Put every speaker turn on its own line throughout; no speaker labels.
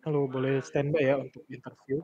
Halo, boleh standby ya untuk interview?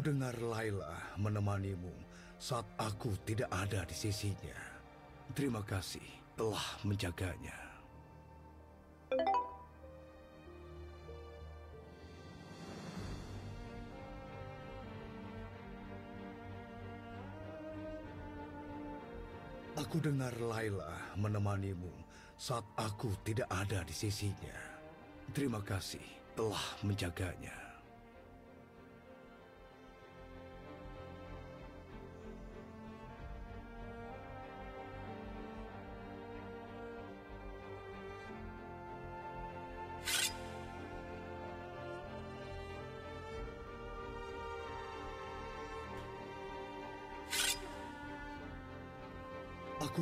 Aku dengar Laila menemanimu saat aku tidak ada di sisinya. Terima kasih telah menjaganya. Aku dengar Laila menemanimu saat aku tidak ada di sisinya. Terima kasih telah menjaganya.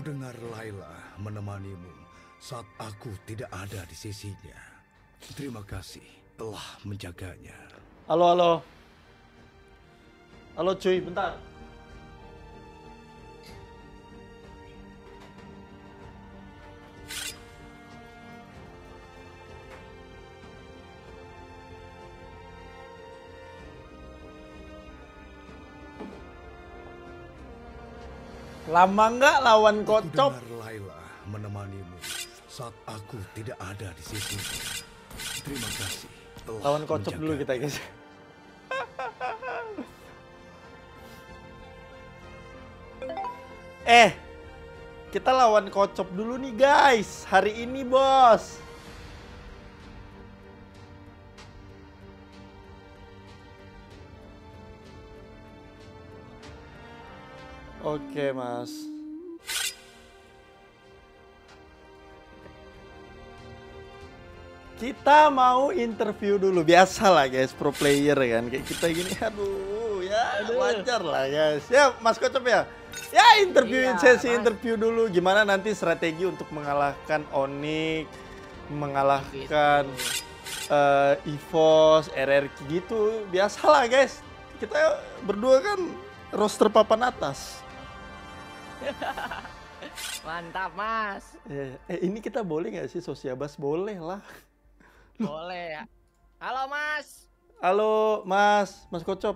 Dengar Laila menemanimu saat aku tidak ada di sisinya. Terima kasih telah menjaganya.
Halo, halo. Halo cuy, bentar. Lama nggak lawan
Aku
kocok?
dengar Laila menemanimu saat aku tidak ada di sisinya. Terima kasih telah
Lawan kocok dulu
menjaganya.
kita guys. eh, kita lawan kocok dulu nih guys. Hari ini bos. Oke mas. Kita mau interview dulu. Biasa lah guys pro player kan. Kayak kita gini aduh ya wajar lah guys. Ya Mas Kocop ya? Ya interviewin
Iya,
sesi
Mas.
interview dulu. Gimana nanti strategi untuk mengalahkan Onyx mengalahkan eh, EVOS RRQ gitu. Biasa lah guys. Kita berdua kan roster papan atas
Mantap, Mas.
Eh, eh, ini kita boleh nggak sih sosiabas boleh lah
Boleh ya. Halo, Mas.
halo Mas Mas Kocop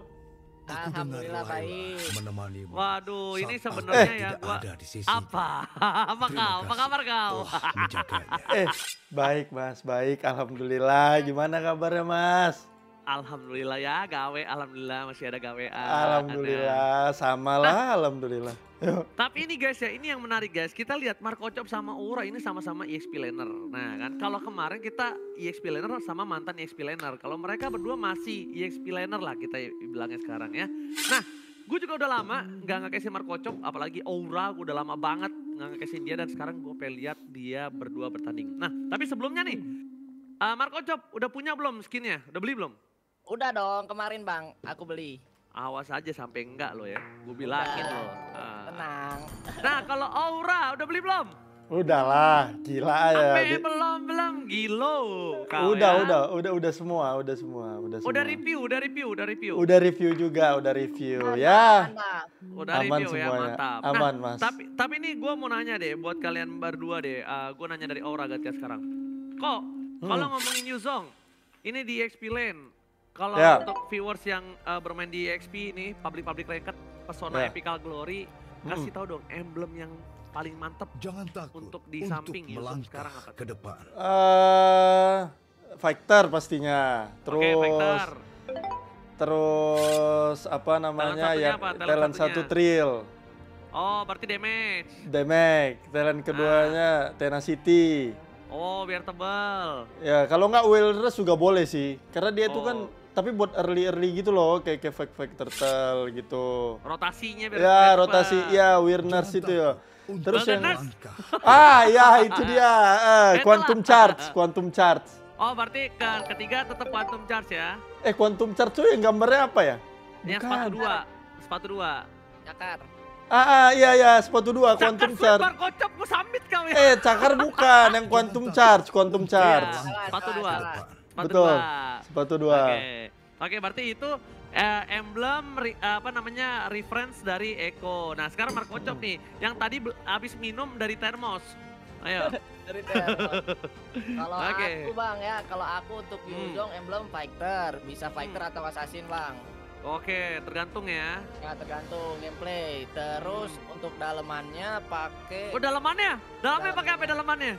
Alhamdulillah baik.
menemanimu.
Waduh, ini sebenarnya ya
tidak
gua
ada di sisinya.
apa? apa kau? Apa kabar kau?
menjaganya.
Eh, baik Mas, baik. Alhamdulillah. Gimana kabarnya Mas?
Alhamdulillah ya, gawe. Alhamdulillah masih ada gawean.
Alhamdulillah, sama lah. Alhamdulillah. Yuk.
Tapi ini guys ya, ini yang menarik guys. Kita lihat Marco Chop sama Ura ini sama-sama EXP laner. Nah kan, kalau kemarin kita EXP laner sama mantan EXP laner. Kalau mereka berdua masih EXP laner lah kita bilangnya sekarang ya. Nah, gue juga udah lama nggak ngekesin Marco Chop, apalagi Aura gue udah lama banget nggak ngekesin dia dan sekarang gue pengen lihat dia berdua bertanding. Nah, tapi sebelumnya nih, uh, Marco Chop udah punya belum skinnya? Udah beli belum?
Udah dong, kemarin Bang, aku beli.
Awas aja sampai enggak lo ya, gue bilangin lo. Ah.
Tenang.
Nah, kalau Aura udah beli belum?
Udahlah, gila ya.
Sampai
Di-
belum belum gilo. kau
Udah,
ya.
udah, udah, udah semua, udah semua, udah semua.
Udah review, udah review, udah review.
Udah review juga, udah review. Ya.
Udah
aman
review ya,
semuanya.
mantap.
Aman,
nah,
Mas.
Tapi tapi nih gue mau nanya deh buat kalian berdua deh. gue nanya dari Aura Gatia sekarang. Kok kalau
Hmm.
ngomongin New Zone, ini di XP Lane. Kalau
Ya.
untuk viewers yang uh, bermain di XP ini, public public ranked, pesona
Ya.
Epical Glory, kasih
Hmm.
tahu dong emblem yang paling mantep
Jangan takut
Untuk di samping ya, untuk
melangkah
sekarang apa?
ke depan.
eh fighter pastinya.
Oke,
Terus,
Fighter.
terus apa namanya ya?
apa? Talent
satu trill.
Oh, berarti damage.
Damage, talent keduanya Tenacity.
Oh, biar tebal.
Ya, kalau nggak wilderness juga boleh sih. Karena dia itu
Oh.
kan tapi buat early early gitu loh, kayak kayak fake fake turtle gitu.
Rotasinya biar
Ya,
biar
rotasi
cepet.
ya
Jangan
itu ya. Terus yang ah ya itu dia eh,
Itu
quantum
lah.
charge, quantum charge.
Oh, berarti ke ketiga tetap quantum charge ya.
Eh quantum charge tuh yang gambarnya apa ya?
Yang
Bukan.
sepatu dua. Sepatu dua.
Cakar.
Ah, ah iya iya sepatu dua quantum
Cakar
charge.
Bar kocok gua sambit kau ya.
Eh cakar bukan yang quantum charge, quantum charge.
Iya,
Salah,
sepatu
salah,
dua. Sepatu
Betul.
dua.
Sepatu dua.
Oke. Oke, berarti itu eh, emblem ri- apa namanya reference dari Eko. Nah, sekarang Mark Kocok nih yang tadi habis minum dari termos. Ayo.
Dari Termos. Kalau
Oke.
aku bang ya, kalau aku untuk
Hmm.
Yuzong emblem fighter, bisa fighter atau assassin bang.
Oke, tergantung ya.
Ya tergantung gameplay. Terus untuk dalemannya pakai
Oh, dalamannya? Dalamnya pakai apa dalamannya?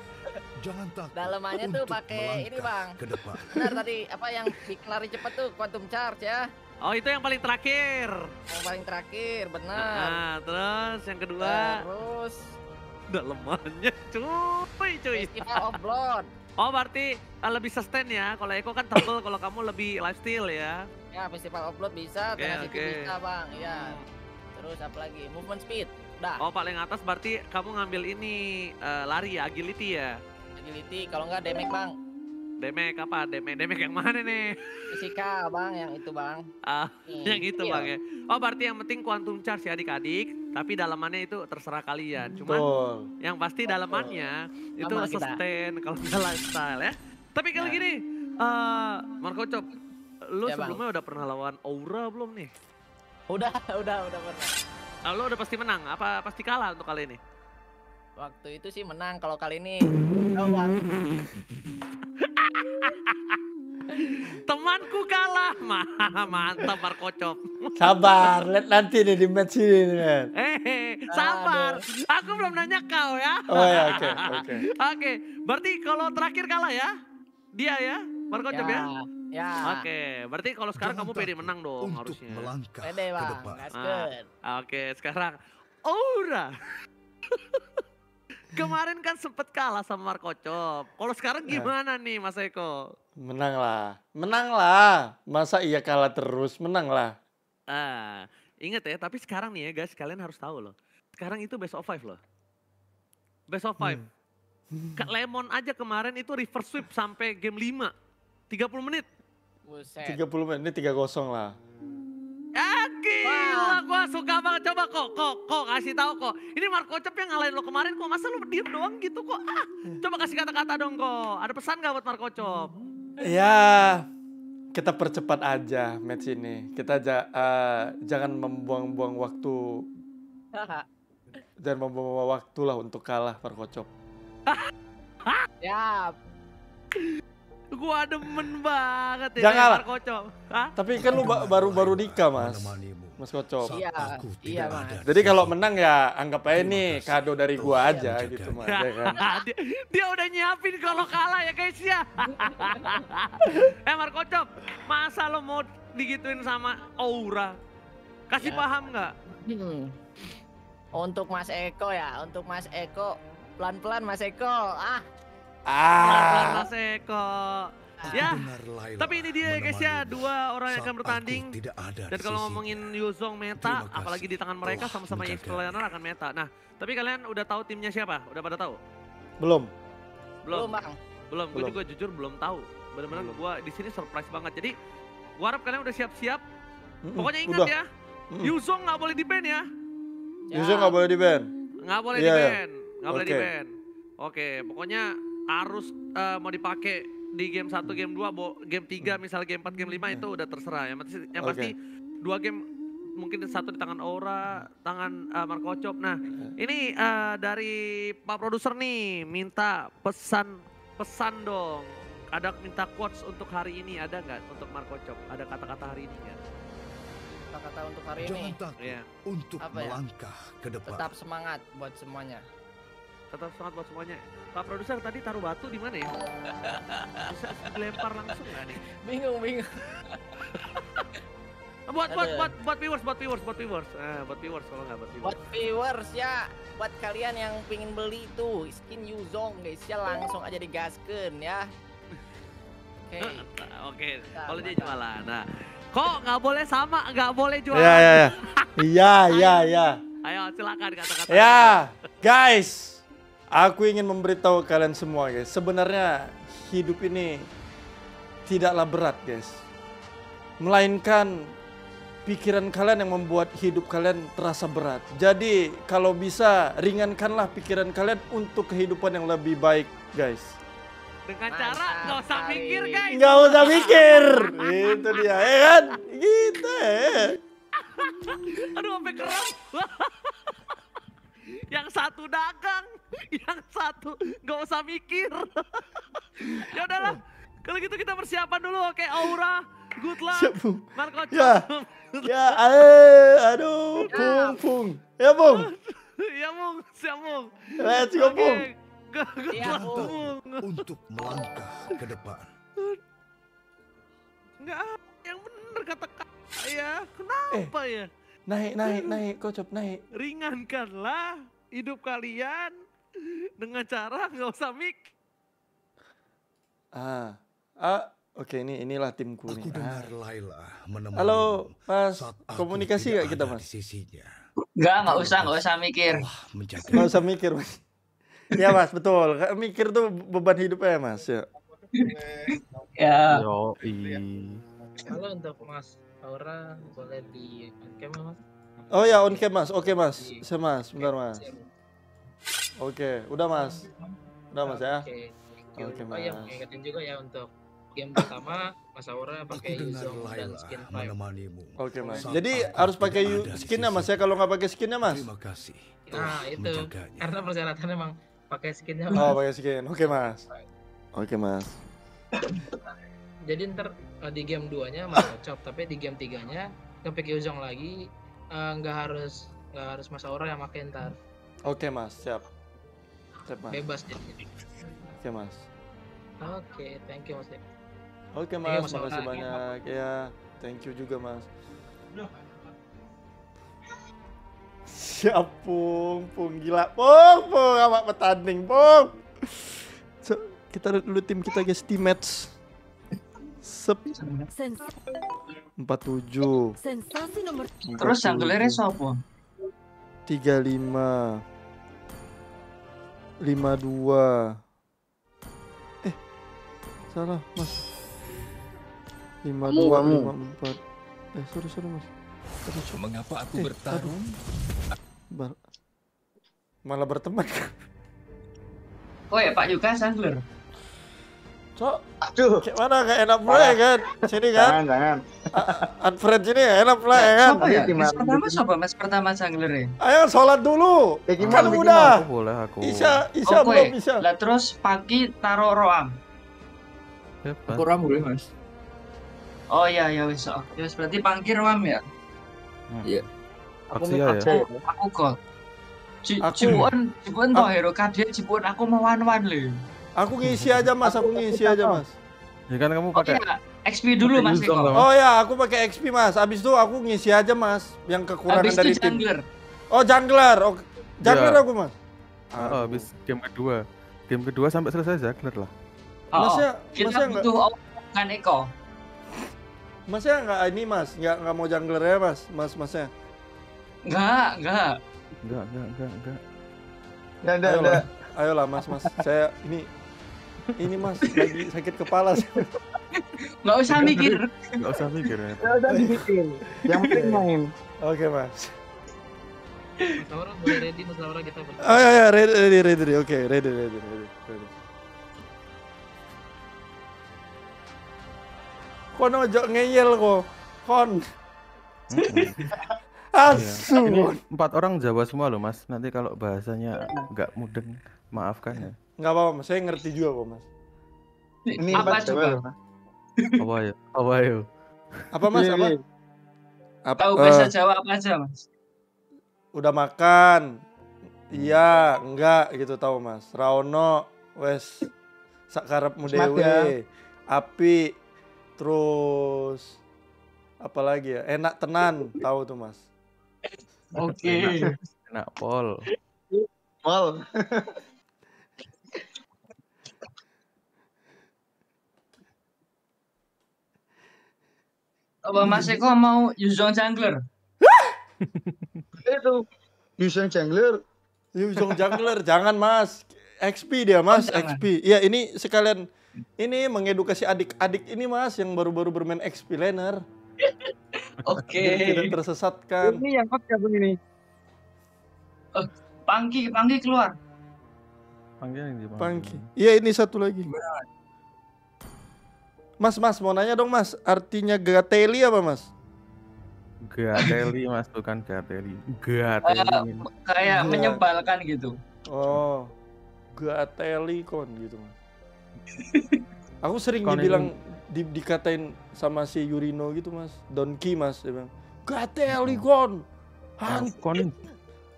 Jangan takut.
Dalemannya tuh pakai ini, Bang.
Ke depan.
benar tadi apa yang bikin lari cepet tuh quantum charge ya.
Oh, itu yang paling terakhir.
Yang paling terakhir, benar.
Nah, terus yang kedua
Terus
dalamannya cuy cuy.
Festival of Blood.
Oh, berarti eh, lebih sustain ya. Kalau Eko kan tebel, kalau kamu lebih lifestyle ya.
Ya, Festival of Blood bisa,
Oke,
Tengah
oke.
bisa, Bang. Iya. Terus apa lagi? Movement speed. Udah.
Oh, paling atas berarti kamu ngambil ini eh, lari ya, agility ya.
Agility, kalau enggak damage, Bang.
Demek apa? Demek Demek yang mana nih?
Fisika, Bang, yang itu, Bang.
Ah,
Hmm,
yang itu
iya.
bang ya. Oh berarti yang penting quantum charge ya adik-adik. Tapi dalamannya itu terserah kalian. Cuman
Betul.
yang pasti dalamannya itu
Sama kita.
sustain kalau nggak lifestyle ya. Tapi kalau
Ya.
gini, eh Marco Cop, lu
Ya, Bang.
sebelumnya udah pernah lawan Aura belum nih?
Udah, udah, udah pernah.
Ah, lu udah pasti menang? Apa pasti kalah untuk kali ini?
Waktu itu sih menang, kalau kali ini.
Temanku kalah, Mah, mantap Marco Cop.
Sabar, lihat nanti nih di match ini nih.
Eh, sabar. Aku belum nanya kau ya.
Oh ya, oke, oke.
Oke, berarti kalau terakhir kalah ya? Dia ya, Marco Cop ya?
Ya.
Oke, berarti kalau sekarang
Jangan
kamu pede menang dong
Untuk
harusnya.
melangkah
Pede,
ke
Bang.
depan.
That's
Ah. Oke, sekarang Aura. Kemarin kan sempet kalah sama Marco Cop. Kalau sekarang
Ya.
gimana nih Mas Eko?
Menang lah. Menang lah. Masa iya kalah terus? Menang lah.
Ah, inget ya, tapi sekarang nih ya guys, kalian harus tahu loh. Sekarang itu best of five loh. Best of five. Kak Lemon aja kemarin itu reverse sweep sampai game 5. 30 menit.
Buset.
30 menit, ini 3-0 lah.
Ah gila, gua suka banget. Coba kok, kok, kok kasih tahu kok. Ini Marco Cop yang ngalahin lo kemarin kok. Masa lo diem doang gitu kok. Ah, coba kasih kata-kata dong kok. Ada pesan gak buat Marco Cop?
Ya, kita percepat aja match ini. Kita ja- eh, jangan membuang-buang waktu. Jangan membuang waktu lah untuk kalah Markocop.
ya,
Gua demen banget ya
Jangan lah.
Hah?
Tapi kan lu ba- baru-baru nikah, Mas. Mas Kocop.
Saat
Iya, iya, Mas.
Jadi kalau menang ya anggap aja nih kado dari gua aja gitu Mas. ya kan?
dia, dia udah nyiapin kalau kalah ya guys ya. eh Marco Cop, masa lo mau digituin sama Aura? Kasih
Ya.
paham nggak?
Hmm. Untuk Mas Eko ya, untuk Mas Eko pelan-pelan Mas Eko. Ah,
Ah,
Mas Eko.
Aku
Ya,
Laila
Tapi ini dia guys ya, dua orang yang akan bertanding.
tidak ada
Dan kalau ngomongin Yuzong meta, apalagi di tangan mereka
telah
sama-sama
menjaga.
EX Planner akan meta. Nah, tapi kalian udah tahu timnya siapa? Udah pada tahu?
belum.
Belum.
belum Bang.
Belum, gue juga jujur belum tahu. Bener-bener
Belum.
gue di sini surprise banget. Jadi, gue harap kalian udah siap-siap. Pokoknya ingat
udah.
ya. Yuzong nggak boleh di ban ya.
Yusuf nggak boleh di ban.
Nggak boleh
Iya,
di
iya.
ban, nggak boleh di
Oke.
ban. Oke, pokoknya harus eh, mau dipakai di game 1, game 2, bo- game 3, misal game 4, game 5 itu udah terserah. Yang pasti, yang pasti dua game mungkin satu di tangan Aura, tangan eh, Marco Chop. Nah, ini eh, dari Pak Produser nih minta pesan pesan dong. Ada minta quotes untuk hari ini ada nggak untuk Marco Chop? Ada kata-kata hari ini nggak?
Kata-kata untuk hari
Jangan
ini
takut
Iya.
untuk
Apa ya?
melangkah ke depan.
tetap semangat buat semuanya.
Tetap semangat buat semuanya. Pak Produser tadi taruh batu di mana ya? Bisa dilempar langsung nggak nih?
Bingung, bingung.
Buat buat
Aduh.
buat buat viewers, buat viewers, buat viewers. Nah, buat viewers kalau nggak buat viewers.
Buat viewers ya, buat kalian yang pengen beli tuh skin Yuzong guys ya langsung aja digaskeun ya. Oke.
Oke,
Nah,
kalau dia jualan. Nah, kok nggak boleh sama, nggak boleh jualan?
Ya ya ya. Iya iya iya.
Ayo silakan kata-kata.
Ya, guys. Aku ingin memberitahu kalian semua, guys. Sebenarnya hidup ini tidaklah berat, guys. Melainkan pikiran kalian yang membuat hidup kalian terasa berat. Jadi, kalau bisa ringankanlah pikiran kalian untuk kehidupan yang lebih baik, guys.
Dengan
Mantap
cara nggak usah mikir guys.
Nggak usah mikir. Itu dia, ya kan? Gitu ya.
Aduh sampai keram. yang satu dagang, yang satu nggak usah mikir. ya udahlah. Kalau gitu kita persiapan dulu. Oke, Aura, good luck.
Siap, Bung.
Marco
Ya. Ya, aduh, aduh,
Ya.
Bung, Bung. Ya, Bung.
ya Mung, siap Mung.
Let's go, Bung.
Oke, good luck
Bung.
Mung.
Untuk melangkah ke depan.
Enggak, yang bener kata kak ya. Kenapa ya?
Naik, naik, naik, kocok naik.
Ringankanlah hidup kalian dengan cara nggak usah mikir.
Ah, ah, oke ini inilah timku
Aku
nih. Ah.
dengar Laila menemani.
Halo, Mas. Komunikasi nggak kita, Mas?
Di sisinya.
Enggak, enggak usah, enggak usah mikir.
Nggak usah mikir, Mas. Ya, Mas, betul. Mikir tuh beban hidupnya, Mas. Ya.
Ya,
Yo,
Kalau untuk Mas Aura boleh di cam Mas.
Oh ya, on cam, Mas. Oke, Mas. Saya, Mas. Bentar, Mas. Oke, udah, Mas. Udah, Mas ya.
Oke.
Oke,
Oke, Oh iya,
Mas.
mengingatkan juga ya untuk game pertama Mas Aura pakai Yuzong dan skin 5.
menemanimu.
Oke, Mas.
Saat
Jadi
aku
harus pakai skinnya, Mas ya. Kalau nggak pakai skinnya, Mas.
Terima kasih.
Nah, itu
menjaganya.
karena persyaratan emang pakai skinnya.
Oh,
Mas.
pakai skin. Oke, Mas. Oke, Mas.
Jadi ntar eh, di game 2-nya Mas Ocop, tapi di game 3-nya ngepick Yuzong lagi eh, nggak harus nggak harus Mas Aura yang pakai ntar.
Oke, Mas. Siap. Siap, Mas.
Bebas jadi.
Oke, Mas.
Oke, thank you Mas.
Oke,
you,
Mas.
Mas
Makasih
Aura.
banyak. Ya, thank you juga, Mas. Siap, Pung. Pung gila. Pung, Pung. Awak petanding, Pung. So, kita lihat dulu tim kita, guys. Teammates. Sep.
Sens
47.
sensasi nomor
terus junglernya siapa?
35 52 Eh Salah mas 52 54 Eh sorry sorry mas Sorry, sorry.
Mengapa aku
Eh,
bertarung?
Bar- Malah berteman
Oh ya Pak juga jungler.
Cok
Aduh,
Kayak mana kayak enak pula ya kan Sini kan
jangan, jangan.
Unfriend sini ya enak pula ya kan
Siapa ya? Mas
tim-
pertama siapa? Mas pertama jungler ya?
Ayo sholat dulu
Kayak gimana?
Kan
kayak
udah
boleh aku.
Isya Isya
Oke.
belum Isya
Lah terus pagi taruh roam.
Hebat.
Kurang boleh mas.
Oh iya ya wis. oh. Ya wis, berarti pangkir roam ya.
Aksi ya.
Aku aku kok. Ci-
Aku-
Cipuan, cipuan toh hero KD, cipuan aku mau wan-wan lho.
Aku ngisi aja mas Aku ngisi aja mas
Ya kan kamu
Oke,
pakai
ya, XP dulu Mas
sama-
Oh ya, aku pakai XP mas. Abis itu aku ngisi aja mas, yang kekurangan
Habis
dari
itu
tim.
jungler.
Oh jungler, oh jungler
Iya.
aku mas.
Oh, habis game kedua. Game kedua sampai selesai jungler lah.
Oh,
Masnya,
kita
masnya nggak,
butuh kan Eko.
masnya nggak ini mas, nggak nggak mau jungler ya mas, mas masnya.
Enggak, enggak.
Enggak, enggak, enggak, enggak.
Udah, udah,
Ayolah,
udah.
ayolah mas, mas. Saya ini, ini mas lagi sakit kepala.
Enggak usah mikir.
Enggak usah mikir ya.
Udah, dibikin. Yang penting main.
Oke mas.
Mas Aura boleh ready Mas Aura kita
Oh ya ya, ready ready ready, ready. oke ready ready ready ready. Kon ojo ngeyel kok, kon. Asu.
Ini
kon.
empat orang Jawa semua loh mas. Nanti kalau bahasanya nggak mudeng, maafkan ya.
Nggak apa-apa, mas. saya ngerti juga kok mas.
Ini
apa
Mas,
coba?
coba.
Apa ya? Apa ya?
Apa mas?
Iya,
Apa?
iya.
Apa?
Tahu
eh,
bahasa Jawa apa aja, Mas?
udah makan. Iya, enggak gitu tahu mas. Raono, wes sakarep
Semangat ya.
dewe, api, terus apalagi ya enak tenan tahu tuh mas
Oke.
Enak pol.
Mal.
Apa Mas Eko mau Yuzong Jungler?
Itu. Yusen Jungler.
Yuzong jungler jangan mas XP dia mas
Oh.
XP iya ini sekalian ini mengedukasi adik-adik ini mas yang baru-baru bermain XP laner
Oke.
biar tidak tersesatkan
Ini yang hot siapa ini?
Pangki, Pangki keluar.
Panggil yang di
Pangki iya ini satu lagi Mas mas mau nanya dong mas artinya gateli apa mas
Gateli mas bukan gateli.
Eh,
Gateli.
kayak
Iya.
menyebalkan gitu.
Oh, gateli kon gitu mas. Aku sering
Kon ini-
dibilang di, dikatain sama si Yurino gitu mas, Donki mas, dia bilang gateli kon, Han,
Kon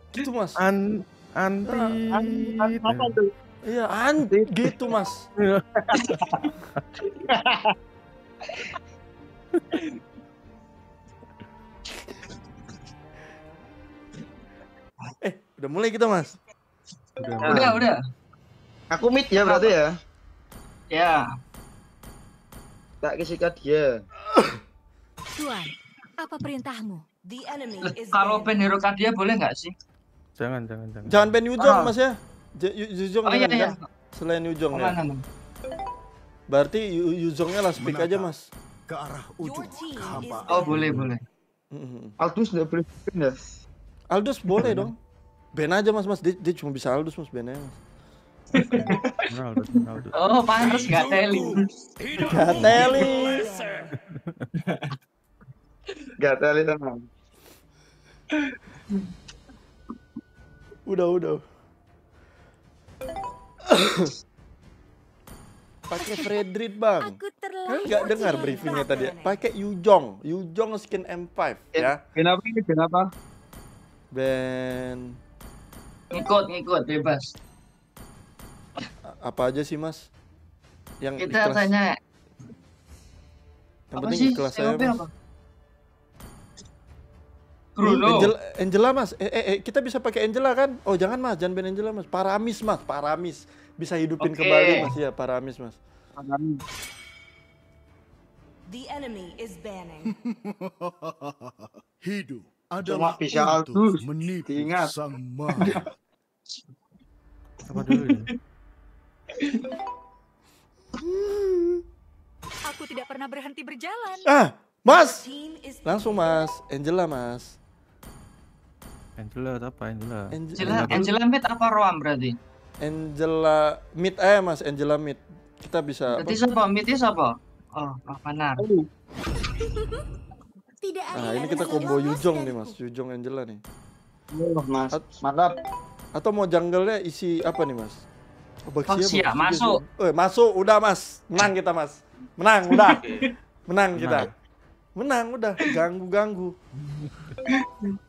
gitu mas.
an anti.
Iya, an gitu mas. eh, udah mulai kita mas.
Udah,
Udah, udah.
Aku mid ya berarti ya.
Ya.
Tak kesikat dia.
Tuan, apa perintahmu? The enemy is
Kalau pen hero dia boleh nggak sih?
Jangan jangan jangan.
Jangan ban Yujong
Ah.
mas ya. Yuzong
Oh iya
jangan,
iya.
kan? Selain Yujong
Oh,
ya. Berarti Yu- Yuzongnya lah speak aja mas.
Ke arah ujung.
Oh boleh boleh.
Aldus nggak boleh spin ya.
Aldous boleh dong. Ben aja mas mas, dia, dia cuma bisa Aldous mas, ben aja mas.
Oh pantas nggak teli.
Gateli.
Gak teli tenang.
Udah udah. Pakai Fredrit bang.
Aku
Kan
terlalu
nggak dengar briefingnya tadi. ya? Pakai Yujong, Yujong skin M5 ya.
Kenapa ini kenapa?
Ben
Ngikut ngikut bebas.
a- apa aja sih mas? Yang
Kita
ikhlas.
tanya
Yang
apa
penting
sih?
ikhlas saya mas.
apa? Bruno.
Angel, Angela mas, eh, eh, eh, kita bisa pakai Angela kan? Oh jangan mas, jangan Ben Angela mas, Paramis mas, Paramis bisa hidupin
Oke.
kembali mas ya, Paramis mas.
The enemy is banning.
Hidup
Cuma
adalah
bisa
untuk menipu
Diingat.
sang maha.
Apa dulu ya?
Aku tidak pernah berhenti berjalan.
Ah, mas, langsung mas, Angela mas,
Angela apa Angela?
Angela,
Angela,
Angela Mid apa Roam berarti?
Angela Mid aja mas, Angela Mid. Kita bisa.
Berarti siapa? Mid itu siapa? Oh, oh benar.
tidak ada
Nah ini kita combo Yujong nih mas, Yujong Angela nih.
Oh, mas,
At-
mantap.
Atau mau jungle-nya isi apa nih mas? Oh, Baxia,
Baxia,
Baxia
masuk.
Eh, masuk, udah mas, menang kita mas, menang, udah, menang kita, menang, udah, ganggu-ganggu.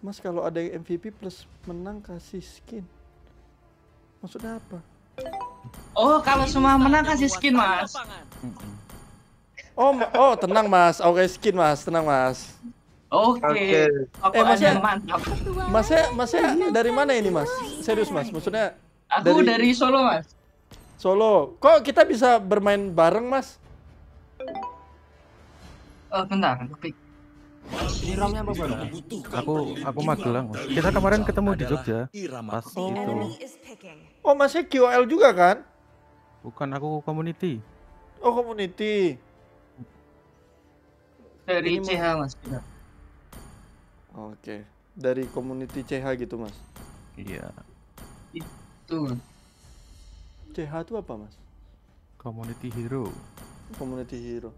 Mas kalau ada yang MVP plus menang kasih skin, maksudnya apa?
Oh, kalau semua menang kasih skin, Mas.
Oh, ma- oh tenang mas, oke skin mas, tenang mas.
Oke.
Oke.
Pokoknya
Eh, Masnya-
mantap.
Masnya, masnya dari mana ini mas? Serius mas, maksudnya
Aku
dari-
dari Solo, Mas.
Solo. Kok kita bisa bermain bareng mas?
Oh, bentar. aku pik-
Aku aku Magelang. Kita kemarin ketemu di Jogja. Pas
The
itu.
Oh masnya QL juga kan?
Bukan aku community.
Oh community.
Dari
Ini
CH, Mas.
Oke. Dari community CH gitu mas.
Iya.
Tuh.
CH itu apa mas?
Community hero.
Community hero.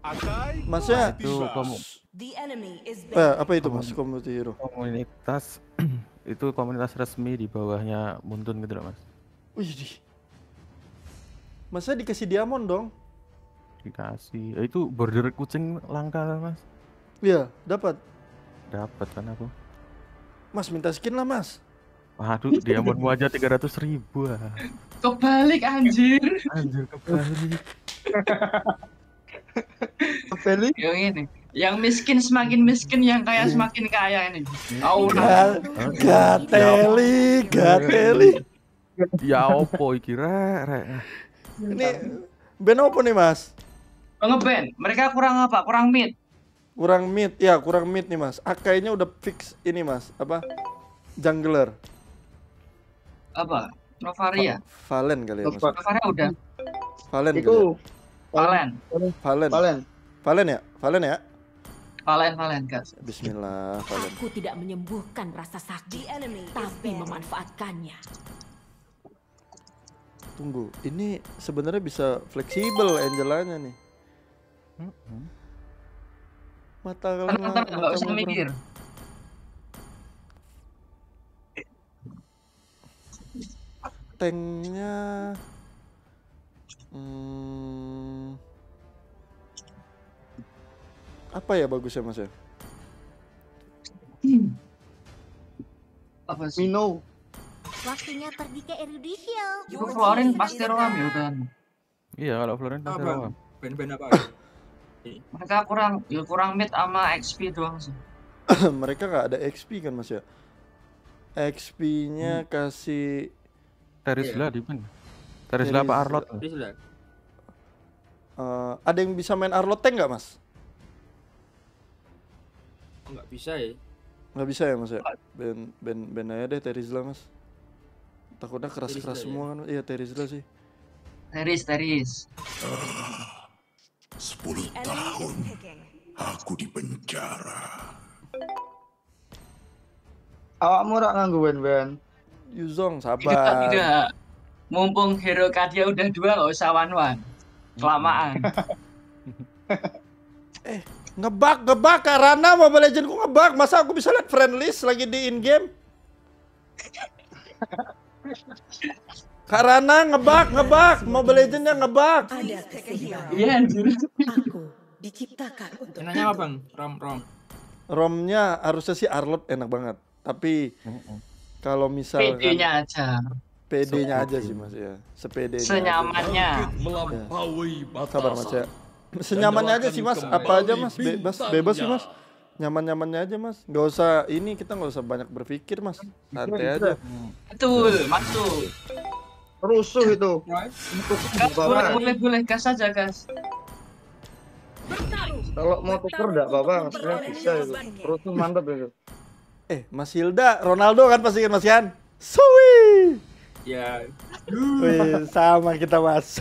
Masnya
Itu kamu
eh, apa itu mas? Community hero.
komunitas itu komunitas resmi di bawahnya Muntun gitu loh mas.
Wih. di. Masnya dikasih diamond dong?
Dikasih. Eh, itu border kucing langka mas.
Iya, dapat.
Dapat kan aku.
Mas minta skin lah mas.
Waduh, diamondmu aja 300 ribu ah.
Kebalik anjir.
Anjir kebalik.
Kebalik.
Yang ini. Yang miskin semakin miskin, yang kaya semakin kaya ini.
Ga-
Aura.
Gateli, gateli.
Ya opo iki rek, rek.
Ini band apa nih mas?
Oh, ngeband. Mereka kurang apa? Kurang mid.
Kurang mid, ya kurang mid nih mas. Akainya udah fix ini mas, apa? Jungler,
Apa? Novaria.
Valen kali ya mas.
Nova.
Novaria udah.
Valen kali
Itu
ya?
Valen.
Valen.
Valen.
Valen ya? Valen ya?
Valen, Valen, guys.
Bismillah, Valen.
Aku tidak menyembuhkan rasa sakit, tapi memanfaatkannya.
Tunggu, ini sebenarnya bisa fleksibel Angelanya nih. Mata
Tenang, tenang, nggak usah mikir.
Tanknya hmm, apa ya bagusnya mas ya?
Apa sih?
Mino.
Waktunya pergi ke Erudisio.
Itu Florin pasti Roam ya kan.
Iya, kalau Floren pasti
Apa?
lawan.
Band-band apa?
Mereka kurang, ya kurang mid sama XP doang sih.
Mereka nggak ada XP kan mas ya? XP-nya kasih
Terisla di mana? Terisla apa. Arlot?
Eh, ada yang bisa main Arlot tank nggak mas?
Nggak bisa ya.
Nggak bisa ya mas ya? Ben ben ben aja deh Terizla mas. Takutnya keras-keras
Terizla ya?
semua kan? Iya Terizla sih.
Teris, Teris.
Sepuluh
picking.
aku di penjara.
Awakmu rak nganggo ben-ben.
Yuzong
Tidak,
sabar.
tidak. Mumpung hero Kadia udah dua, nggak usah one-one. Kelamaan.
Ngebug, ngebug Karana Mobile Legend ku ngebug. Masa aku bisa lihat friend list lagi di in game? Karana ngebug, ngebug. Mobile Legendnya ngebug.
Ada keseimbangan.
Iya, anjir.
Aku diciptakan untuk
Enaknya apa bang? Rom rom.
ROM-nya harusnya sih Arlot enak banget. Tapi kalau misalkan
PD-nya aja.
PD-nya aja sih Mas ya. Sepede.
Senyamannya.
Melampaui
Sabar Mas ya. Senyamannya aja sih Mas. Apa aja Mas? Bebas, bebas sih Mas. Nyaman-nyamannya aja Mas. Nggak usah ini kita nggak usah banyak berpikir Mas. Santai aja.
Betul, masuk.
Rusuh itu.
Gas, boleh, boleh, boleh. Gas aja, gas.
Kalau mau tuker enggak apa-apa, sebenarnya bisa itu. Rusuh mantap itu.
Eh, Mas Hilda, Ronaldo kan pasti kan Mas Yan? Sui.
Ya.
Wih, sama kita Mas.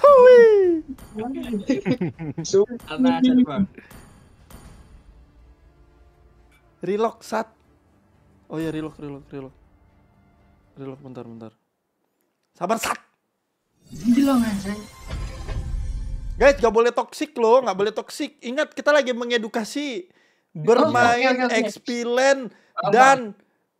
Aja nih, bang.
Relock sat. Oh ya relock, relock, relock. Relock bentar, bentar. Sabar sat.
Gila, anjing.
Guys, gak boleh toxic loh, nggak boleh toxic. Ingat kita lagi mengedukasi bermain
oke, oke.
XP LAN dan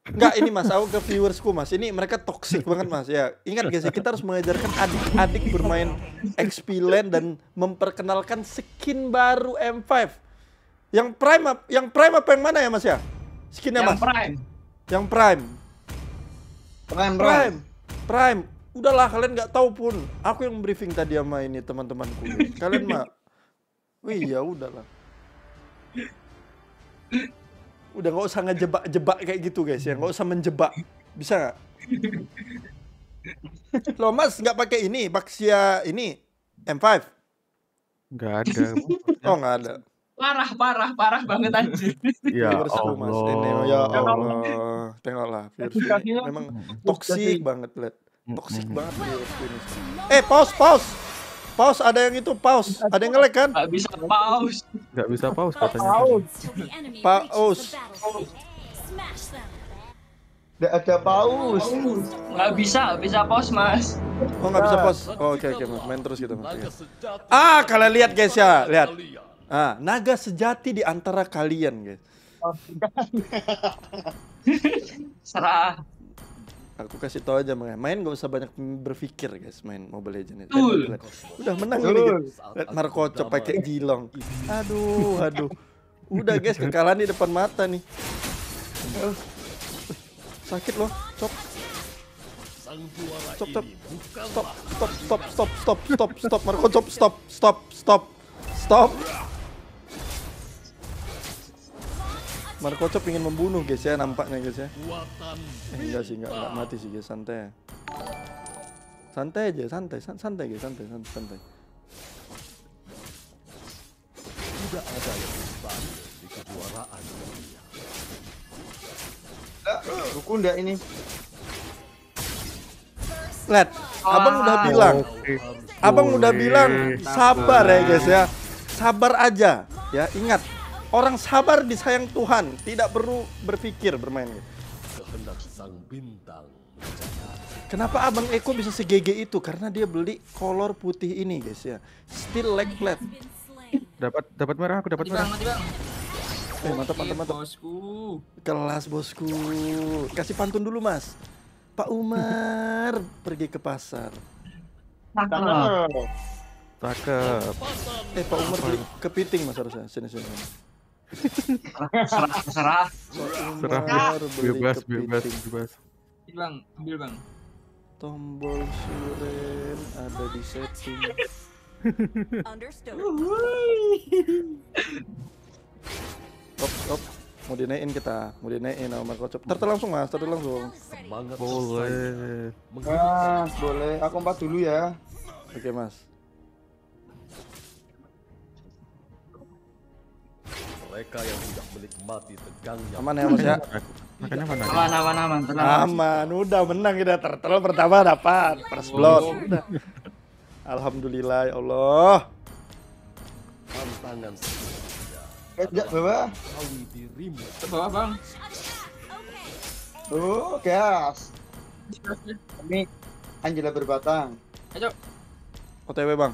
Enggak ini mas, aku ke viewersku mas. Ini mereka toxic banget mas ya. Ingat guys ya, kita harus mengajarkan adik-adik bermain XP LAN dan memperkenalkan skin baru M5. Yang prime, yang prime apa yang mana ya mas ya? Skinnya
Yang
mas?
prime.
Yang prime.
Prime, prime.
Prime. Prime. Udahlah kalian nggak tahu pun. Aku yang briefing tadi sama ini teman-temanku. Kalian mah. Wih ya udahlah. Udah nggak usah ngejebak-jebak kayak gitu guys ya. Nggak usah menjebak. Bisa nggak? Loh mas nggak pakai ini Baxia ini M5?
Nggak ada.
Oh nggak ada.
Parah, parah, parah banget anjir.
Ya
Mas. Ini, ya
Allah.
Allah. Tengoklah ini memang toksik banget lihat. Toksik banget ini. Eh pause pause. Pause ada yang itu pause. Ada yang nge-lag kan?
Gak bisa pause.
Nggak bisa pause katanya.
Paus.
Enggak ada paus.
Gak bisa, gak bisa pause, Mas.
Oh nggak bisa pause. Oh, Oke oke mas, main terus kita mas. Ya. Ah kalian lihat guys ya, lihat. Ah naga sejati di antara kalian guys.
Serah.
Aku kasih tau aja makanya. Main gak usah banyak berpikir guys main Mobile Legends itu.
Betul.
Lihat. Udah menang ini guys. Lihat Marco Cop pakai jilong. Aduh, aduh. Udah guys kekalahan di depan mata nih. Aduh. Sakit loh, cop. Stop, stop. Stop, stop, stop, stop, stop, stop, stop, Marco, stop, stop, stop, stop, stop. Marco Chop ingin membunuh guys ya nampaknya guys ya. Eh, enggak sih, enggak, enggak mati sih guys, santai. Santai aja, santai, san- santai guys, santai, santai, santai.
Ruku ndak ini?
Lihat, abang udah bilang, abang udah bilang sabar ya guys ya, sabar aja ya. Ingat, orang sabar disayang Tuhan, tidak perlu berpikir bermain. Kenapa abang Eko bisa segege itu? Karena dia beli kolor putih ini guys ya, still leg flat.
Dapat dapat merah, aku dapat
Mati bang,
merah.
mati bang.
Eh mantap mantap mantap.
Bosku.
Kelas bosku. Kasih pantun dulu mas. Pak Umar pergi ke pasar.
Cakep.
Cakep.
Eh Pak Umar beli kepiting mas harusnya. Sini sini. sini.
Serah, serah.
Serah, bebas, bebas, bebas.
Bang, ambil bang.
Tombol suren ada di setting.
Understood.
Stop stop. Mau dinaikin kita, mau dinaikin sama Chop. Turtle langsung mas, turtle langsung.
Boleh.
Ah, boleh. Aku empat dulu ya.
Oke mas.
Mereka yang tidak menikmati tegangnya
Aman ya mas ya.
Makanya mana?
Aman, aman, aman. Tenang.
Aman, udah menang kita turtle pertama dapat first blood. Udah. Alhamdulillah ya Allah.
tantangan
Kejak bawah.
Hawi dirimu
Ke bawah bang.
Tuh, gas. Ini Angela berbatang.
Ayo.
OTW bang.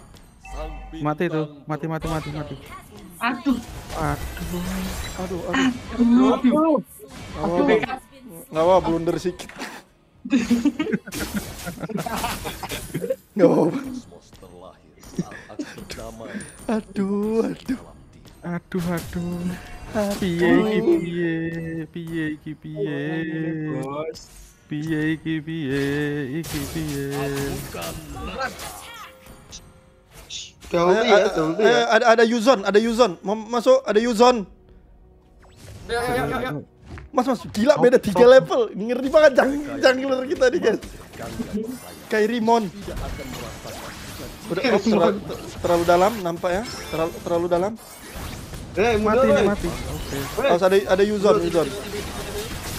Mati tuh, mati mati mati mati.
Aduh,
Aduh.
Aduh, aduh.
aduh.
Apa-apa. Nggak apa, blunder sedikit. Nggak apa-apa.
kosmos terlahir saat aku berdamai
Aduh, aduh.
dalam diri.
Aduh aduh. Piye iki piye? Piye iki piye?
Bos.
Piye iki piye? Iki piye?
Eh,
ya,
eh,
jauh
eh,
ya.
ada ada Yuzon, ada Yuzon. Mau masuk, ada Yuzon. Mas, mas, gila beda tiga level. Ngeri banget jang jungler kita nih guys. Kairimon. Udah oh, terlalu, terlalu dalam nampak ya? Terlalu terlalu dalam.
Eh,
Mati nih mati. Oke.
Oh, ada ada Yuzon, Yuzon.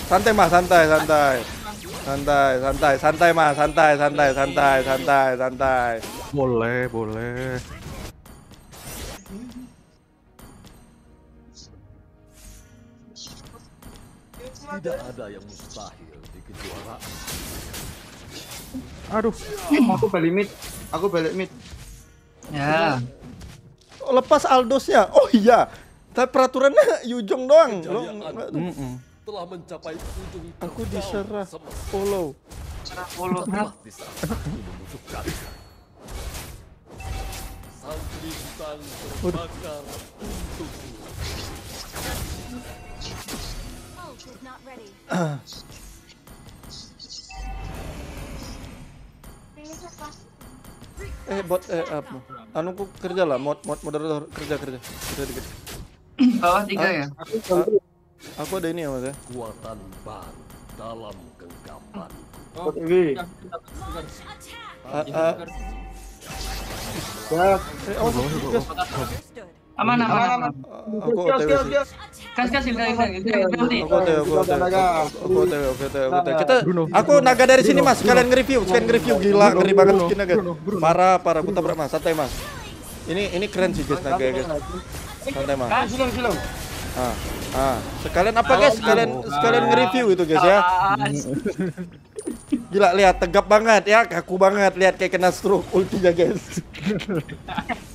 Santai mas, santai, santai. Santai, santai, santai mas, santai, santai, santai, santai, santai.
Boleh, boleh.
Tidak ada yang mustahil di kejuaraan.
Aduh.
Aku balik mid. Aku balik mid.
Ya.
Oh, lepas Aldosnya. Oh iya. Tapi peraturannya Yujong doang. Lo,
Mm-mm.
Telah mencapai ujung
aku diserah. Follow.
Sang bintang terbakar untukku.
Eh bot eh apa? Anu ku kerja lah, mod mod moderator kerja kerja kerja dikit.
Bawah tiga ya.
Aku ada ini ya mas ya.
Kekuatan baru dalam genggaman.
Oh, bentar.
Ah, ah,
Ya,
eh.
Understood.
Aman, aman, aman.
Aku
udah, udah, udah, udah.
Aku.
Naga.
Kita, aku naga dari sini mas, kalian nge-review, kalian nge-review gila, ngeri banget
Bruno,
skinnya guys.
Bruno, Bruno.
Parah, parah, aku tabrak mas, santai mas. Ini ini keren sih guys naga guys. Santai mas.
Ah.
Ah, ah. Sekalian apa guys? Sekalian sekalian nge-review itu guys ya. Gila lihat tegap banget ya, kaku banget lihat kayak kena stroke ultinya guys.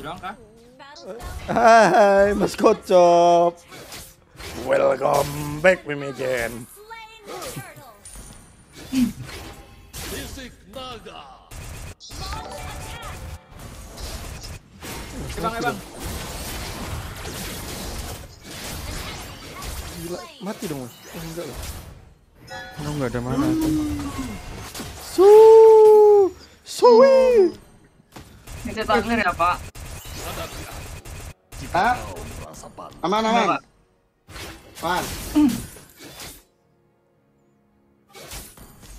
Hai Mas Kocop. Welcome back Mimiken.
Fisik naga.
Bang, bang.
Gila, mati dong mas. Oh, enggak loh.
Oh, nggak ada mana tuh.
Su, suwi.
Tak clear ya Pak.
Hah? Aman aman. Aman.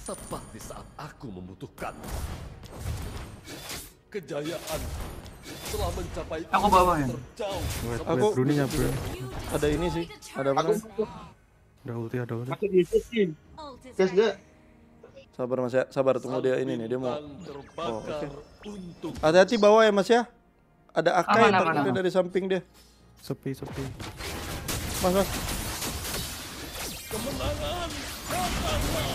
Tepat di saat aku membutuhkan. Kejayaan telah mencapai
Aku bawa ya.
terjauh.
Aku-
Bruni nyampe.
Ada ini sih. Ada apa?
Ada ulti, ada ulti.
Masuk di sisi.
Ult is
Gas dia.
Sabar mas ya, sabar tunggu dia ini nih dia mau. Oh, oke.
untuk
Hati-hati bawah ya mas ya. Ada Akai
Aman, aman,
takutnya
aman.
dari samping dia.
Sepi, sepi.
Mas mas.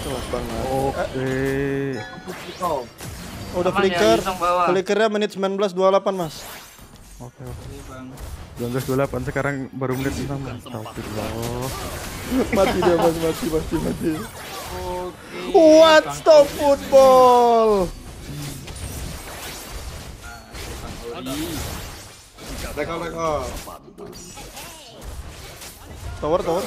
Kelas banget.
Oke.
Oh.
Oh, udah
Aman ya,
flicker.
Bawah.
Flickernya menit 19.28 mas.
Oke, oke.
Ini bang.
1928 sekarang baru menit 6. Astagfirullah.
mati dia mas, mati, mati, mati.
Oke.
What stop football?
Bang
Rekor rekor.
Tower, tower.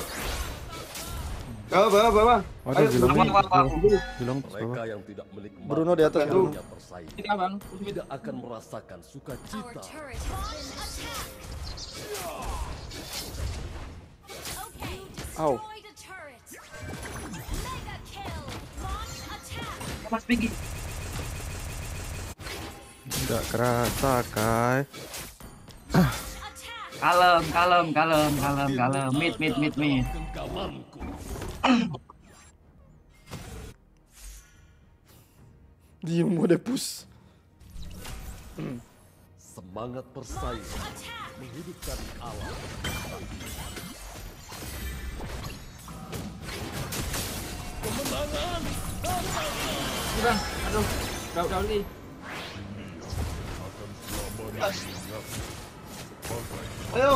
Bawah bawah bawah.
Waduh,
Ayo,
mereka
bawah.
yang tidak menikmati
Bruno di atas,
bersaing
Kita bang.
tidak akan merasakan sukacita.
turret has been attacked. Okay, you
Ow.
destroyed a turret. Mega kill. Launch attack.
Mas Piggy.
Tidak kerasa, Kai.
Kalem, kalem, kalem, kalem, kalem. Mid, mid, mid, mid.
Dia mau depus.
semangat bersaing menghidupkan alam.
Ini bang. Aduh. Udah, udah Oli.
Ayo.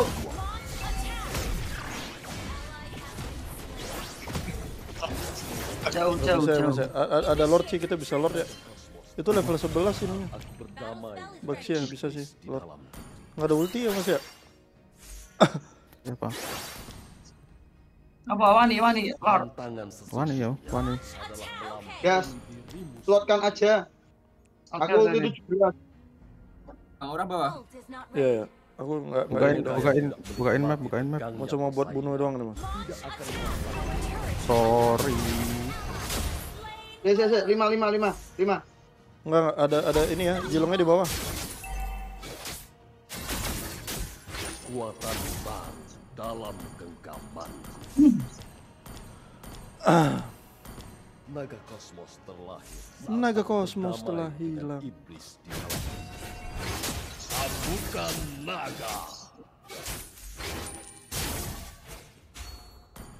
Jauh, jauh,
bisa ya,
jauh.
Ya. A- Ada lord sih kita bisa lord ya. Itu level 11 ini. Bagus ya bisa sih. Lord. Nggak ada ulti ya mas ya?
Ya, Pak.
Apa wani, wani, Lord.
Wani ya, wani.
Gas. Slotkan aja. Aku ulti
oke.
17.
Bang Ora bawah.
Is not
Iya
ready.
Ya. Aku nggak nggak
Bukain,
doang.
bukain, bukain map, bukain map.
Mau cuma buat bunuh doang nih mas.
Sorry.
Yes yes yes. Lima lima lima lima.
Enggak, nggak, ada ada ini ya, jilongnya di bawah.
kekuatan baru dalam genggaman. Naga kosmos terlahir. saat
Naga kosmos telah hilang.
Iblis di dalam. Bukan naga.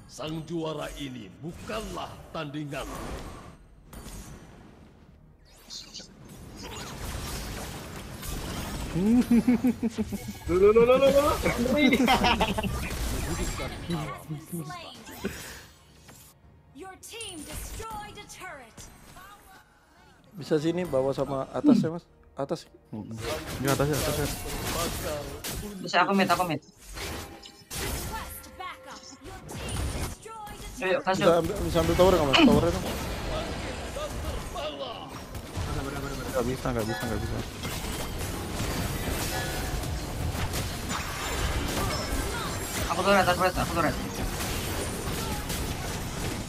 Sang juara ini bukanlah tandingan.
Bisa sini bawah sama atas ya mas. Atas.
Ini atasnya, atasnya.
Bisa aku mid, aku mid.
Request backup. Your team destroyed a
Ayo, kasih.
Bisa ambil, bisa ambil tower nggak mas? Towernya dong.
Nggak bisa, nggak bisa, nggak bisa.
Aku turret, aku turret, aku turret.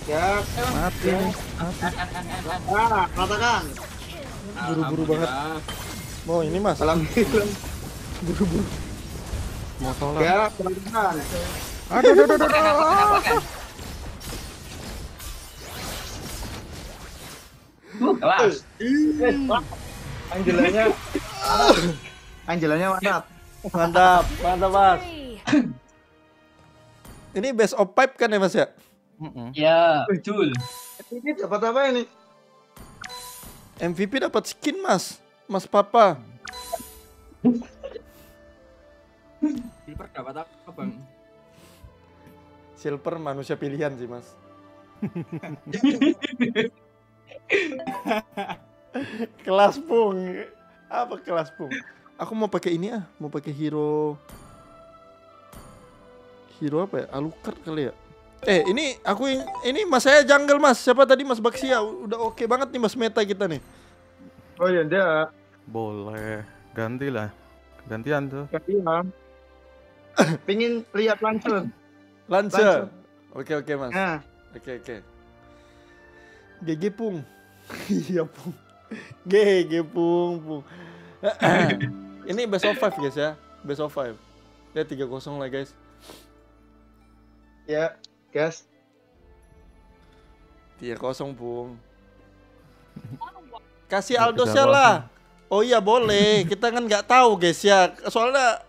Ya.
Mati nih.
Ah, katakan.
Buru-buru banget. Mau ini mas.
Alhamdulillah.
Buru-buru.
Mau sholat.
Ya, katakan.
Aduh, aduh, aduh, aduh.
Uh, kelas.
Angelanya. Angelanya mantap.
Mantap, mantap mas. Ini best of pipe kan ya mas ya?
Mm-mm.
Ya, betul.
Ini dapat apa ini?
MVP dapat skin mas. Mas Papa.
Silver dapat apa bang?
Silver manusia pilihan sih mas. kelas pung. Apa kelas pung? Aku mau pakai ini ah, mau pakai hero Hero apa ya? Alucard kali ya. Eh, ini aku ini Mas saya jungle Mas. Siapa tadi Mas Baksia? Udah oke banget nih Mas meta kita nih.
Oh iya dia
Boleh. Gantilah. Gantian tuh.
gantian. Pingin lihat langsung.
Lancer. Oke oke Mas.
Nah,
Oke oke. GG Pung. Iya Pung. GG Pung Pung. ini best of five guys ya. Best of five. Ya 3-0 lah guys.
ya, gas.
3-0 Pung. Kasih
Ya,
Aldo
tiga
lah. Oh iya boleh. Kita kan nggak tahu guys ya. Soalnya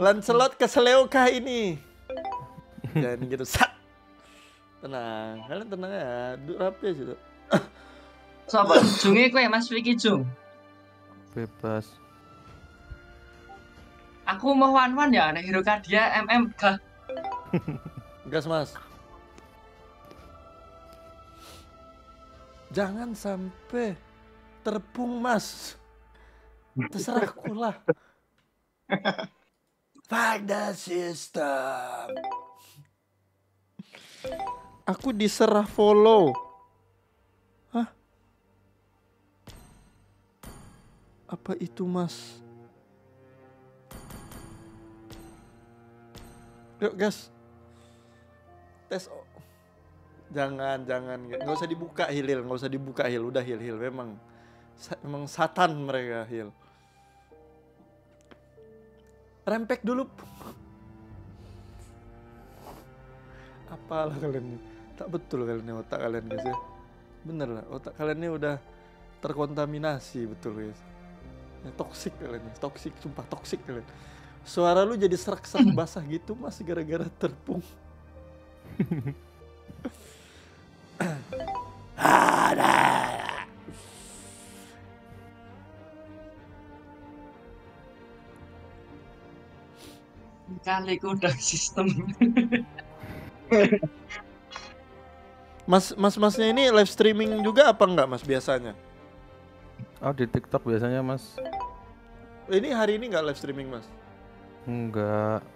Lancelot ke Seleukah ini? Jangan gitu. Sat. Tenang, kalian tenang ya. Duduk rapi aja. Duk.
Sopo? Junge kowe Mas Vicky Jung.
Bebas.
Aku mau wan-wan ya nek Hero Kadia MM gah.
Gas mas. Jangan sampai terpung mas. Terserah aku lah. Fight the system. Aku diserah follow. Hah? Apa itu mas? Yuk gas. Tes. Jangan, jangan. Nggak usah dibuka Hilil, nggak usah dibuka Hil. Udah Hil, Hil. Memang, memang satan mereka Hil. Rempek dulu. Apalah kalian nih. Tak betul kalian nih otak kalian guys ya. Bener lah, otak kalian ini udah terkontaminasi betul guys. Ya, toksik kalian nih, toksik, sumpah toksik kalian. Suara lu jadi serak-serak basah gitu mas gara-gara terpung.
Kali udah sistem.
Mas mas masnya ini live streaming juga apa enggak mas biasanya?
Oh di TikTok biasanya mas.
Ini hari ini nggak live streaming mas?
Enggak.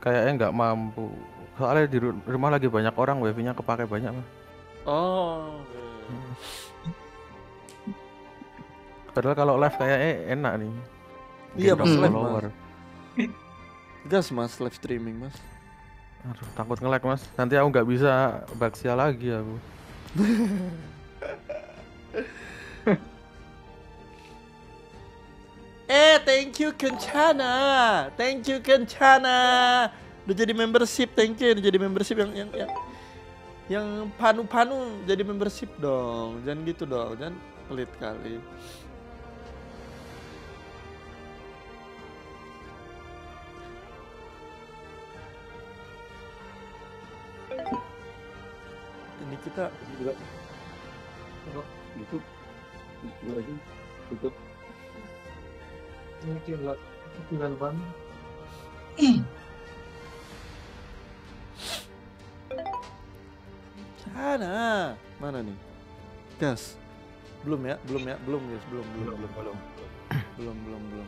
Kayaknya nggak mampu. Soalnya di ru- rumah lagi banyak orang, wifi-nya kepake banyak mas.
Oh.
Padahal kalau live kayaknya enak nih.
Iya, mas, live,
follower.
Gas mas live streaming mas.
Aduh, takut nge-lag mas. Nanti aku nggak bisa baksia lagi aku.
Eh, thank you Kencana. Thank you Kencana. Udah jadi membership, thank you. Udah jadi membership yang yang yang yang panu-panu jadi membership dong. Jangan gitu dong. Jangan pelit kali. Kita
juga itu itu lagi tutup ini tinggal tinggal ban
Sana. Mana nih? Gas. Belum ya, belum ya, belum guys, belum, belum, belum, belum. Belum, belum, belum.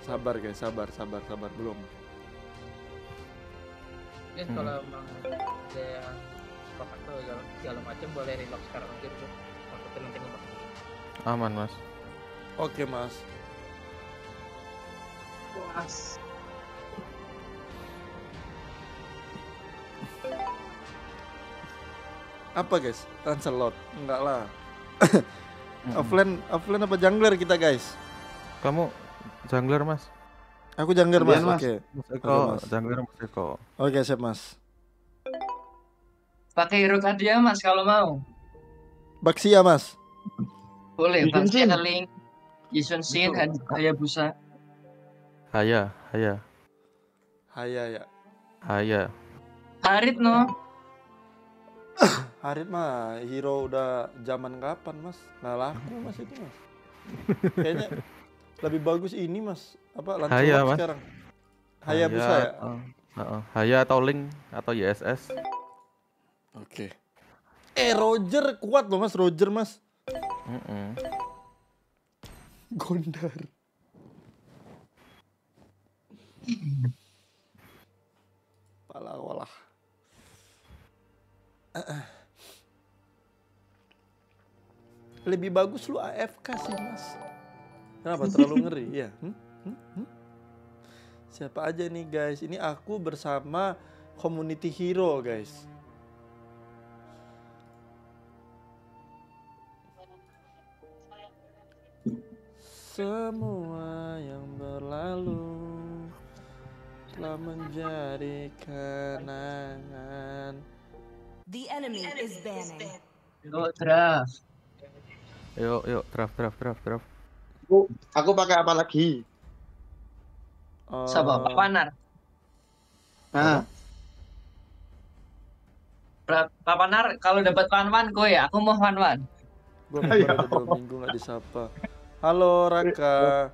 Sabar guys, sabar, sabar, sabar, belum.
Hmm.
kalau emang ada yang sepakat tuh segala, segala macam boleh relock sekarang aja. Maksudnya nanti ngebak.
Aman mas.
Oke, Mas.
Puas.
Apa guys? Lancelot? Enggak lah. Offline, offline apa jungler kita guys?
Kamu jungler mas?
Aku jungler mas.
Iya, Mas.
Oke.
Mas
Oke,
Eko,
Mas.
jungler mas Eko.
Oke, siap mas.
Pakai Hero Kadia Mas kalau mau.
Baksia mas.
Boleh,
Shin.
Channeling. Yisun Shin, Hayabusa.
Haya, haya,
Haya ya.
haya.
Harit no.
Harit mah hero udah zaman kapan mas? Nggak laku mas itu mas. Kayaknya Lebih bagus ini mas. Apa Lancelot
Haya, Mas.
sekarang? Hayabusa ya?
Heeh, Haya atau Link atau YSS.
Oke. Eh Roger kuat loh mas, Roger mas.
Mm-mm.
Gondar. Pala walah. Lebih bagus lu AFK sih mas. Kenapa terlalu ngeri ya? Hmm? Hmm? Hmm? Siapa aja nih guys? Ini aku bersama community hero guys. Semua yang berlalu telah menjadi kenangan.
The enemy is banning.
Yuk, draft.
Yuk, yuk, draft, draft, draft, draft.
Aku, aku pakai apa lagi?
Siapa? Pak Panar.
Nah,
Pra- Pak Panar, kalau dapat wan-wan gue ya, aku mau wan-wan.
Gue dua minggu gak disapa. Halo Raka.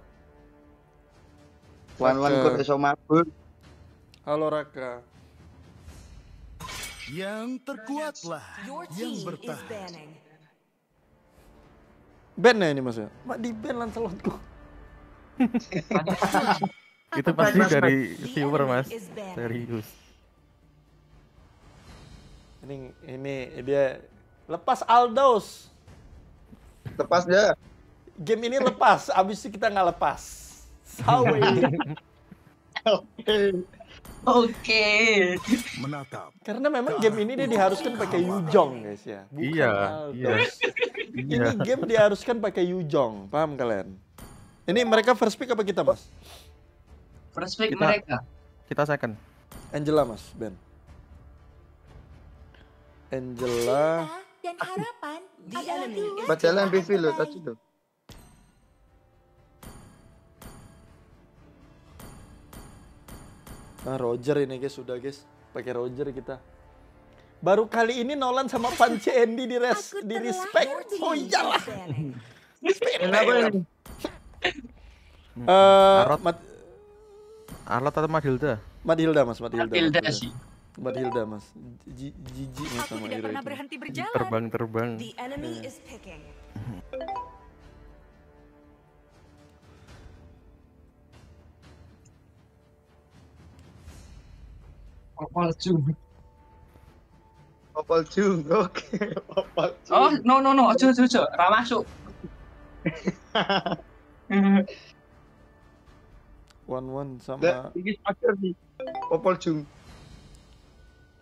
wan-wan
Raka.
kok iso mabur.
Halo Raka.
Yang terkuatlah yang bertahan.
Band ini mas ya? Mak di band Lancelotku.
Itu pasti dari viewer mas. Serius.
Ini ini dia lepas Aldos.
Lepas dah.
Game ini lepas, abis itu kita nggak lepas. Sawi.
Oke.
Menatap.
Karena memang game ini dia diharuskan pakai Yujong guys ya. Bukan
Iya, iya.
Aldos.
Iya.
Ini game diharuskan pakai Yujong, paham kalian? Ini mereka first pick apa kita mas?
First pick
Kita-
mereka.
Kita second.
Angela mas, Ben. Angela.
Dan harapan is
Baca MPV lo tadi tuh.
Nah, Roger ini guys sudah guys, pakai Roger kita. Baru kali ini Nolan sama Panci Andy di res, di respect. Oh iyalah. Eh,
Arot.
Mat-
Arlot atau Madilda?
Madhilda mas.
Matilda
Madhilda.
sih.
Madhilda mas, Ji- jijik mas
Aku
sama
tidak
hero
pernah berhenti berjalan.
Terbang-terbang.
The enemy is picking.
Opal Jung.
Opal Jung. Oke, Opal Jung.
Oh, no no no, ojo ojo ojo, ra masuk.
One one sama
ini spider nih. Opal Jung.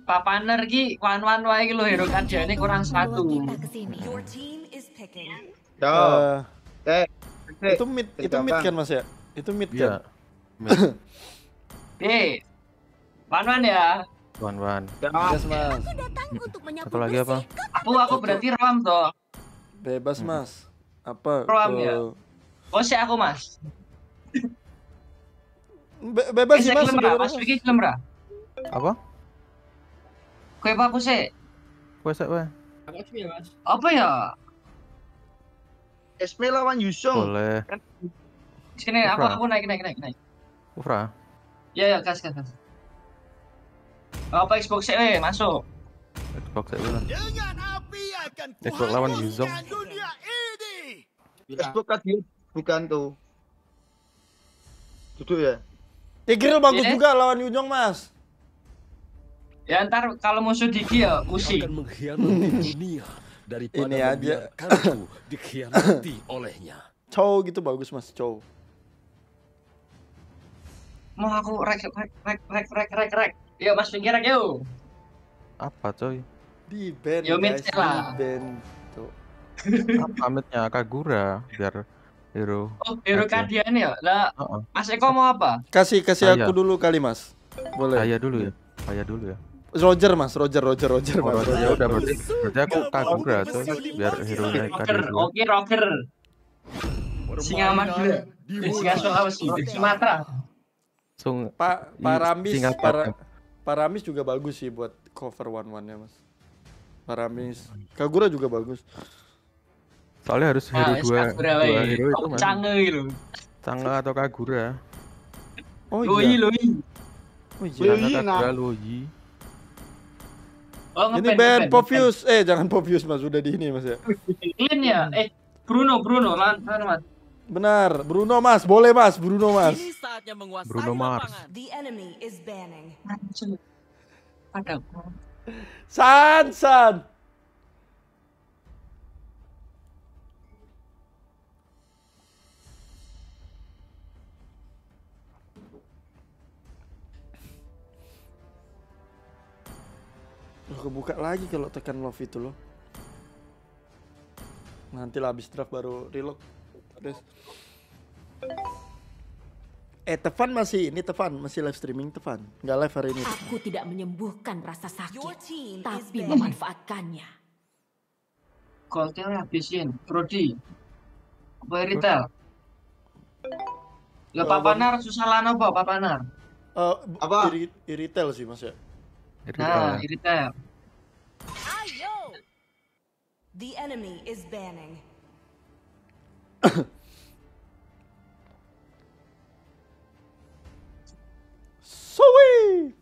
Pak Panar ki wan-wan wae iki lho hero kajiane kurang satu.
Your team is picking.
Yo.
Eh,
Eh,
itu mid, itu mid kan mas ya? Itu mid
Iya.
kan?
Eh. Wan-wan ya.
Wan Wan.
Bebas mas,
Datang untuk menyapu
Satu lagi apa?
Aku aku berarti rom toh.
bebas mas. Apa?
Ram ya? Oh sih aku mas.
be- bebas sih mas.
lemra, mas Vicky lemra.
Apa?
Kue apa aku sih?
Kue sek wae.
Apa ya?
Esme lawan Yusung.
Boleh.
Sini aku aku naik naik naik naik.
Ufra.
Ya ya gas gas gas. Apa Xbox eh masuk.
Xbox wae.
Dengan api akan
Xbox lawan Yuzong.
Esme dia bukan tuh. Duduk ya.
Tigreal bagus juga lawan Yujong mas.
Ya ntar kalau musuh Diki ya pusing.
akan mengkhianati dunia daripada
Ini aja.
membiarkanku dikhianati olehnya.
Chow gitu bagus mas, Chow.
Mau aku rek rek rek rek rek rek Yo Mas rek yo.
Apa coy?
Di band
Yo,
guys,
lah.
di band. Tuh.
Apa amitnya Kagura biar hero.
Oh hero kadian ya. Lah
Heeh.
Mas Eko mau apa?
Kasih kasih
Saya.
aku dulu kali mas. Boleh.
Saya dulu ya. Saya dulu ya.
Roger mas, Roger, Roger, Roger
Oh,
mas.
ya udah berarti berarti aku Kagura coy biar hero nya Kagura.
oke rocker. Singa Madura. Singa Sulawesi, Sumatera.
Langsung
Pak Pak Ramis,
singkat
para
pakai.
Pak Ramis juga bagus sih buat cover one one nya mas. Pak Ramis, Kagura juga bagus.
Soalnya harus hero
Ah,
dua
Sakura
dua hero itu mas.
canggih gitu.
Chang'e atau Kagura.
Oh
Loi,
iya.
loi.
Oh iya.
Loi, nah.
Kagura Loyi.
Oh,
Ini band Popius. Eh, jangan Popius Mas, udah di ini Mas ya.
Clean ya? Eh, Bruno, Bruno, lan, lan, Mas.
Benar, Bruno Mas, boleh Mas, Bruno Mas.
Ini saatnya menguasai
Bruno Mars.
lapangan.
The enemy is banning.
San, San. Loh, kebuka lagi kalau tekan love itu loh. Nanti lah habis draft baru reload. Terus. Eh, Tevan masih ini Tevan masih live streaming Tevan. Nggak live hari ini. Tevan.
Aku tidak menyembuhkan rasa sakit, tapi memanfaatkannya.
Koltel habisin. Apa retail? Ya
Oh,
papanar susah lana apa papanar?
Eh,
Apa?
iri, iritel sih Mas ya.
Nah,
Irita.
retail.
Ayo. The enemy is banning.
Sweet.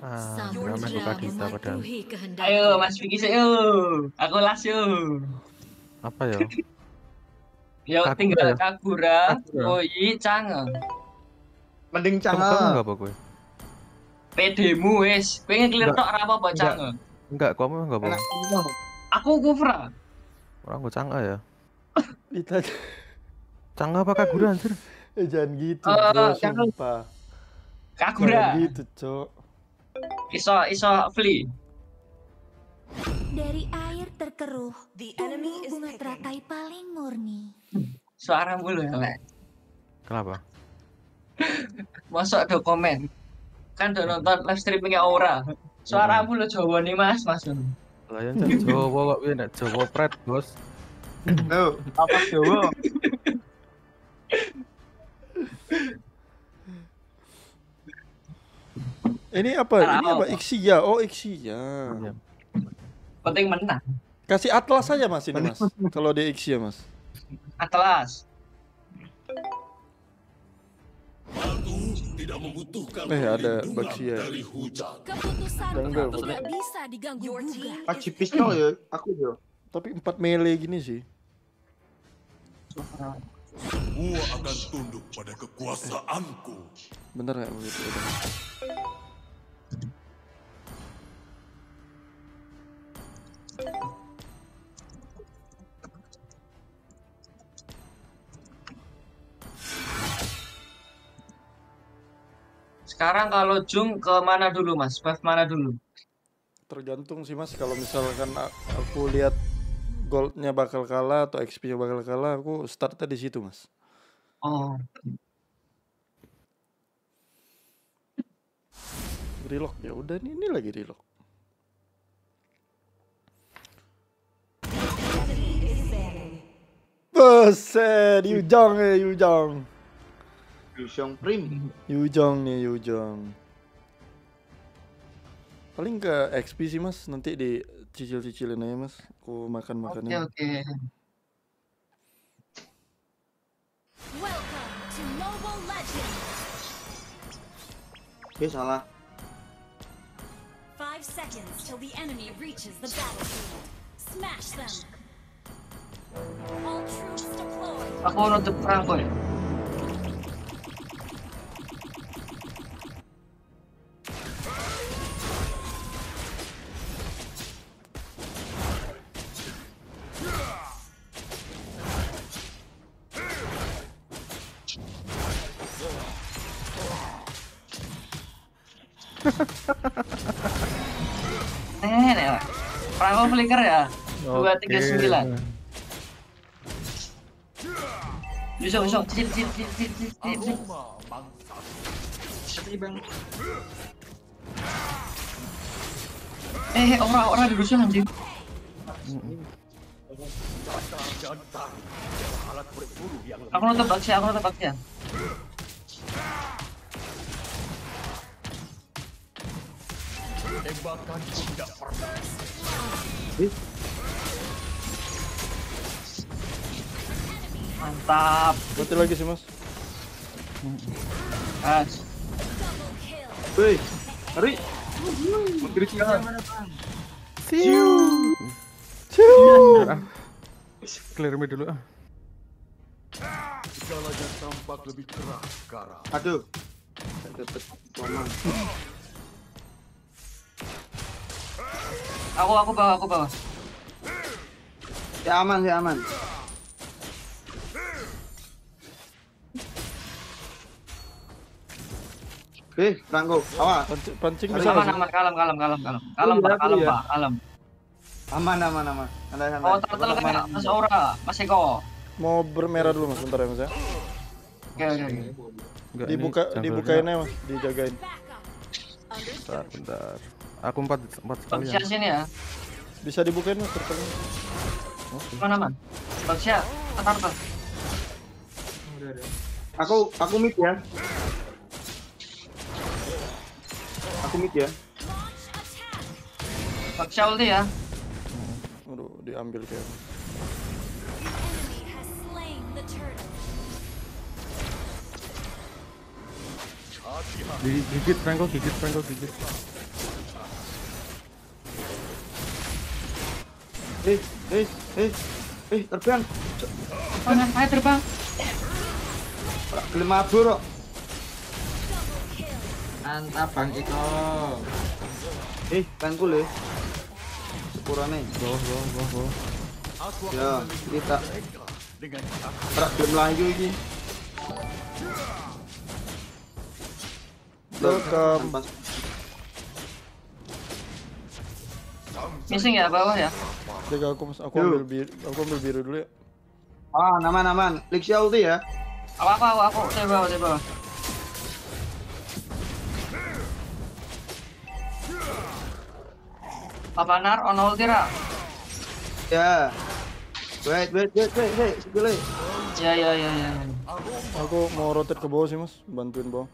Ah, nggak suka kita padahal.
Ayo Mas Vicky sih yo. Aku las yo.
Apa ya?
Yo
Kagura
tinggal
ya?
Kagura,
Kagura.
Koi, Cange.
Mending
Kamu kamu
Canggih.
nggak apa gue?
PD-mu wis. Kowe
Enggak.
tok ora apa-apa
Enggak. Enggak, kamu nggak apa?
Enak juga.
Aku Kufra.
Orang gue Chang'e ya.
Ditanya.
Chang'e apa Kagura anjir?
Eh jangan gitu,
Eh,
bro, sumpah.
Kagura.
Jangan gitu, Cok.
Iso iso flee.
Dari air terkeruh,
The enemy is
bunga teratai paling murni.
Suaramu lho elek.
Kenapa?
Masuk do komen. Kan do nonton live streamingnya Aura. Suaramu lo Jawa nih Mas, Mas.
Lah ya jan Jawa kok piye nek Jawa pret, Bos.
Tuh, apa Jawa?
Ini apa? Ini apa? Ixia. Oh, Ixia.
Iya.
Penting menang.
Kasih Atlas aja Mas ini, Mas. Kalau dia Ixia, Mas.
Atlas.
Tidak membutuhkan
Eh, ada Baxia.
dari hujan.
Keputusanku
Jungle,
tidak bisa diganggu gugat.
team
Paci pistol ya, aku yo.
Tapi 4 melee gini sih.
Semua akan tunduk pada kekuasaanku.
Bener nggak begitu? Udah.
Sekarang kalau Jung ke mana dulu Mas? Wave mana dulu?
Tergantung sih Mas kalau misalkan aku lihat goldnya bakal kalah atau XP-nya bakal kalah, aku startnya di situ Mas.
Oh,
Relock ya udah ini, ini lagi relock. Buset, Yujong ya Yujong.
Prim.
Yujong nih Yujong. Paling ke XP sih Mas, nanti dicicil-cicilin aja Mas. Aku
oke
makan-makanin.
oke.
Welcome to Mobile Legends.
Eh salah.
Five seconds till the enemy reaches the battlefield. Smash them. All troops deployed.
Aku nutup perang boy. Flicker ya. Dua tiga sembilan. Bisa bisa. Cip cip cip cip cip cip. cip. Eh, orang orang di rusuh anjing. Aku nonton Baxia, aku nonton Baxia.
Tembakan tidak pernah.
Mantap.
Mati lagi sih mas.
Mas.
Wih, Ari. Menggris kan?
Siu. Ah. Clear mid dulu ah.
Segalanya tampak lebih keras sekarang.
Aduh. Gak dapet
Aku aku bawa aku bawa.
Ya aman, ya aman. Eh, Ranggo, awas.
Pancing, pancing bisa
Aman aman kalem kalem kalem kalem. Kalem
Iya,
Pak, kalem
iya.
Pak, kalem.
Aman, aman, aman. Santai, santai.
Oh, turtle kayak Mas Aura, Mas Eko.
Mau bermerah dulu mas, bentar ya mas ya.
Oke oke
Dibuka, dibukain aja mas, dijagain.
Bentar, bentar. Aku empat empat sekalian.
Bagsya sini ya.
Bisa dibukain mas
Mana man? Bagsya, turtle.
Aku, aku mid ya. Aku mid ya.
Bagsya ulti ya.
Aduh, diambil kayak.
Gigit Franco, gigit Franco, gigit.
Eh, eh, eh, eh, terbang.
Mana? Ayo terbang.
Ora gelem mabur kok.
Mantap Bang Eko.
Eh, tangku le. Sepurane.
Bawah, bawah.
Aku akan
Ya, kita ora gelem layu iki.
Welcome.
Tanpa-
Missing ya bawah ya.
Jaga aku mas, aku ambil biru, aku ambil biru dulu ya.
Ah, aman, aman. Lixia ulti ya.
Apa apa aku aku saya bawah saya bawah. Papanar ono ulti ra?
Ya. Wait, wait, wait, wait, wait, sebelum.
Ya ya ya ya.
Aku mau rotate ke bawah sih mas, bantuin bawah.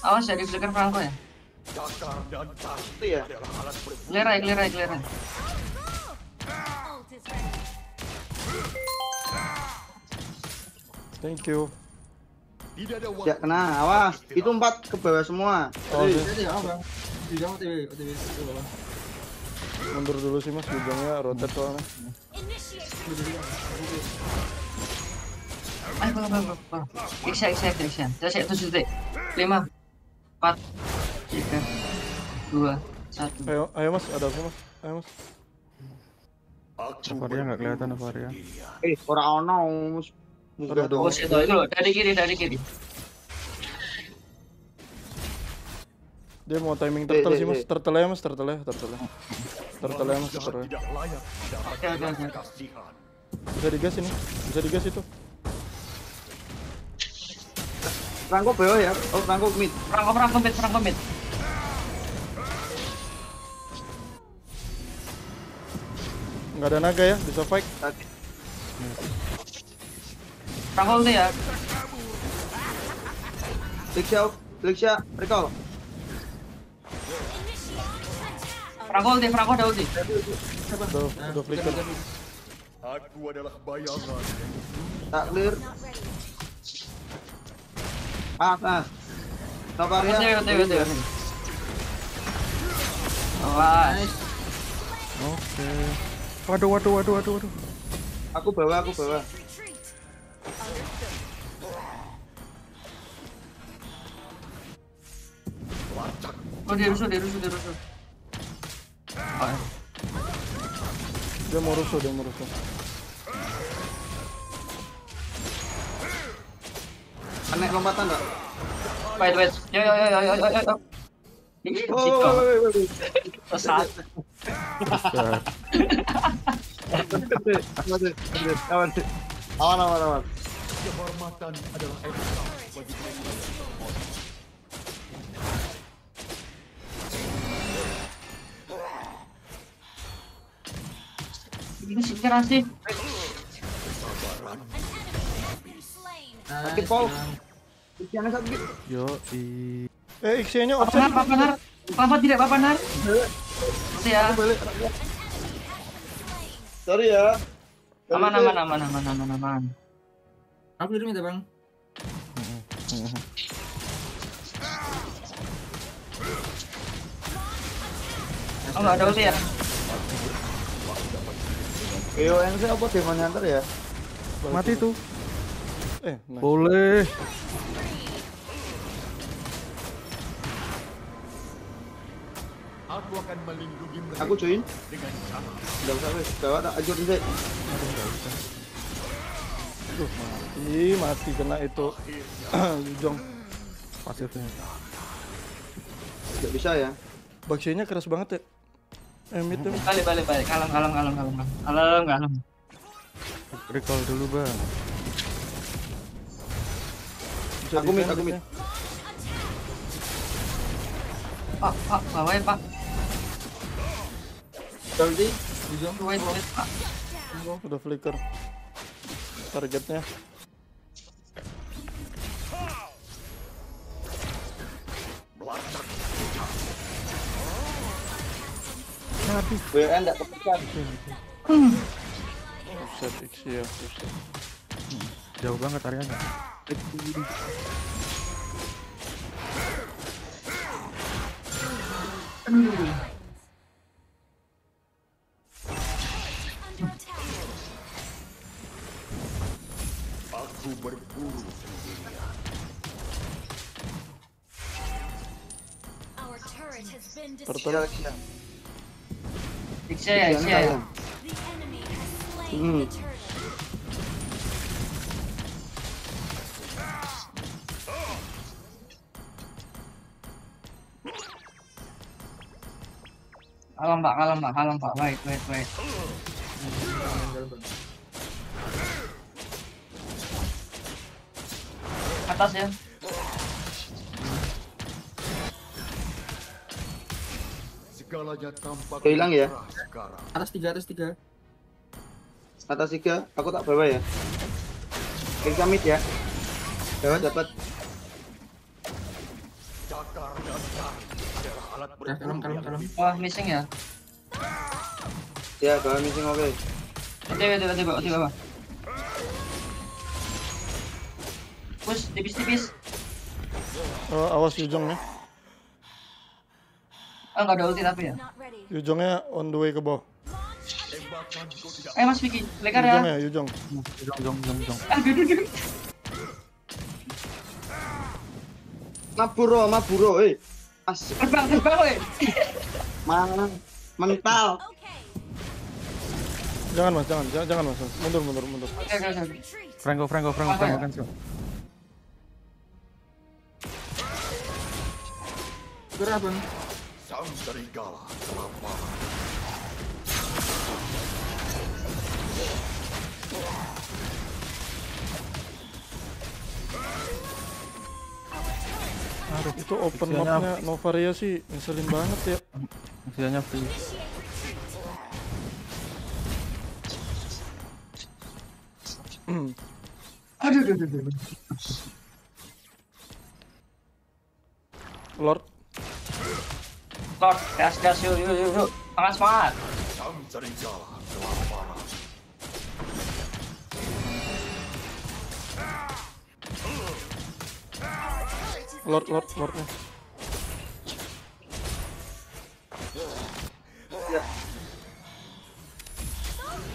Awas ya di flicker Franco ya.
Dan tas
Itu ya.
adalah alat berburu.
Clear clear clear.
Thank you.
Tidak.
Ya kena, awas. Itu empat ke bawah semua.
Oh,
Bang? Itu.
Mundur dulu sih mas, ujungnya rotate soalnya.
Ayo bawah. Iksa iksa iksa. Saya saya tujuh detik. Lima, empat, tiga, dua, satu.
Ayo, ayo mas, ada aku mas. Ayo mas.
Avaria nggak kelihatan Avaria.
Eh, ora ono. mus- Muka
Aduh,
dong.
Oh, itu itu loh dari kiri dari kiri.
Dia mau timing
Eh,
turtle
eh,
sih mas,
eh.
turtle ya mas, turtle ya, turtle ya. Turtle ya mas, turtle ya.
Oke oke oke.
Bisa digas ini, bisa digas itu.
Rangko bawah ya. Oh, Rangko mid.
Franco Franco mid Franco mid.
Nggak ada naga ya, bisa fight.
Tadi.
Franco ulti ya.
Lixia, Lixia, recall.
Ada ulti.
Udah, udah flicker.
Aku adalah bayangan.
Tak clear. Ah. Sabar ya.
Awas.
Oke. Waduh, waduh, waduh, waduh, waduh.
Aku bawa, aku bawa.
Oh dia rusuh dia rusuh dia rusuh. Oh,
Dia mau rusuh, dia mau rusuh.
Aneh lompatan enggak?
wait wait. Yo yo yo yo yo yo
Oh.
Sesat.
Buset.
Awan, awan, awan, awan, awan.
Kehormatan adalah etika bagi
Ini sih.
Sakit, Paul. Sakit.
Yo, i.
Eh,
Papa
offset.
nar, papa nar. Papa tidak papa nar. Nanti ya.
Sorry ya.
Aman, aman, aman, aman, aman, aman.
Aku dulu minta bang.
Oh nggak ada ulti ya?
PONC apa Demon Hunter ya?
Mati tuh.
Eh, nice.
Boleh.
Aku akan melindungi mereka
Aku join.
dengan cara
Enggak usah wes. Gawat tak ajurin sih.
Aduh, mati, mati kena itu. Jong.
Pasifnya.
Enggak bisa ya.
Baksinya keras banget ya. Eh, mid tuh.
Balik, balik, balik. Kalem, kalem, kalem, kalem, kalem. Kalem, kalem.
Recall dulu bang.
Bisa
Aku mid, aku mid.
midnya.
Pak, pak, pak.
Udah flicker. Targetnya.
WN enggak kepecat.
Offset X ya. Offset.
Jauh banget areanya.
Aku berburu
been
Turtle.
destroyed.
X ya, X ya.
The enemy has slain
Hmm.
Kalem pak, kalem pak, kalem pak. Wait, wait, wait. Atas ya.
segalanya tampak
hilang ya?
sekarang
Atas tiga, atas tiga.
Atas tiga. Aku tak bawa ya. Kita mid ya. Dapat.
cakar adalah alat
Ya, kalem, kalem,
Wah, missing ya.
Ya, bawa missing oke.
Oke, oke, oke, oke, oke, Push, tipis-tipis.
Oh, awas Yujong ya.
Oh, nggak ada ulti tapi ya.
Yujongnya on the way ke bawah.
Eh, Mas Vicky, lekar
Yujong
ya.
ya, Yujong.
Jong jong jong jong.
Aduh, aduh, aduh.
Maburo, maburo, eh. Asik.
Terbang, terbang, weh.
Mana? Mental.
Jangan mas, jangan, jangan, jangan mas. Mundur, mundur, mundur.
Franco Franco Franco
ya?
Franco
bang.
sang serigala kelaparan
Aduh, itu open
Fixnya
mapnya no variasi, ngeselin banget ya.
Usianya free.
Hmm.
Aduh, aduh, aduh, aduh.
Lord,
Lord, gas, gas, yuk, yuk, yuk, yuk. Semangat, semangat.
Lord, Lord, Lordnya.
Ya.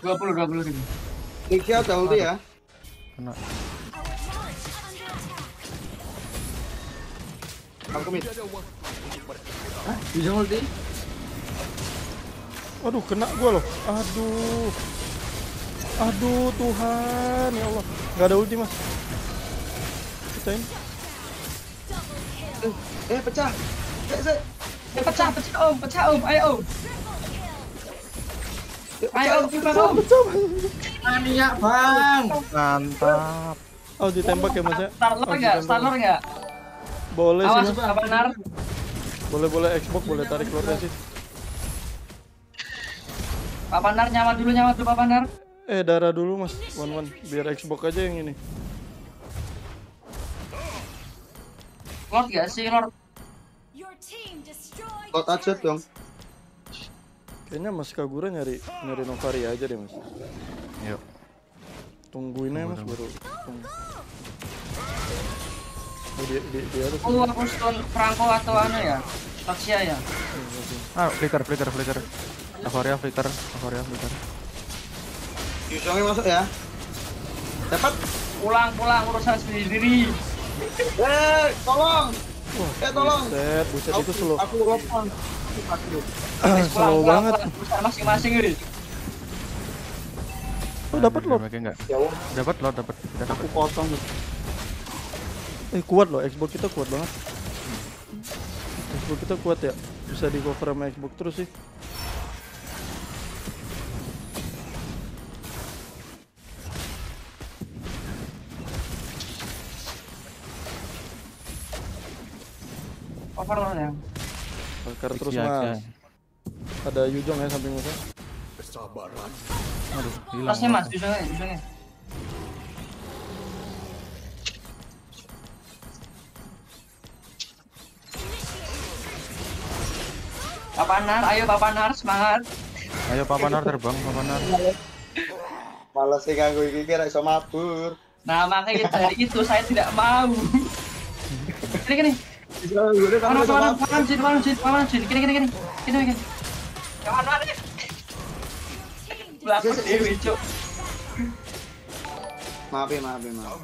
20, 20 ribu.
Tiga ulti ya.
Kena.
Aku mid.
Hah? Yujong ulti?
Aduh, kena gua loh. Aduh. Aduh, Tuhan, ya Allah. Gak ada ulti, Mas. Pecahin.
Eh, eh pecah. Sek, sek.
Eh, pecah, pecah, om, pecah, om. Ayo, om.
Yuk,
Ayo, om,
pecah.
om.
Mania bang.
Mantap.
Oh, ditembak ya, Mas ya?
Starler
Oh,
nggak?
ditembak.
Starler nggak?
Boleh sih,
Awas,
Mas.
apa benar?
Boleh, boleh Xbox, boleh tarik Lordnya sih.
Pak Panar nyawa dulu, nyawa dulu Pak Panar.
Eh, darah dulu, Mas. One, one. Biar Xbox aja yang ini.
Lord nggak sih, Lord?
Lot aja dong.
Kayaknya Mas Kagura nyari nyari Novari aja deh Mas.
Yuk.
Tungguin aja Mas baru. tunggu. Oh, dia, dia, dia harus
Oh, aku stun Franco atau anu ya? Taxia ya?
Ah, flicker, flicker, flicker. Avaria flicker, Avaria flicker.
Yusongnya masuk ya. Dapat.
Pulang, pulang urusan sendiri.
Eh, tolong. Eh, tolong.
Buset, buset itu slow.
Aku lopang.
Guys, pulang,
slow banget.
masing-masing guys.
Oh, dapat?
Ya Allah.
Dapat lot, dapat.
Aku potong.
Eh kuat loh, Xbox kita kuat banget. Xbox kita kuat ya. Bisa di cover sama Xbox terus sih.
Cover loh ya.
Bakar terus
iya.
mas. Ada Yujong ya samping.
Kesabaran.
Aduh, hilang.
Tasnya mas, jusungnya, jusungnya. Papa Nar, ayo Papa Nar, semangat.
Ayo Papa Nar terbang, Papa Nar.
Males sih ganggu iki kira iso mabur.
Nah makanya dari itu saya tidak mau. Mana
iso
mana
mabur.
mana jin mana jin mana jin. Gini gini gini. Gini gini. Jangan mana deh. Belakang dewi cuk.
Maaf ya, maaf ya, maaf.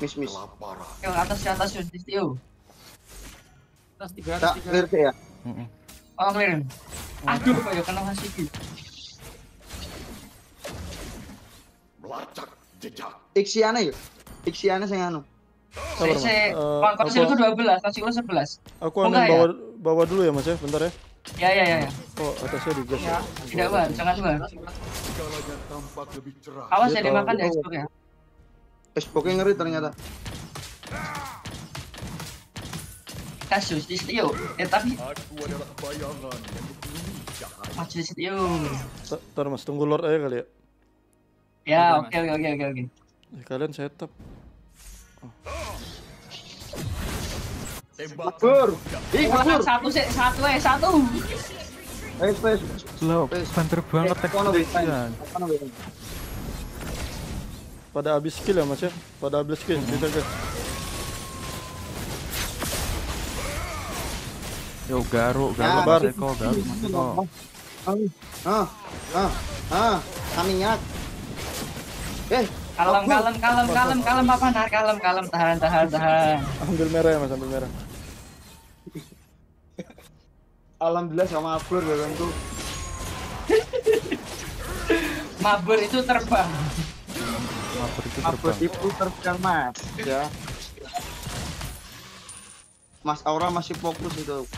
Miss, miss.
Yo atas atas yuk, Tio.
Atas 300
Tak clear sih ya.
Oh clear. Aduh kok ya kena masih gitu.
Melacak jejak.
Ixiane yuk. Ixiane sing anu.
Sabar,
Saya
Mas.
saya konsil
aku-
itu 12, konsil 11.
Aku
Oh,
amin
enggak ya?
bawa bawa dulu ya mas ya, bentar ya.
Ya ya ya ya.
Oh atasnya di gas ya.
Tidak bar, jangan
cerah.
Awas ya dimakan ya Xbox ya.
Xbox-nya ngeri ternyata.
Kasus di Tio. Eh tapi
Aku adalah bayangan yang dipenuhi cahaya.
maju di.
Ta- Ntar mas tunggu lord aja kali ya.
Ya oke oke oke oke oke.
Eh, kalian setup.
Kabur. Ih, kabur.
satu sih, satu eh satu.
Eh, space.
Lo, banter banget
wis.
Pada habis skill ya mas ya. Pada habis skill kita gas.
Yo, garuk,
Ya,
garuk,
bar.
Maseko, garuk, Maseko.
Ah, ah, ah, kamiak. Eh,
Kalem kalem kalem kalem kalem apa nar kalem kalem tahan tahan tahan.
Ambil merah ya mas, ambil merah.
alhamdulillah sama Abur bebengku.
Mabur itu terbang.
Mabur itu terbang.
itu terbang mas. Ya. Mas Aura masih fokus itu.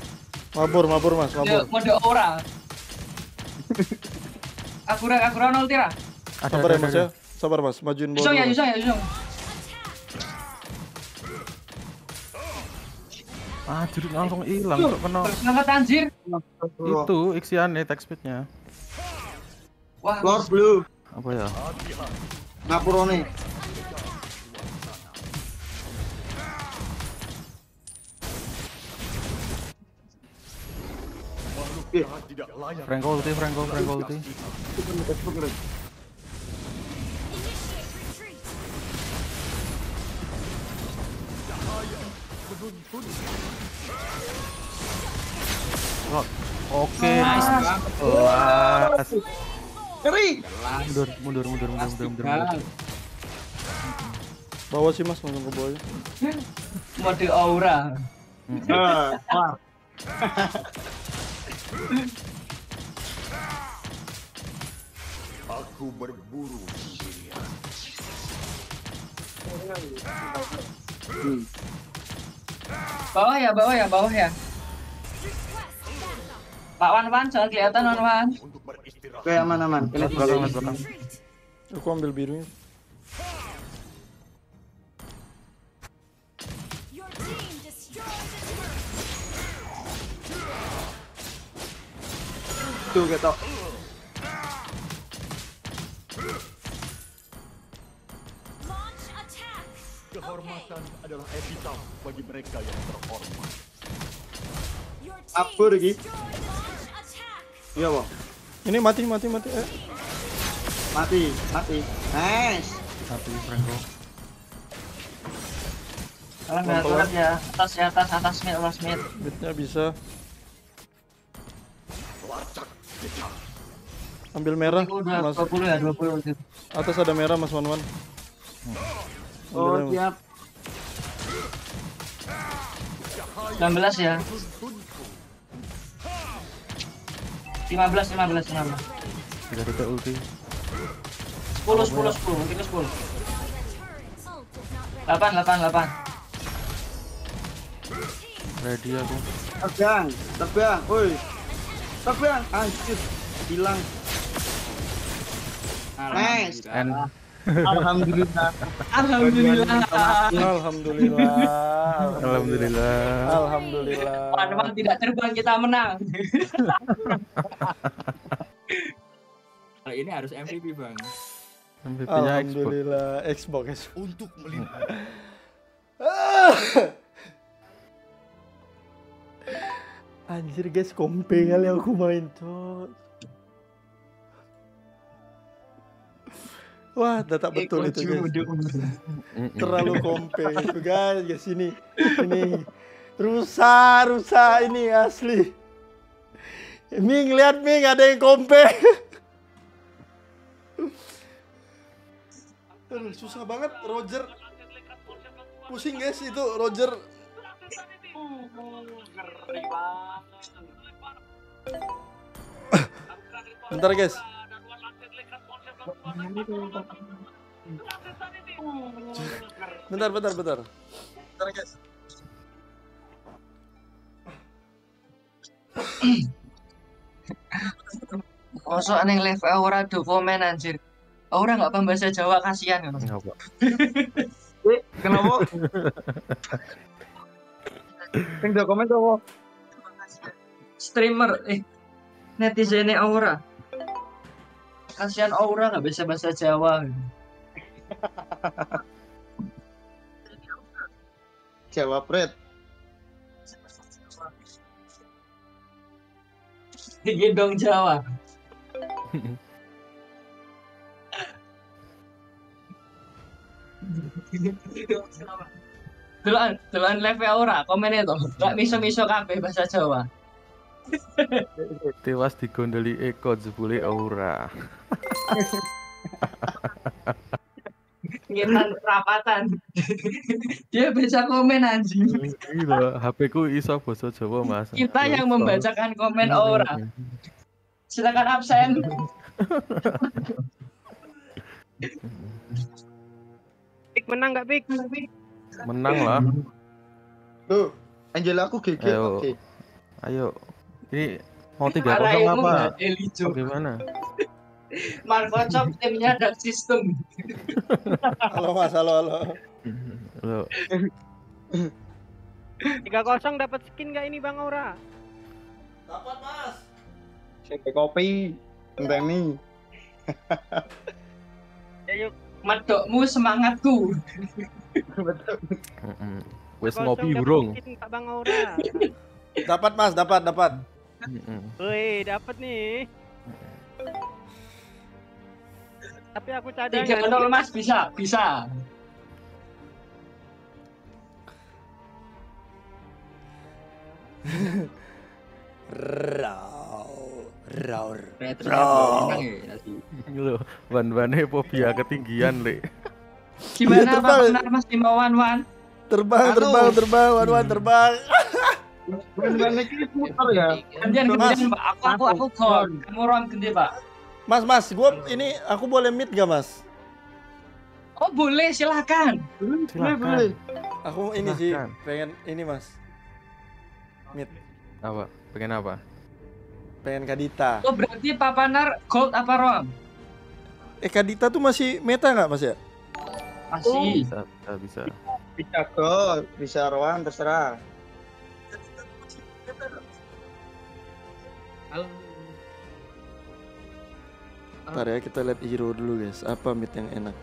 Mabur, mabur mas, mabur.
mode ora. Akura akura nol tira.
Ada,
Sabar
ada,
ya mas
ada.
ya. Sabar mas, majuin bawah
Yusung ya
dulu.
Yusung ya Yusung.
Ah, jadi langsung hilang kok kena.
Bersemangat anjir.
Itu Ixiane attack speed-nya.
Wah.
Lord Blue,
Apa ya?
Ngapurone.
Franco ulti, Franco, Franco ulti. Oke.
Nice
Ah.
banget.
Kelas.
Ngeri.
Mundur, mundur, mundur, mundur, mundur, mundur.
Bawa sih mas, langsung ke bawah.
Mode aura.
Ah, wah.
Aku berburu sendirian.
Bawah ya bawah ya bawah ya. Pak Wan Wan jangan kelihatan Wan Wan.
Oke, aman aman. Ini
Lewat belakang, lewat belakang.
Aku ambil birunya.
Tuh ketok.
Launch attack.
Kehormatan adalah epitaf bagi mereka yang terhormat.
Abur iki. Iya, Bang.
Ini mati mati mati. Eh.
Mati, mati. Nice.
Mati Franco.
Kalian nggak ya. Atas ya, atas, atas mid, atas mid.
Bitnya bisa. Ambil merah,
Udah
Mas.
20 ya, 20 gitu.
Atas ada merah, Mas Wan Wan.
Oh,
aja, Mas.
siap. 19 ya. 15, 15, 15.
Tidak ada ulti.
10, 10, 10, mungkin 10. 8, 8, 8.
Ready aku.
Terbang, terbang. Woi. Terbang. Anjir. Hilang. Nice.
And
Alhamdulillah.
Alhamdulillah.
Alhamdulillah.
Alhamdulillah.
Alhamdulillah.
Wan-wan tidak terbang kita menang.
Kalau ini harus MVP bang.
MVP-nya Xbox.
Alhamdulillah Xbox.
Untuk melindungi
Anjir guys, kompe kali aku main, cok. Wah, tak betul itu guys. Terlalu kompe itu guys, guys ini. Ini rusak, rusak ini asli. Ming, lihat Ming, ada yang kompe. Aduh, susah banget Roger. Pusing guys itu Roger. Bentar guys. Bentar, bentar, bentar. Bentar guys.
Kosok neng live Aura do komen anjir. Aura nggak paham bahasa Jawa kasihan kan.
Ngapa?
Kenapa? Sing do komen tuh.
Streamer eh netizennya Aura. Kasihan Aura nggak bisa bahasa Jawa.
Jawab Red.
Gendong Jawa. Deloan, deloan live Aura, komennya tuh. Gak miso-miso kabeh bahasa Jawa.
Tewas digondoli Eko jebule Aura.
Ngitan rapatan. Dia bisa komen anjing.
Gila, HP ku iso basa Jawa, Mas.
Kita yang membacakan komen Aura. Silakan absen.
Pik menang nggak Pik?
Menang lah.
Tuh, Angel aku GG
Ayo.
oke.
Ayo. Ini mau tiga kosong apa? Gimana?
Marco Cop timnya dark system.
Halo Mas, halo halo.
Loh,
Tiga kosong dapat skin nggak ini Bang Aura?
Dapat Mas.
Sampai kopi. Enteni.
Ya yuk.
Medokmu semangatku.
Wes ngopi
dapat
burung.
Bang Aura.
Dapat Mas, dapat, dapat.
Woi, dapat nih. Tapi aku cadangan.
Tiga nol mas bisa, bisa.
Rau, raur.
Loh, ban-bannya fobia ketinggian, Le.
Gimana Pak
terbang.
Benar Mas Himawan Wan?
Terbang,
Halo.
terbang, terbang, wan wan terbang.
Bener iki putar ya.
Mas.
gantian Pak. Aku aku aku gol. Kamu ruang gede Pak.
Mas, Mas, gua ini aku boleh meet gak Mas?
Oh boleh silakan.
Silakan.
Aku ini sih pengen ini Mas. Meet,
Apa? Pengen apa?
pengen Kadita.
Oh berarti Papanar gold apa rom?
Eh Kadita tuh masih meta nggak Mas ya?
Masih.
Bisa, bisa, bisa.
Bisa gol, bisa Rowan terserah.
Halo.
Ntar ya kita lihat hero dulu guys. Apa mid yang enak?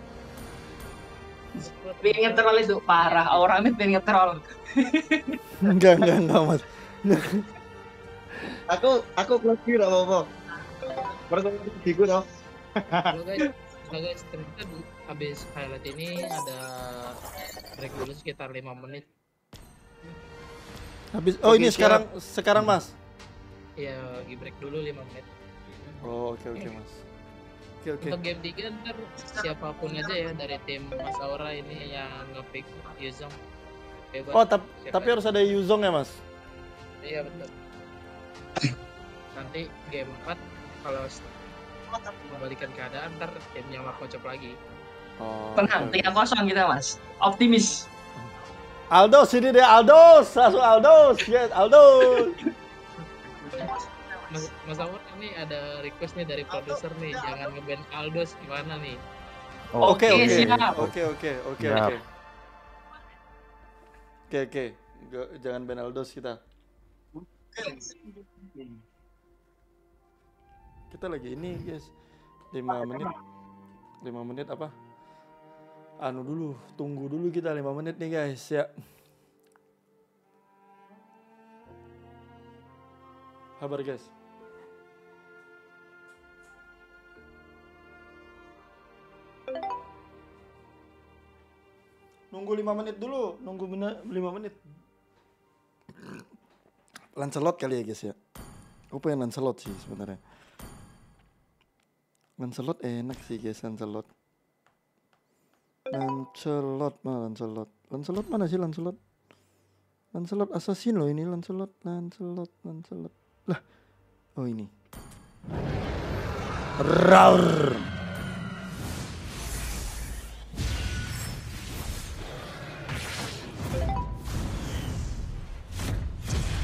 Pengen ngetrol itu parah. Orang ini pengen ngetrol.
enggak, enggak, enggak Mas.
Aku aku close view gak apa-apa. Pertama gigiku tau.
Halo guys, halo guys, ternyata habis highlight ini ada break dulu sekitar 5 menit.
Habis Oh, ini
Oke,
sekarang sekarang Mas.
Iya, lagi break dulu 5 menit.
Oh, oke oke, Mas. Oke oke.
Untuk game 3 ntar siapa pun aja ya dari tim Mas Aura ini yang ngepick Yuzong. Bebas.
Oh, tap-
Siapa
tapi
aja.
harus ada Yuzong ya, Mas?
Iya betul. Nanti game 4 kalau membalikan keadaan ntar timnya Marco Chop lagi.
Oh.
Tenang, tiga kosong kita mas. Optimis.
Aldos ini deh Aldos, langsung Aldos, yes Aldos.
Mas, Mas Aura ini ada request nih dari produser nih, jangan ngeband Aldos gimana nih?
Oke oke
siap.
oke oke oke oke. Oke oke, jangan ban Aldos kita. Kita lagi ini guys, 5 menit, 5 menit apa? Anu dulu, tunggu dulu kita 5 menit nih guys ya. Kabar guys. Nunggu 5 menit dulu, nunggu bener 5 menit. Lancelot kali ya guys ya. Aku pengen Lancelot sih sebenarnya. Lancelot enak sih guys Lancelot. Lancelot mana Lancelot? Lancelot mana sih Lancelot? Lancelot assassin loh ini Lancelot, Lancelot, Lancelot. Lah, oh ini. Raur.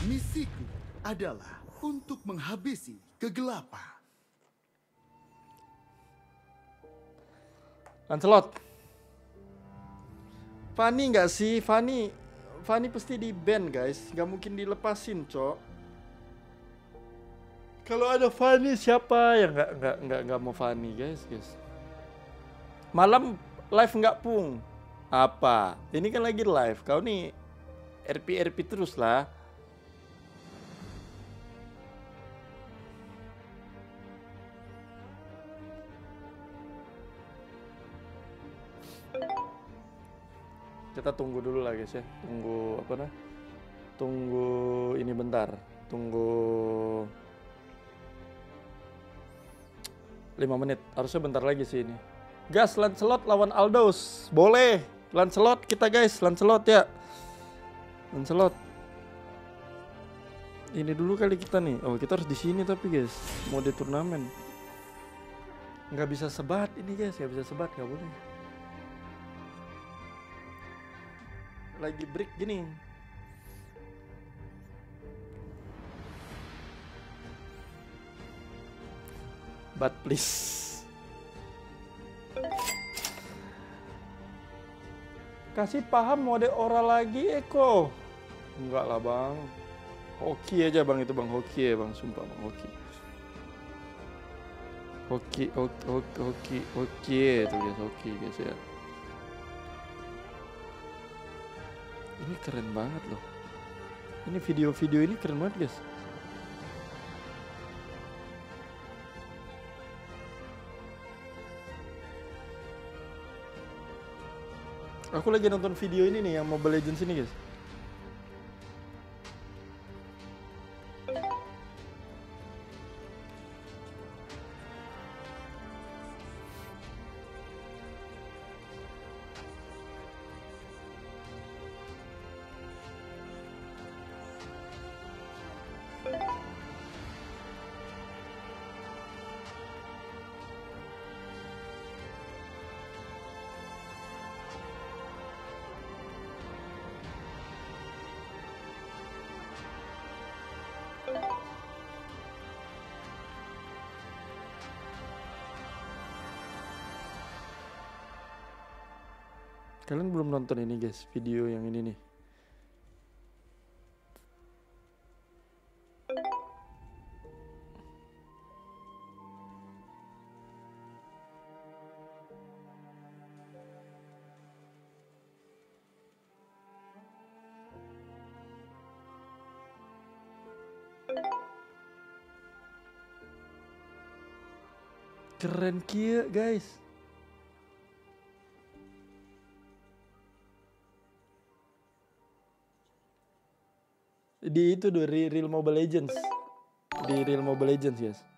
Misiku adalah untuk menghabisi kegelapan.
Lancelot. Fanny nggak sih? Fanny, Fanny pasti di ban guys, nggak mungkin dilepasin, cok. Kalau ada Fanny siapa yang nggak nggak nggak nggak mau Fanny guys, guys. Malam live nggak pung. Apa? Ini kan lagi live. Kau nih RP RP terus lah. Kita tunggu dulu lah guys ya. Tunggu apa nah? Tunggu ini bentar. Tunggu 5 menit. Harusnya bentar lagi sih ini. Gas Lancelot lawan Aldos. Boleh. Lancelot kita guys, Lancelot ya. Lancelot. Ini dulu kali kita nih. Oh, kita harus di sini tapi guys. Mode turnamen. Nggak bisa sebat ini guys, nggak bisa sebat, nggak boleh. Lagi break gini. But please. Kasih paham mode ora lagi Eko. Enggak lah bang. Hoki aja bang itu bang hoki ya bang sumpah bang hoki. Hoki hoki hoki hoki itu guys hoki guys ya. Ini keren banget loh. Ini video-video ini keren banget guys. Aku lagi nonton video ini nih yang Mobile Legends ini guys. belum nonton ini guys, video yang ini nih. Keren kia guys. Di itu Re- Real Mobile Legends. Di Real Mobile Legends guys.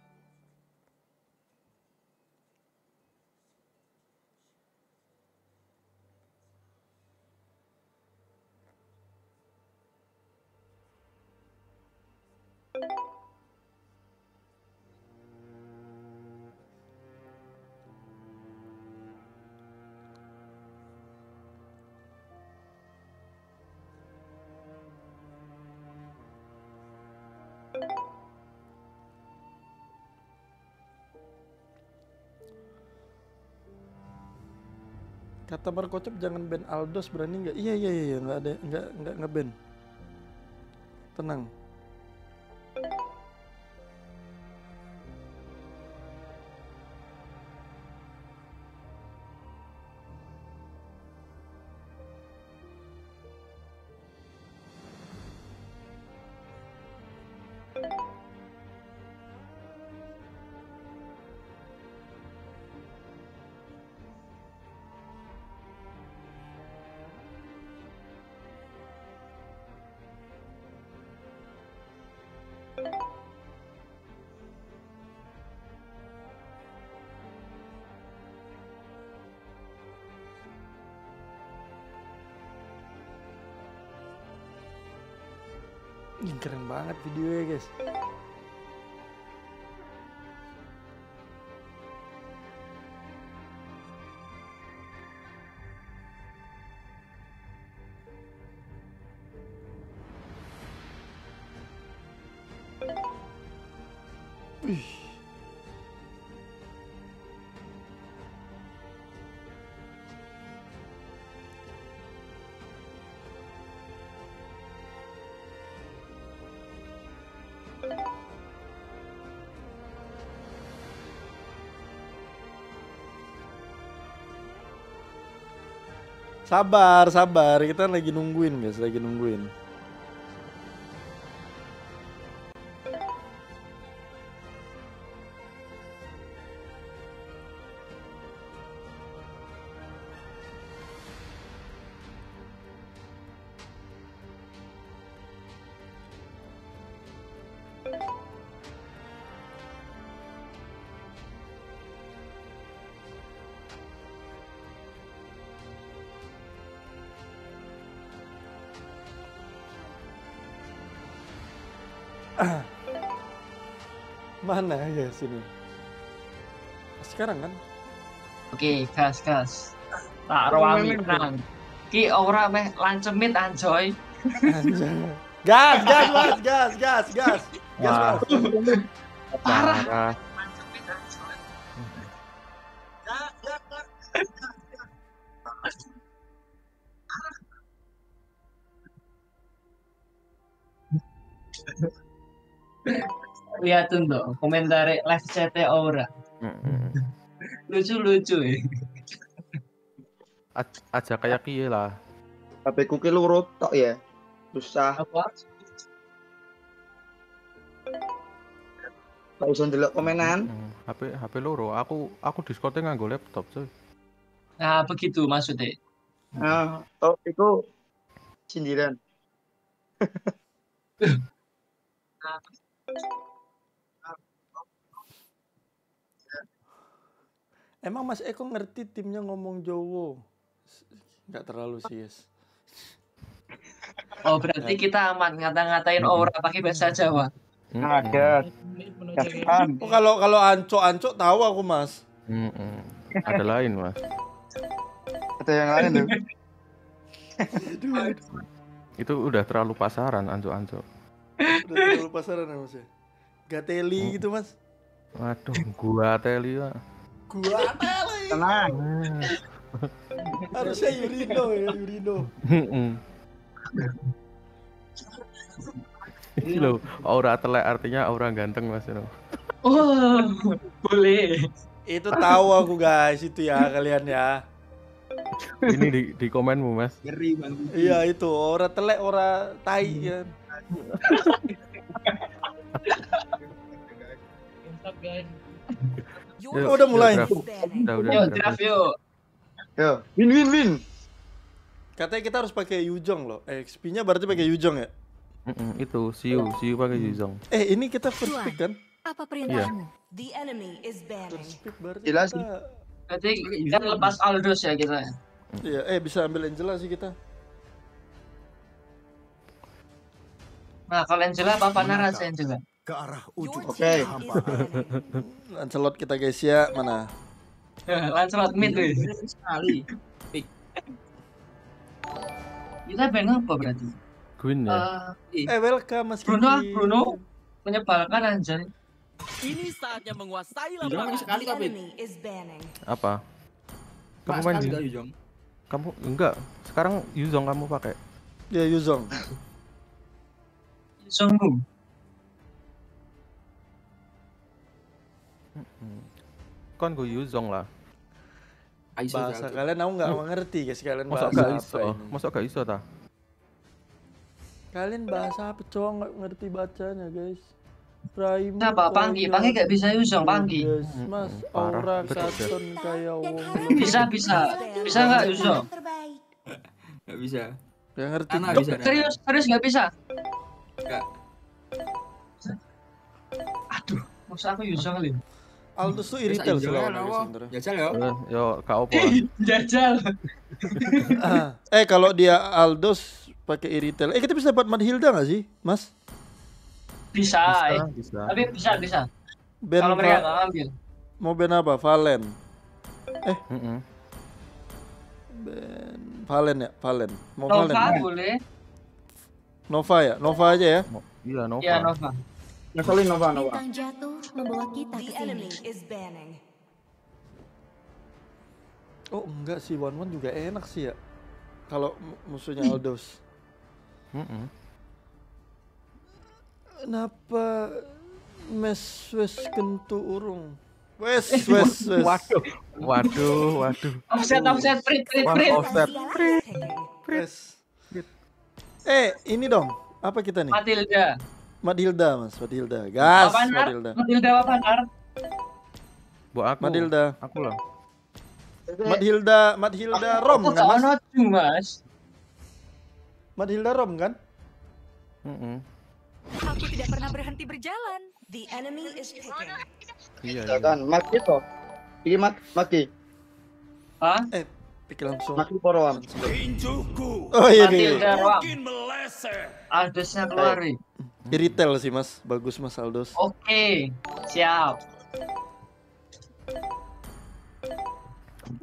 Kata Markocop jangan ban Aldos berani nggak? Iya iya iya iya, nggak ada nggak nggak ngeban. Tenang. Keren banget videonya guys. Sabar, sabar. Kita lagi nungguin, guys. Lagi nungguin. Mana ya sini? Sekarang kan?
Oke, gas gas. Tak rawami tenang. Ki ora meh lancemit anjoy.
Gas, gas, mas, gas, gas, gas. Gas, mas.
Parah. Lihat tuh komentar live chat ora.
Mm-mm.
Lucu-lucu ya.
Aj- aja kayak kiye lah.
HP ku ki loro tok ya. Susah.
Apa?
Tak usah ndelok komenan.
HP HP loro. Aku aku Discord-nya nganggo laptop, coy.
Nah, begitu maksudnya.
Nah, tok iku sindiran.
Emang Mas Eko ngerti timnya ngomong Jowo? Nggak terlalu sih, yes.
Oh, berarti kita aman ngata-ngatain Aura pakai bahasa Jawa.
Ada.
Oh, kalau kalau anco-anco tahu aku, Mas.
Mm-mm. Ada lain, Mas.
Ada yang lain tuh.
Itu udah terlalu pasaran anco-anco.
Udah terlalu pasaran ya, Mas ya. Gateli gitu, Mas.
Waduh, gua teli lah.
Gua teli.
Tenang.
Harusnya Yurino ya, Yurino.
Ini loh, aura telek artinya aura ganteng mas itu.
Oh, boleh.
Itu tahu aku guys, itu ya kalian ya.
Ini di, di komenmu mas.
Ngeri bang.
Iya itu, ora telek, ora tai kan.
Mantap guys.
Oh, udah mulai.
udah,
Yuk,
draft.
draft yuk.
Yo, win win win.
Katanya kita harus pakai Yuzong loh. XP-nya berarti pakai Yuzong ya?
Mm-mm, itu Siu, Siu pakai Yuzong.
Eh, ini kita first pick kan?
Apa perintahmu? The enemy is banning.
First pick berarti
Jelas.
kita...
Berarti kita lepas Aldous ya kita.
Iya, eh bisa ambil Angela sih kita.
Nah, kalau Angela apa apa narasi Angela?
Ke arah ujung.
Oke.
Lancelot kita guys ya, mana?
Lancelot mid tuh.
Sekali.
Kita ban apa berarti?
Queen ya.
Eh,
Eh, welcome Mas
Bruno,
Kiki.
Bruno menyebalkan anjay.
Ini saatnya menguasai
Yuzong
lapangan.
sekali
banning.
Apa? Kamu main
sekali
di-
Yuzong?
Kamu enggak. Sekarang Yuzong kamu pakai.
Ya Yuzong.
Songmu.
Kon gue Yuzong lah.
Aiso
Bahasa
sekali.
kalian aku nggak mengerti guys. Kalian
Masuk
bahasa
gak
apa
iso?
ini?
Masuk gak iso ta?
Kalian bahasa apa cowok nggak ngerti bacanya guys. Raimu
Siapa? Panggi, Panggi gak bisa Yuzong, Panggi.
Yes, Mas, aura katon kayak wong.
Bisa, bisa. Bisa nggak Yuzong?
Gak bisa.
Gak ngerti.
Anak bisa.
Serius, serius nggak bisa?
Gak.
Aduh, maksud aku Yuzong kali.
Aldous tuh
Bisa
iritel sih
ya. Jajal ya.
Eh, Yo, kak opo.
Jajal.
eh kalau dia Aldous pakai iritel, eh kita bisa dapat Madhilda nggak sih, Mas?
Bisa, eh.
Bisa.
Tapi bisa, bisa.
Ben
Kalau mereka nggak ngambil.
mau band apa? Valen.
Mm-mm.
Ben Valen ya, Valen. Mau
Nova
Valen.
boleh.
Nova ya, Nova aja ya.
Iya, Nova.
Iya, Nova.
Ngeselin Nova Nova.
Bintang jatuh membawa kita is banning.
Oh enggak sih, One One juga enak sih ya. Kalau mu- musuhnya Aldous.
Mm-mm.
Kenapa mes wes kentu urung? Wes wes wes.
Waduh, waduh, waduh.
Offset, offset, print, print, print.
offset.
Wes. Eh, ini dong. Apa kita nih?
Matilda.
Madilda, Mas. Madilda. Gas,
Apa nar?
Madilda.
Matilda apa nar?
Buat aku.
Madilda.
Aku lah.
Madhilda, Madhilda Rom
Aku
kan, Mas?
tuh, Mas.
Madhilda Rom kan?
Mm-mm.
Aku tidak pernah berhenti berjalan. The enemy is picking.
Iya,
Ya
iya.
kan, Mak itu. Iki Mak, Maki.
Hah?
Eh, pikir langsung.
Maki Poroam.
Tinjuku
Oh iya
makin meleset.
Aldusnya keluar nih.
Iritel sih, Mas. Bagus, Mas Aldos.
Oke, siap.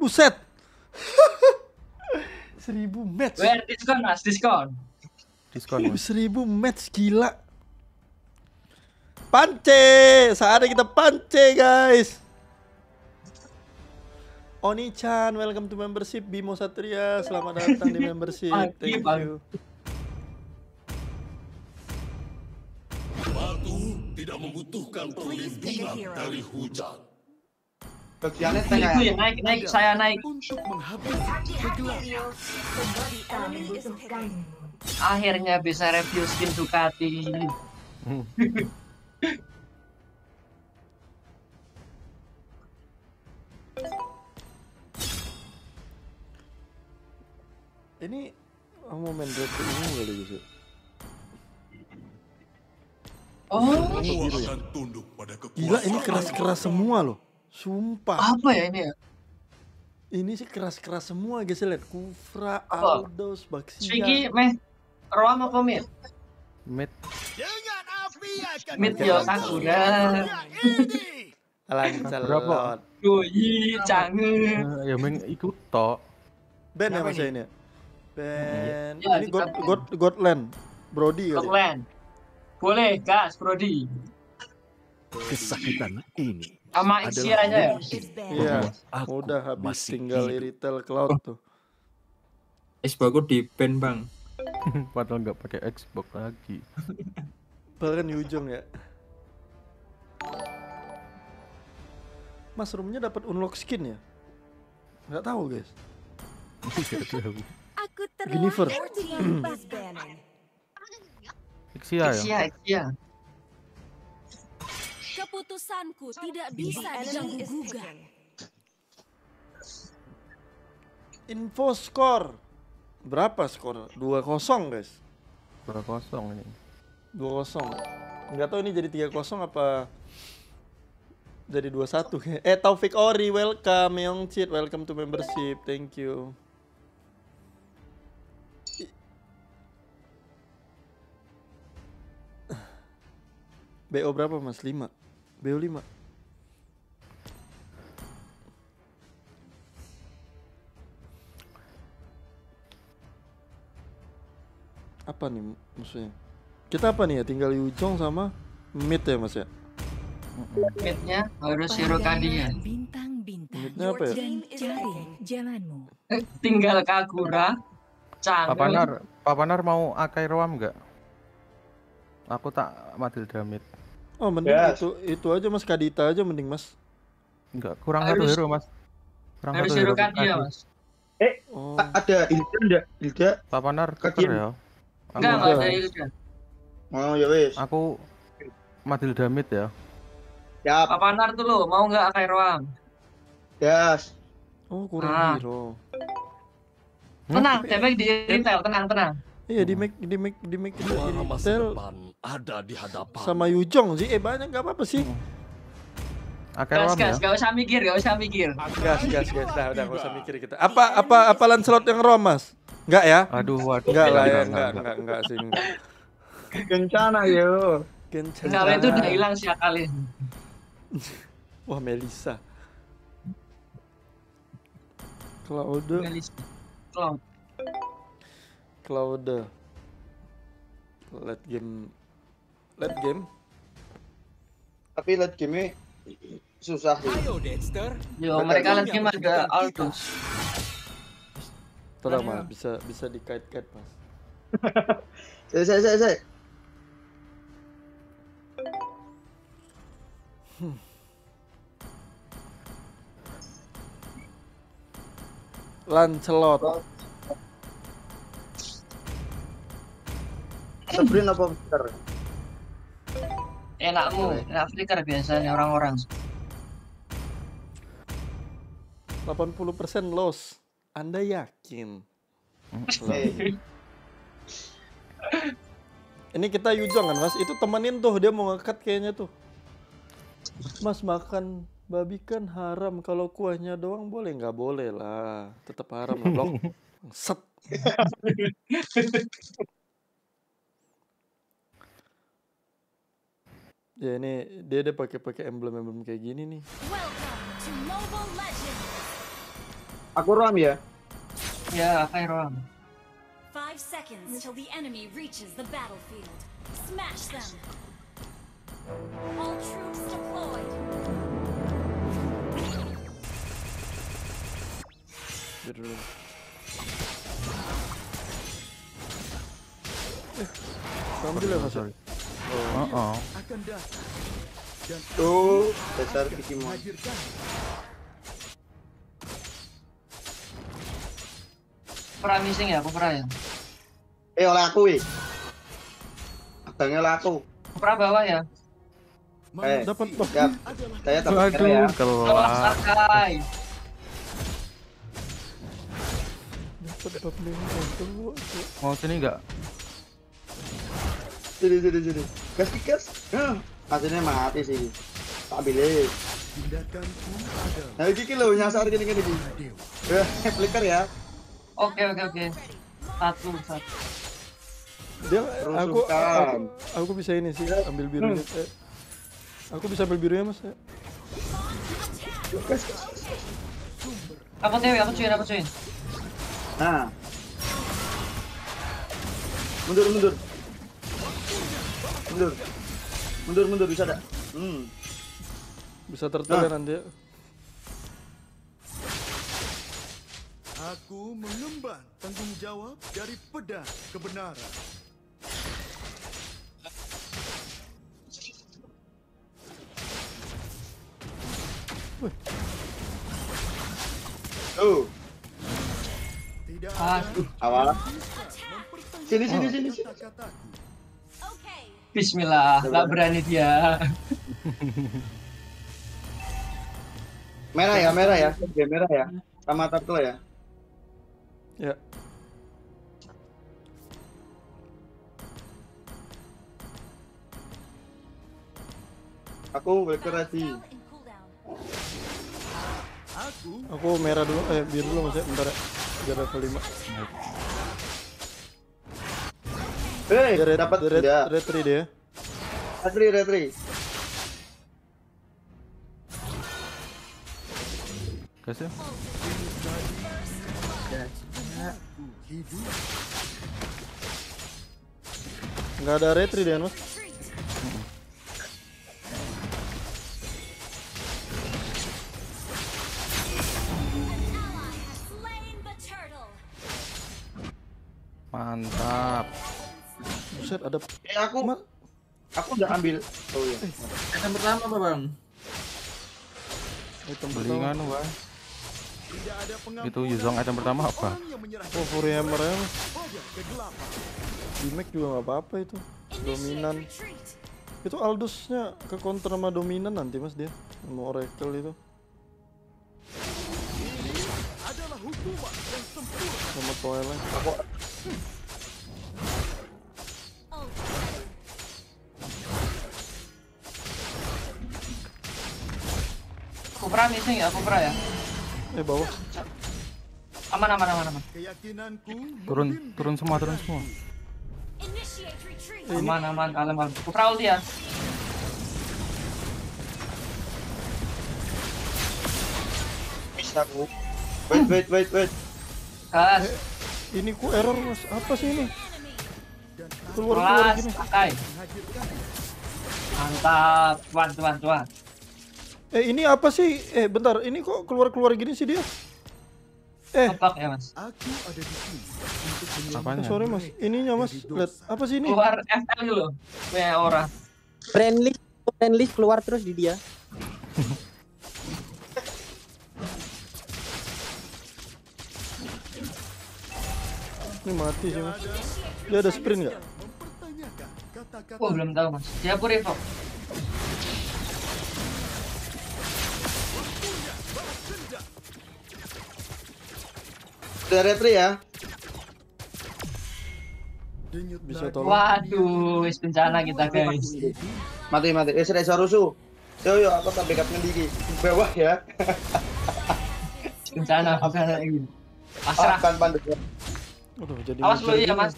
Buset. seribu match.
Where diskon, Mas? Diskon.
Diskon. Mas.
Seribu match gila. Pance, saatnya kita pance guys. Oni-chan, welcome to membership. Bimo Satria, selamat datang di membership. Thank you.
Tidak membutuhkan
hero.
dari hujan.
Bagiannya tengah
Itu
ya.
ya, naik, naik, saya naik.
Untuk menghabisi
The enemy is picking.
Akhirnya bisa review skin Ducati.
Ini oh, mau main red ini kali gitu.
Oh,
tunduk pada kekuasaan.
Gila ini keras-keras semua loh. Sumpah.
apa ya ini ya?
Ini sih keras-keras semua guys lihat. Kufra,
Apa?
Aldos, Baxia.
Swiggy, meh. Roam apa mid?
Mid.
Dengan api akan
Mid yo Sakura.
Lancelot.
Yoi, canggih.
Eh, ya meng ikut tok.
Ben ya mas ya ini ya? Ben.
Ya,
ini God. God, Godland. Brody kali ya?
Boleh, gas, Brody.
Kesakitan ini
Sama isirannya ya?
Is banning.
Iya.
Aku
Udah habis tinggal. Iritel Cloud tuh.
Xbox aku di ban bang.
Padahal nggak pakai Xbox lagi.
Bahkan di ujung ya. Mushroomnya dapat unlock skin ya? Nggak tahu guys.
Aku
Jennifer.
terlahir banning.
Ixia ya.
Ixia, Ixia.
Keputusanku tidak bisa diganggu-gugat.
Info skor. Berapa skor? 2-0 guys.
2-0 ini.
2-0. Enggak tahu ini jadi 3-0 apa jadi 2-1 ya. Eh Taufik Ori welcome Young Cheat welcome to membership. Thank you. BO berapa Mas? 5. BO 5. Apa nih musuhnya? Kita apa nih ya? Tinggal Yujong sama mid ya Mas ya?
Midnya harus Hero Kadian.
Bintang-bintang
Midnya apa ya?
cari jalanmu.
Tinggal Kagura. Canggung.
Papanar, Papanar mau Akai Roam nggak? Aku tak Madil Damit.
Oh mending
Yes.
itu itu aja Mas Kadita aja mending Mas.
Enggak, kurang satu
Harus-
hero, Mas. Kurang
Harus
satu
Hero
hero.
Kadia mas.
Oh.
A- ada Hilda enggak? Hilda?
Papanar keter ya.
Enggak, enggak ada Hilda.
Oh ya wes.
aku Madil Damit ya.
Siap.
Papanar tuh lo, mau nggak Akai Roam?
Yes.
Oh kurang
Ah.
hero.
Tenang, damage di retail, tenang, tenang.
Iya di make di make di make di
masa
Tel
depan ada di hadapan.
sama Yujong sih. Eh banyak gak apa-apa sih.
Akai
Gas,
Roam ya.
gas, gak usah mikir, gak usah mikir.
Gas gas gas. Dah udah gak usah mikir kita. Apa apa apa Lancelot yang rom Mas? Enggak ya?
Aduh, waduh.
Enggak lah ya,
enggak,
enggak
enggak.
sih. enggak.
Kencana yo.
Kencana.
Kalau itu udah hilang sih akalin.
Wah Melisa. Claude,
Cloud.
Claude. Let game. Let game.
Tapi lihat game susah sih.
Ayo Dexter.
Yo, mereka lihat game ada Aldous.
Tenang mas, bisa bisa dikait-kait mas.
Saya saya saya saya.
Lancelot.
Sprint apa Victor?
Enakmu, enak flicker biasanya orang-orang.
80% loss. Anda yakin? Ini kita Yujong kan mas? Itu temenin tuh dia mau ngekat kayaknya tuh. Mas makan babi kan haram. Kalau kuahnya doang boleh nggak boleh lah. Tetap haram lah blok. Set. ya ini dia dia pakai pakai emblem emblem kayak gini nih.
Welcome to Mobile Legends.
Aku ram ya.
Ya, Akai Roam.
Five seconds till the enemy reaches the battlefield. Smash them. All troops deployed.
Dulu. Eh, ambil mas ya?
Sorry. Oh, oh.
Tuh, dasar Digimon.
Pernah missing ya, Kupra ya?
Eh oleh aku wih. Abangnya oleh aku.
Kupra bawah ya?
Eh,
Dapat
siap. Saya tak kira ya.
Sakai.
dapat tuh.
Mau sini enggak?
Sini sini sini. Gas gas. Nah, hasilnya mati sih. Tak pilih.
tindakanku adalah
Nah, iki lho nyasar gini gini. Eh, flicker ya.
Oke, oke, oke. Satu, satu.
Dia aku, aku aku bisa ini sih ambil birunya. Eh, aku bisa ambil birunya mas. ya.
Gas gas.
Aku tewe, aku cuyin, aku cuyin.
Nah. Mundur mundur. Mundur. Mundur mundur bisa dak. Hmm.
Bisa tertel ya nanti.
Aku mengemban tanggung jawab dari pedang kebenaran.
Tuh,
Tidak
Ah,
awal. Sini sini sini sini.
Bismillah, nggak berani dia.
Merah ya, merah ya. Dia merah ya. Sama turtle ya.
Ya.
Aku ready.
Aku merah dulu, eh biru dulu mas ya, bentar ya. Biar level 5.
Eh,
red,
dapat
red,
tidak?
red 3 dia.
Retri, retri.
Guys ya.
Enggak ada retri dia, Mas.
Mantap.
Buset, ada
Eh, aku aku udah ambil. Oh iya.
Item pertama apa bang?
item
Beli
pertama.
kan, Wah. Itu Yuzong item pertama apa?
Oh, Fury Hammer ya. Mas. Di Mac juga nggak apa-apa itu. Dominan. Itu Aldusnya ke counter sama dominan nanti Mas dia. Sama Oracle itu. Sama Twilight.
Kupra missing ya, Kupra ya.
Eh bawah.
Aman, aman, aman, aman.
Turun, turun semua, turun semua.
Aman, aman, kalem, kalem. Kupra ulti ya.
Bisa aku. Wait, wait, wait, wait.
Gas.
Ini ku error Mas. Apa sih ini? Keluar-keluar
Kelas,
gini.
pakai. Mantap, tuan, tuan, tuan.
Eh ini apa sih? Eh bentar, ini kok keluar-keluar gini sih dia? Eh,
Topak ya mas.
Apanya?
eh, sorry mas, ininya mas, lihat apa sih ini?
Keluar FM dulu. Kayak orang.
Friendly, friendly keluar terus di dia.
Ini mati sih mas. Dia ada sprint nggak?
Oh belum tahu mas. Dia puri kok.
Udah retri ya.
Bisa tolong.
Waduh, wis bencana kita guys.
Mati, mati. Eh, sudah Sarusu. Yo, yo, aku tak backup sendiri. Bawah ya.
Bencana apa lagi? Pasrah.
Maafkan pandu.
Aduh, jadi
Awas lu ya mas.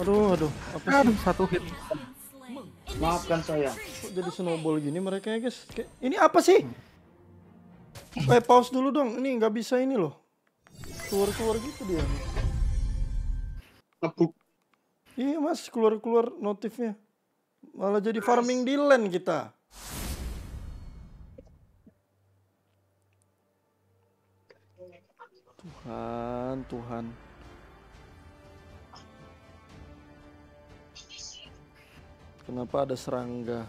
Aduh, aduh, apa sih?
Aduh, satu hit.
Maafkan saya.
Kok jadi snowball gini mereka ya guys? Kayak, ini apa sih? Eh pause dulu dong, ini nggak bisa ini loh. Keluar-keluar gitu dia.
Ngebuk.
Iya mas, keluar-keluar notifnya. Malah jadi farming di land kita. Tuhan, Tuhan. Kenapa ada serangga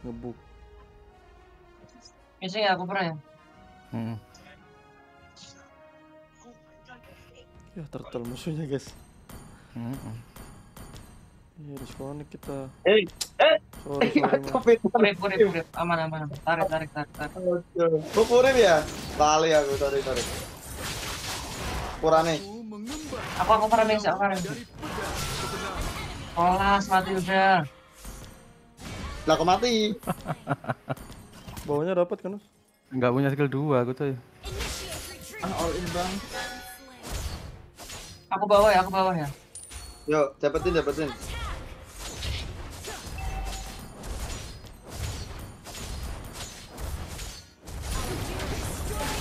ngebuk?
Missing ya Kupra ya.
Hmm.
Ya turtle musuhnya guys.
Hmm.
Iya disconnect kita.
Eh, eh.
Sorry, sorry mas.
Puri, puri, puri. Aman, aman. aman. Tarik, tarik, tarik, tarik.
Oh, kurim ya? Lali aku, sorry, sorry. Kurane.
Aku aku pernah mix, aku pernah mix. Kelas mati udah.
Lah kok mati?
Bawahnya dapat kan mas?
Nggak punya skill 2 aku tuh.
All in bang.
Aku bawa ya, aku bawa ya.
Yo, dapetin, dapetin.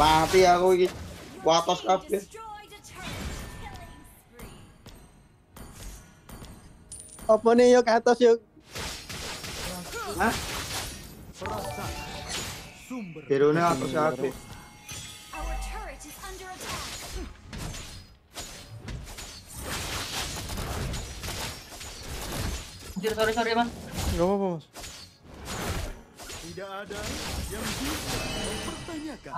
Mati aku iki. Watos kabeh.
Apa nih yuk ke atas yuk?
Eh? Tirone
ha sorry, sorry,
Mas.
Tidak ada yang bisa mempertanyakan.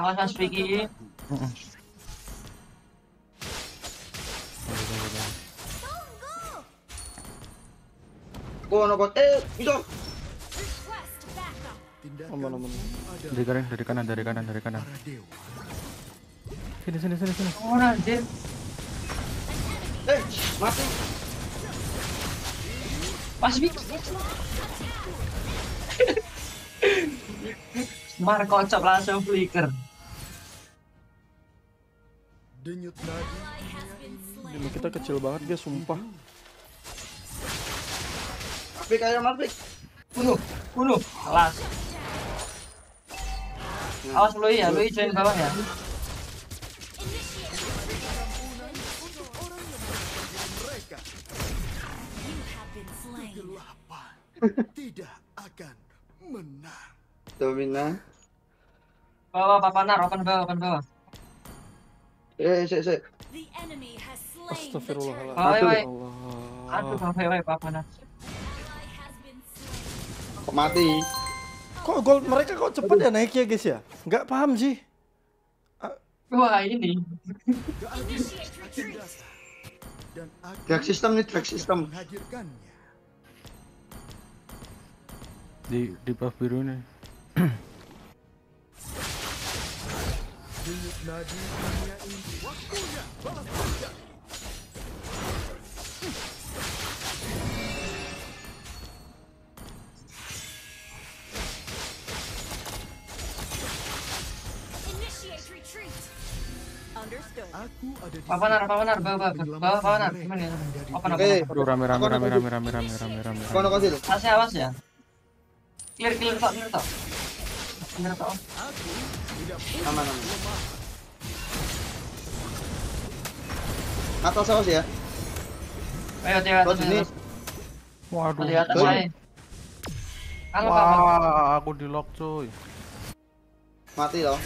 Oh, no, eh.
Dari kanan, dari kanan, dari kanan, dari kanan. Sini, sini, sini, sini.
Ora anjir.
eh mati.
Pas Bi. Marco cop langsung flicker.
Denyut nadi
Ini kita kecil banget guys, sumpah.
Tapi kayak mati.
Bunuh, bunuh. Kelas. Awas Lui ya, Lui join bawah ya.
tidak akan menang.
Domina.
Bawah papanar, open bawah, open bawah.
Eh, sik sik.
Enemy has slain the
Astagfirullahaladzim.
Woi.
Allah.
Aduh, woi, papanar.
Kok mati?
Kok gol mereka kok cepet ya naik ya guys ya? Nggak paham sih.
Wah, ini.
Drag system nih, drag system.
menghadirkannya.
Di di buff biru nih.
Denyut nadi dunia ini. Waktunya balas Aku ada di
Papanar,
sini
papanar, bawah, bawah,
untuk
bawah, papanar.
menyelamatkan
Gimana ya?
mereka menjadi
Open,
diri.
open,
Eh,
open.
Aduh, rame, rame,
Aku
rame,
ada
rame, rame, rame, rame, rame,
Kok ono
rame.
kosil?
Tasnya awas ya. Clear, clear tok, clear tok. Clear tok.
Aman aman. Atas awas ya.
Ayo, atas,
ini.
Waduh.
Papa.
Wah, aku di lock cuy.
mati loh.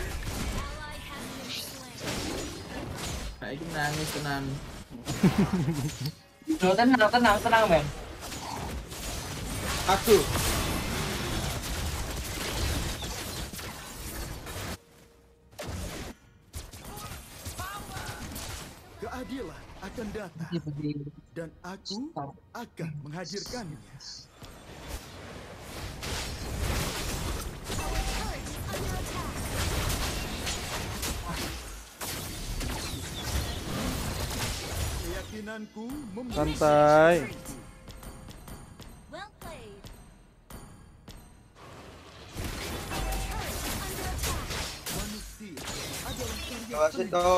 Nah, nangis tenan.
Loh, tenang, tenang, tenang, Ben.
Aku.
Keadilan akan datang dan aku akan menghadirkannya. Memiliki
Santai.
Well played.
manusia adalah karya
Awas itu.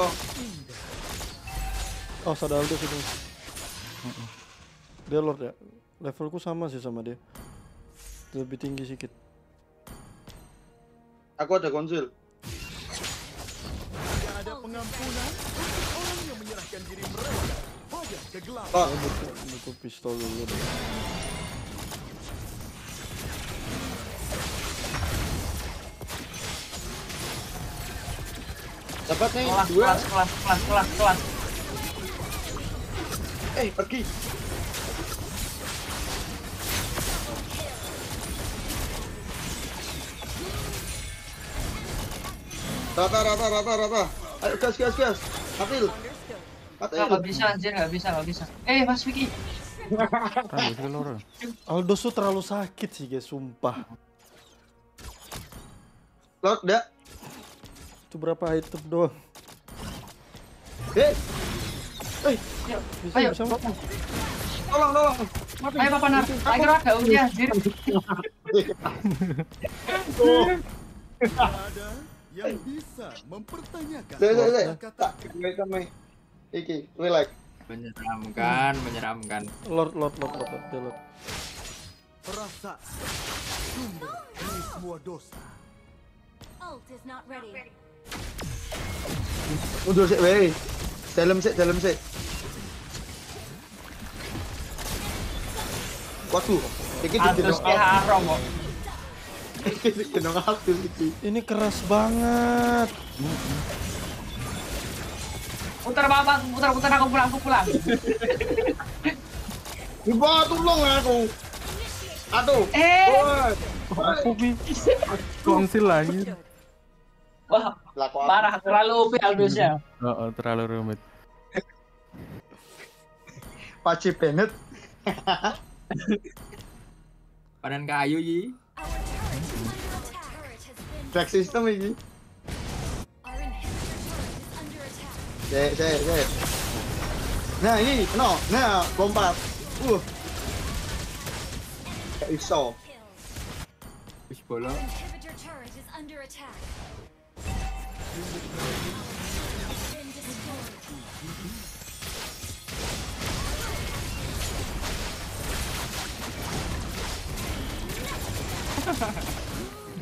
Oh, Sadaldo situ. Dia lord ya. Levelku sama sih sama dia. Lebih tinggi sedikit.
Aku ada konsul.
Tidak ada pengampunan untuk orang yang menyerahkan diri mereka
deh.
dapat nih
Kelas,
dua.
kelas, kelas, kelas, kelas, kelas.
Eh, pergi. Rata, rata, rata, rata. Ayo gas, gas, gas. Matil. Matil.
Nggak bisa, anjir, nggak bisa, nggak bisa. Eh, Mas Vicky.
Aldo tuh terlalu sakit sih guys, sumpah.
Lord, dak.
Itu berapa item doang.
Eh,
Bisa,
Ayo,
bisa.
tolong, tolong.
ayo Papa Nar. Ayo ada unya, anjir.
ada yang bisa mempertanyakan
Dek, dek, dek. Iki, relax.
Menyeramkan, menyeramkan.
Lord, lord, lord, lord, lord, lord.
perasaan sumber dari semua dosa.
Ult is not ready.
Mundur sik, weh. Dalam sik, dalam sik. Waduh, iki aku.
haram kok.
Iki.
Ini keras banget.
Putar Papa, putar, putar aku pulang, aku pulang.
Wah, tolong aku. Aduh.
Eh.
Aku bi. Konsil anjir.
wah, parah, terlalu OP Aldosnya.
Oh, oh, terlalu rumit.
Paci Bennett.
Panen kayu yi.
Track system ini. Cek, cek, cek. Nah ini, no, nah lompat. Uh. Gak iso.
Wis bola.
Inhibitor turret is under attack. Been destroyed.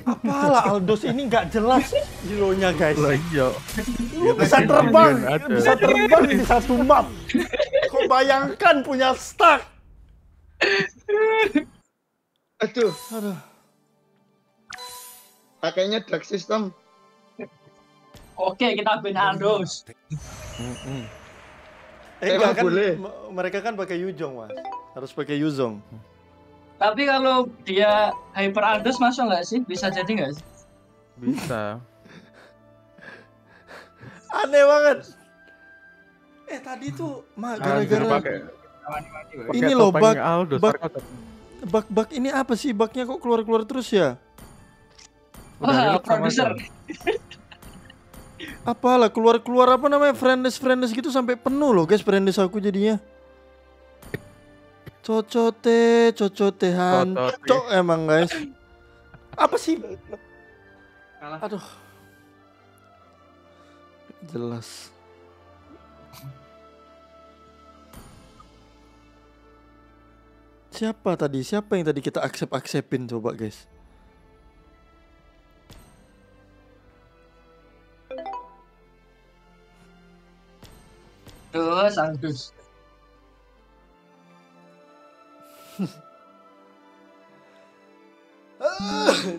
Apalah Aldos ini nggak jelas hero-nya guys.
Lah iya.
Lu bisa terbang, bisa terbang di satu map. Kau bayangkan punya stack.
Aduh,
Aduh.
pakainya track system.
Oke, kita bin Aldos.
Eh, enggak kan
boleh?
mereka kan pakai Yuzong, Mas. Harus pakai Yuzong.
Tapi kalau dia Hyper Aldos masuk nggak sih? Bisa jadi nggak sih?
Bisa.
Aneh banget. Eh tadi tuh mah gara-gara
pakai
ini loh bug
Aldous,
bug bug bug ini apa sih bugnya kok keluar keluar terus ya?
Wah, produser.
Apalah keluar keluar apa namanya friendless friendless gitu sampai penuh loh guys friendless aku jadinya. Cocote, cocote hancok emang guys. Apa sih? Aduh. Jelas. Siapa tadi? Siapa yang tadi kita accept acceptin coba guys?
Terus Aldos.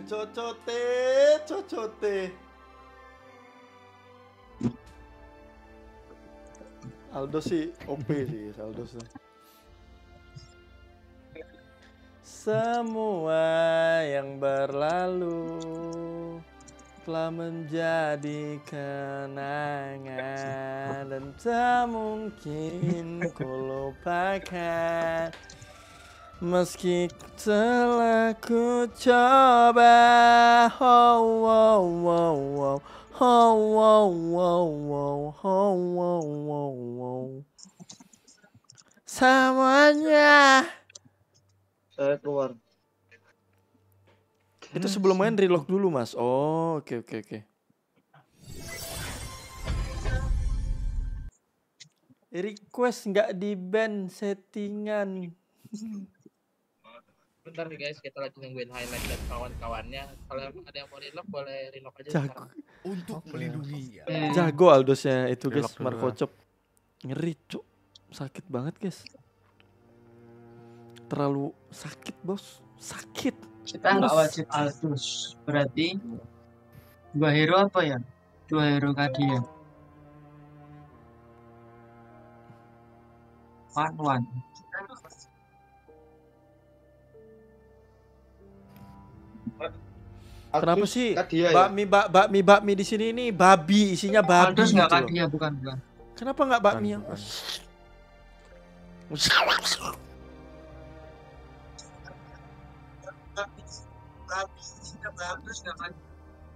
cocote, cocote. Aldo sih OP sih, Aldo sih. Semua yang berlalu telah menjadi kenangan dan tak mungkin ku lupakan meski telah ku coba oh, oh, oh, oh. Oh, oh, oh, oh, oh, oh, oh, oh. Semuanya.
Saya keluar.
Itu sebelum main relock dulu, Mas. Oh, oke oke oke. Request nggak di ban settingan.
Bentar nih guys, kita lagi nungguin highlight dan kawan-kawannya. Kalau ada yang mau relock, boleh relock aja
Jago.
sekarang.
Untuk melindunginya.
Hmm.
Jago Aldosnya itu guys, Marco. Chop. Ngeri, Cuk. Sakit banget, guys. Terlalu sakit, Bos. Sakit.
Kita nggak wajib Aldos. Berarti dua hero apa ya? Dua hero Kadia. One one.
Kenapa
Aldous
sih
Kadia ya?
bakmi bak bakmi bakmi di sini nih babi isinya babi
nggak
gitu.
Kadia bukan bukan.
Kenapa nggak bakmi yang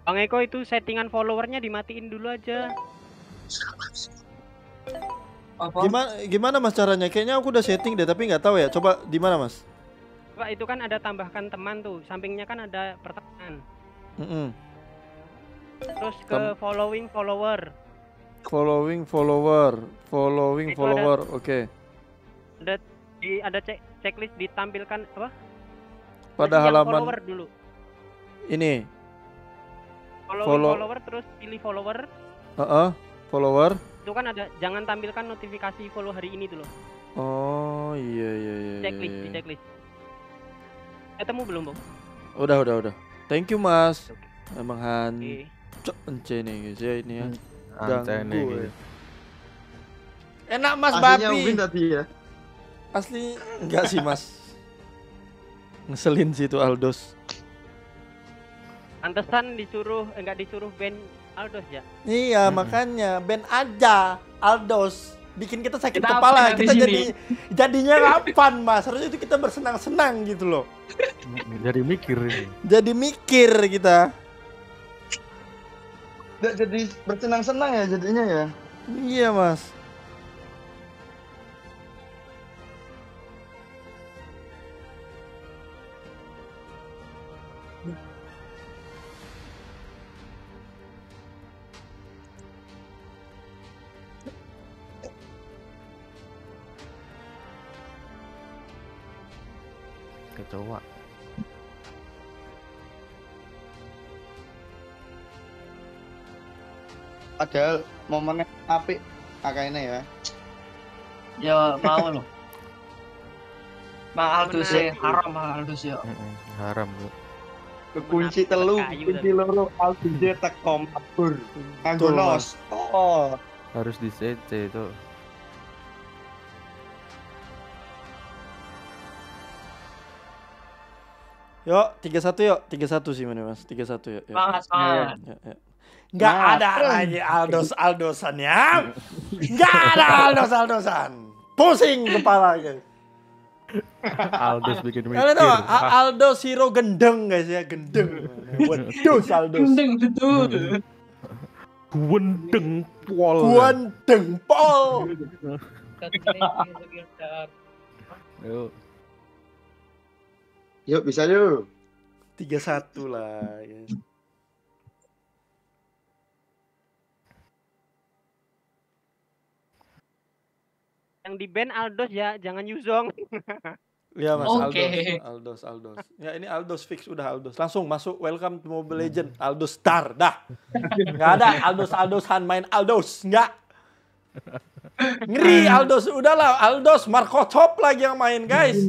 Bang Eko itu settingan followernya dimatiin dulu aja.
Gimana gimana Mas caranya? Kayaknya aku udah setting deh tapi nggak tahu ya. Coba di mana Mas?
Pak itu kan ada tambahkan teman tuh, sampingnya kan ada pertanyaan.
Mm-mm.
Terus ke
Tam-
following follower.
Following follower, following
Itu
follower. Oke.
Ada di ada cek checklist ditampilkan apa?
Pada
Yang
halaman
follower dulu.
ini.
Following
Follow-
follower terus pilih follower.
Heeh, follower.
Itu kan ada jangan tampilkan notifikasi follow hari ini dulu.
Oh iya iya iya. iya,
Checklist di
iya.
checklist. Ketemu belum, Bang?
Udah udah udah. Thank you Mas. Emang han. Cok ence nih guys ya ini ya.
Nih,
Ganggu
gitu.
ya. Enak Mas
Aslinya
babi.
Ubin tadi ya.
Asli enggak sih Mas. Ngeselin sih itu Aldos.
Pantesan disuruh enggak disuruh band Aldos ya.
Iya makanya band aja Aldos. Bikin kita sakit
Kita
kepala. Kita jadi jadinya kapan, Mas? Harusnya itu kita bersenang-senang gitu loh.
Jadi mikir ini.
Jadi mikir kita.
Nggak jadi bersenang-senang ya jadinya ya.
Iya, Mas.
Kecoa.
Padahal momennya apik kakaknya ya.
Ya mau loh. Mang Aldus ya, haram Mang Aldus ya.
Mm-mm, Haram, Bro.
Kekunci telu, kunci loro Aldize teko mabur. Kanggo
Betul,
nos. Oh.
Harus di CC itu.
Yuk, 31 yuk. 31 sih mana, Mas? 31 yuk. yuk.
Semangat, semangat.
Ya, ya. Nggak
Nah.
ada lagi Aldos Aldosan ya. Nggak ada Aldos Aldosan. Pusing kepala guys.
Aldous bikin mikir.
Kalian tahu
Ah,
Aldos hero gendeng guys ya, gendeng. Waduh, Aldos.
Gendeng betul.
Guendeng pol.
Guandeng pol.
Yuk.
Yuk bisa yuk.
31 lah guys.
Yang di band Aldos ya, jangan Yuzong.
Iya mas
Oke.
Aldos, Aldos, Aldos. Ya ini Aldos fix udah Aldos. Langsung masuk welcome to Mobile Legend. Aldos star dah. Nggak ada Aldos Aldosan main Aldos nggak. Ngeri Aldos udahlah Aldos Marco Top lagi yang main guys.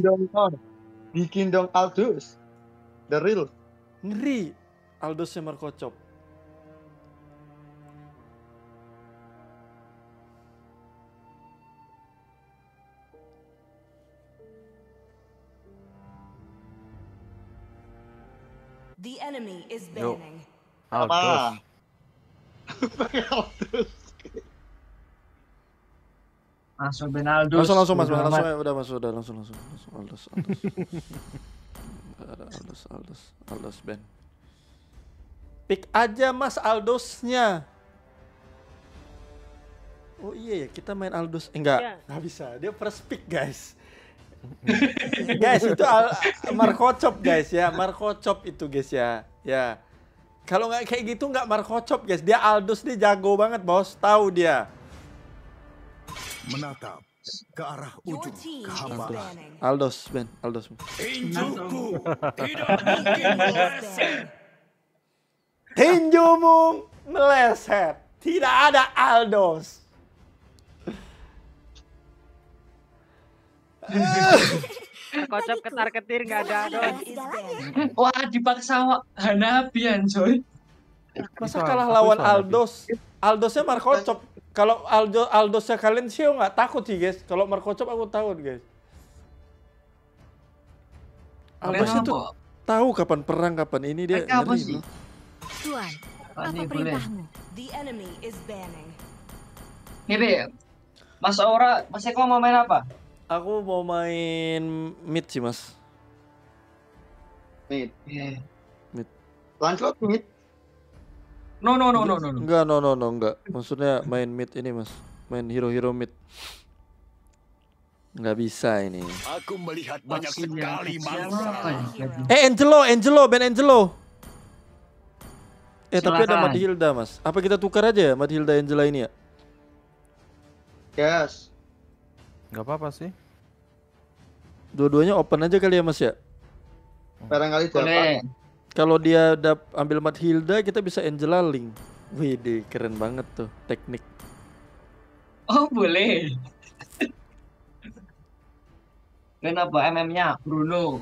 Bikin dong, Aldus. The real.
Ngeri Aldosnya Marco Chop.
The enemy is banning.
Aldous.
Aldus.
Langsung Ben Aldus.
Langsung langsung mas, langsung ya, udah mas, udah langsung langsung langsung Aldos Aldos. Ada Aldos Aldos Aldos Ben. Pick aja mas Aldosnya. Oh iya ya kita main Aldos eh, enggak
Iya.
nggak bisa dia first pick guys. guys itu Al Marco Chop guys ya Marco Chop itu guys ya ya kalau nggak kayak gitu nggak Marco Chop guys dia Aldos dia jago banget bos tahu dia
Menatap ke arah ujung kehampaan.
Aldos Ben Aldos
Tinjuku tidak mungkin meleset.
Tinjumu meleset. Tidak ada Aldos.
Kocok ketar ketir nggak ada Aldos.
Wah dipaksa Hanabian coy.
Masa kalah lawan Aldos? Aldosnya Marco Chop. Kalau Aldo Aldosnya kalian sih nggak takut sih guys. Kalau Marco Chop aku takut guys.
Kalian
itu tahu kapan perang kapan ini dia.
Mereka apa sih?
Tuan, apa perintahmu? The enemy is banning.
Nih Be, Mas Aura, Mas Eko mau main apa?
Aku mau main mid sih mas.
Mid.
Eh,
Lancelot mid.
No no no no no. no.
Enggak, no no no enggak. Maksudnya main mid ini mas. Main hero-hero mid. Nggak bisa ini.
Aku melihat banyak sekali mangsa.
ya?
Eh Angelo, Angelo, Ben Angelo. Eh tapi ada. Matilda mas. Apa kita tukar aja ya Matilda Angela ini ya?
Yes.
Nggak apa-apa sih.
Dua-duanya open aja kali ya mas ya.
Barangkali dapat.
Kalau dia dap ambil Matilda kita bisa Angela Link. Wih keren banget tuh teknik.
Oh boleh. Dan apa MM-nya? Bruno.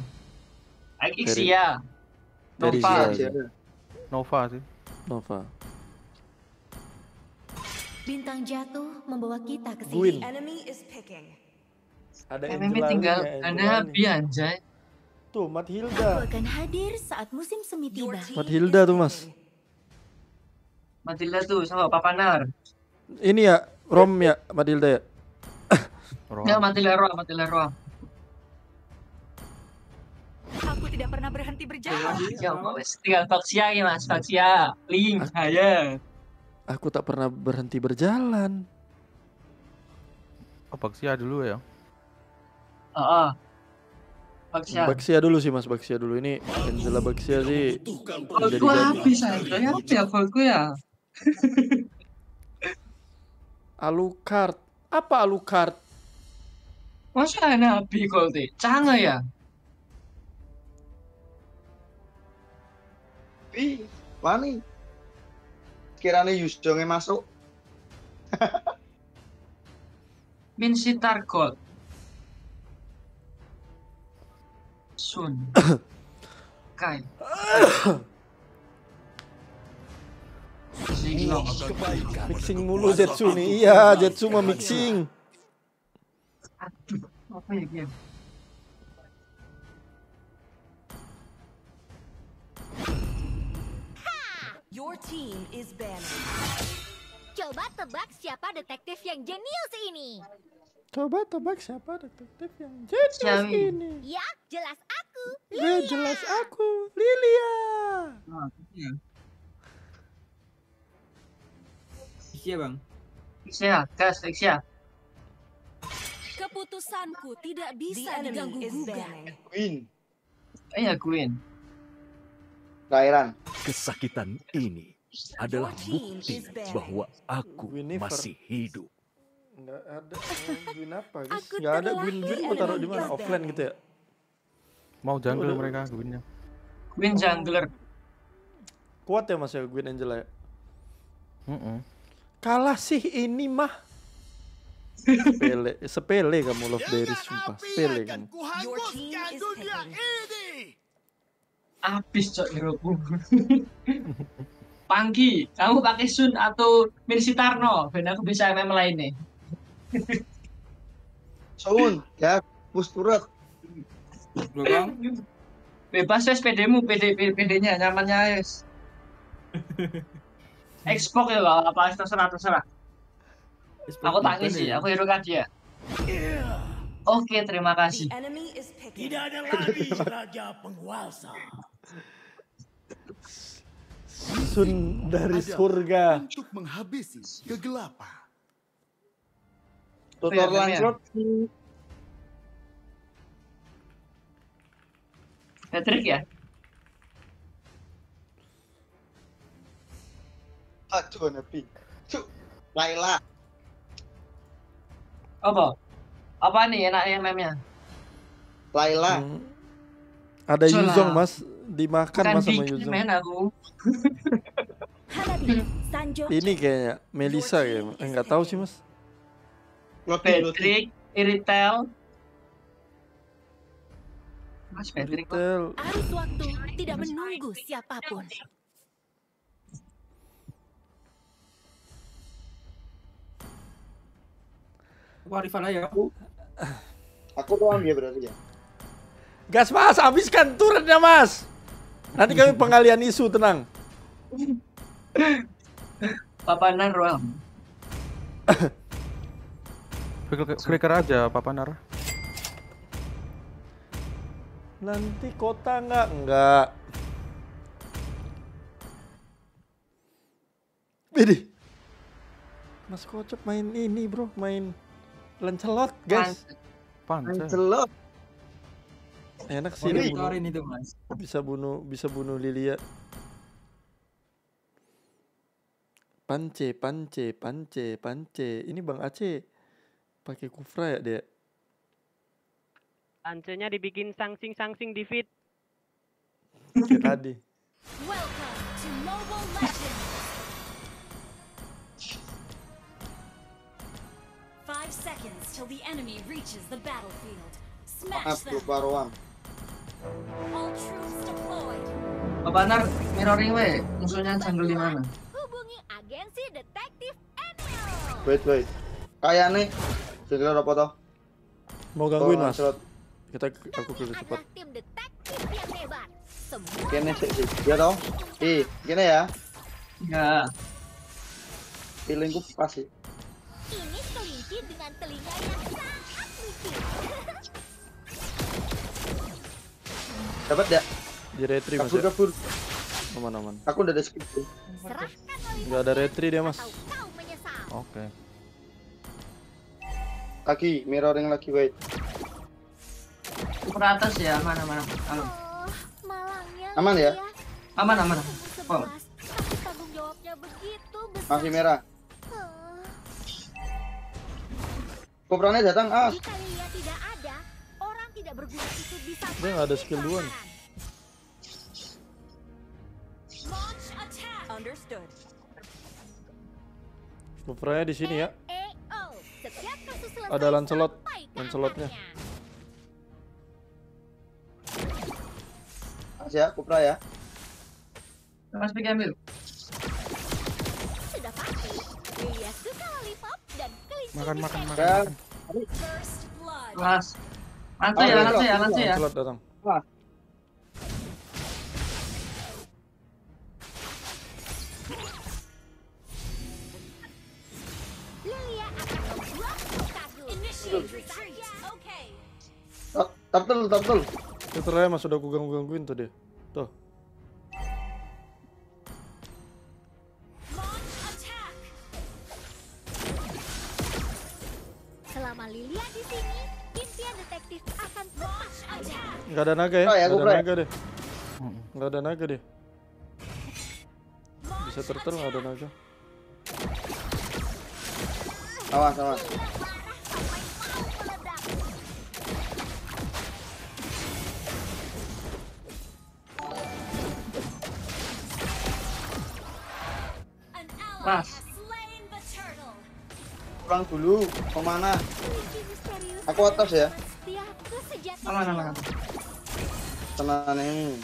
Dari
Nova.
Nova sih.
Nova.
Bintang jatuh membawa kita ke sini. enemy is picking.
Ada
MM
Angela
tinggal
Link ya, Tuh
Aku
Matilda.
akan hadir saat musim semi tiba.
Matilda tuh, Mas.
Matilda tuh sama Papanar.
Ini ya Rom ya Matilda ya.
Roam.
Ya mati Leroy, mati Leroy.
Aku tidak pernah berhenti berjalan.
Ya Allah, wes tinggal Vaksia ya mas, Vaksia, Link, Haya.
Aku tak pernah berhenti berjalan.
Oh, Baxia dulu ya.
Oh, Vaksia.
Baksia dulu sih mas, Baksia dulu. Ini Angela Baksia sih.
Aku
jadi.
habis aja ya, ya golku ya?
Alucard. Apa Alucard?
Masa ada habis gol teh? Canggih ya?
Ih, wani. Kirane Yusjonge masuk.
Min sitar gol. Sun. Kai.
Mixing mulu Zetsu nih. Iya, Zetsu mah mixing.
Aduh, apa ya game?
Your team is banned.
Coba tebak siapa detektif yang jenius ini.
Coba tebak siapa detektif yang jenius
Xiaomi.
ini.
Ya, jelas aku.
Ya jelas aku, Lilia.
Ah, iya. Iya bang.
Sia, gas, Sia.
Keputusanku tidak bisa diganggu gugat.
Queen,
Eh ya Queen.
Rairan.
Kesakitan ini adalah bukti bahwa aku masih hidup.
Enggak ada eh, Gwyn apa guys? Enggak ada Gwyn Gwyn mau taruh di mana? Offline gitu ya?
Mau jungle
Udah.
mereka Gwynnya.
Queen jungler.
Kuat ya Mas ya Gwyn Angela ya?
Mm-mm.
Kalah sih ini mah. Sepele, sepele kamu Love Berry sumpah, sepele kamu.
Your team is picking.
Abis cok heroku. Panggi, kamu pakai Sun atau Mirsitarno? Ben aku bisa MM lainnya.
Sun, ya, turret.
Belakang.
Bebas wes PD-mu, PD, PD-nya nyamannya wes. Xbox ya lah, apa terserah terserah. Aku tak ngisi, aku hero dia. Oke, terima kasih.
Picking.
ada lagi raja penguasa.
Sun dari surga.
Untuk menghabisi kegelapan.
Tutor
iya.
Lancelot.
Patrick ya?
Aduh, Nabi. Cuk, Laila.
Apa? Apa nih enaknya MM-nya?
Laila.
Hmm. Ada
Sulah.
Yuzong Mas, dimakan
Bukan
Mas sama Yuzong.
aku.
Ini kayaknya Melisa ya, eh, nggak tahu sih Mas.
Patrick, Iritel. Mas Patrick.
Tel,
arus waktu tidak menunggu siapa pun.
Aku Arifan aja aku.
Aku doang dia berarti ya.
Gas Mas, habiskan turretnya Mas. Nanti kami pengalian isu, tenang.
Papa Narwam.
Flicker, flicker aja Papa Nar.
Nanti kota nggak? Nggak. Bidi. Mas Kocok main ini bro, main Lancelot guys.
Panca.
Lancelot.
Enak sih
Ini
ini bunuh.
itu mas.
Bisa bunuh, bisa bunuh Lilia. Pance, pance, pance, pance. Ini Bang Aceh pakai kufra ya dia.
Pancenya dibikin sangsing-sangsing di feed.
Kayak tadi.
Welcome to Mobile Legends.
Five seconds till the enemy reaches the battlefield. Smash them.
All troops deployed.
Papa Nar mirroring we, musuhnya jungle di mana?
Hubungi agensi detektif Enel.
Wait, wait. Kayaknya Jengkel apa toh?
Mau gangguin
Oh,
mas? Kita aku ke cepat.
Kene sih, sih. Ya toh? Ih, gini ya.
Ya,
Feelingku pas sih.
ini kelinci dengan telinga yang sangat
Dapat ya?
Di retri mas
Kabur
ya.
kabur.
Aman aman.
Aku udah ada skill.
Nggak ada retri dia mas.
Oke.
Lagi mirroring lagi wait.
Ke atas ya, aman aman aman. Halo.
Aman ya?
Aman aman. Oh.
Begitu besar.
Masih merah. Kopranya datang ah.
Jika Lilia tidak ada, orang tidak berguna itu bisa
Dia nggak ada skill dua nih. Di sini ya.
Setiap kasus selesai
Ada Lancelot. Lancelotnya.
Mas ya, Kopra ya.
Mas pergi ambil.
Sudah pasti. Lilia suka lollipop dan kelinci
Makan makan makan.
Mas. Lantai
Oh,
ya, lantai ya, lantai ya.
Lancelot datang.
Wah,
kagum.
Initiate retreat. Okay.
ta- taptel taptel.
Setelahnya mas udah aku ganggu-gangguin tuh dia. Tuh.
Selama Lilia di sini, impian detektif akan terus ada.
Nggak ada naga ya?
Oh, ya,
Nggak ada naga deh. Nggak ada naga deh. Bisa turtle nggak ada naga.
Awas awas.
Mas.
Pulang dulu.
Ke mana?
Aku atas ya.
Aman aman.
Tenang nih.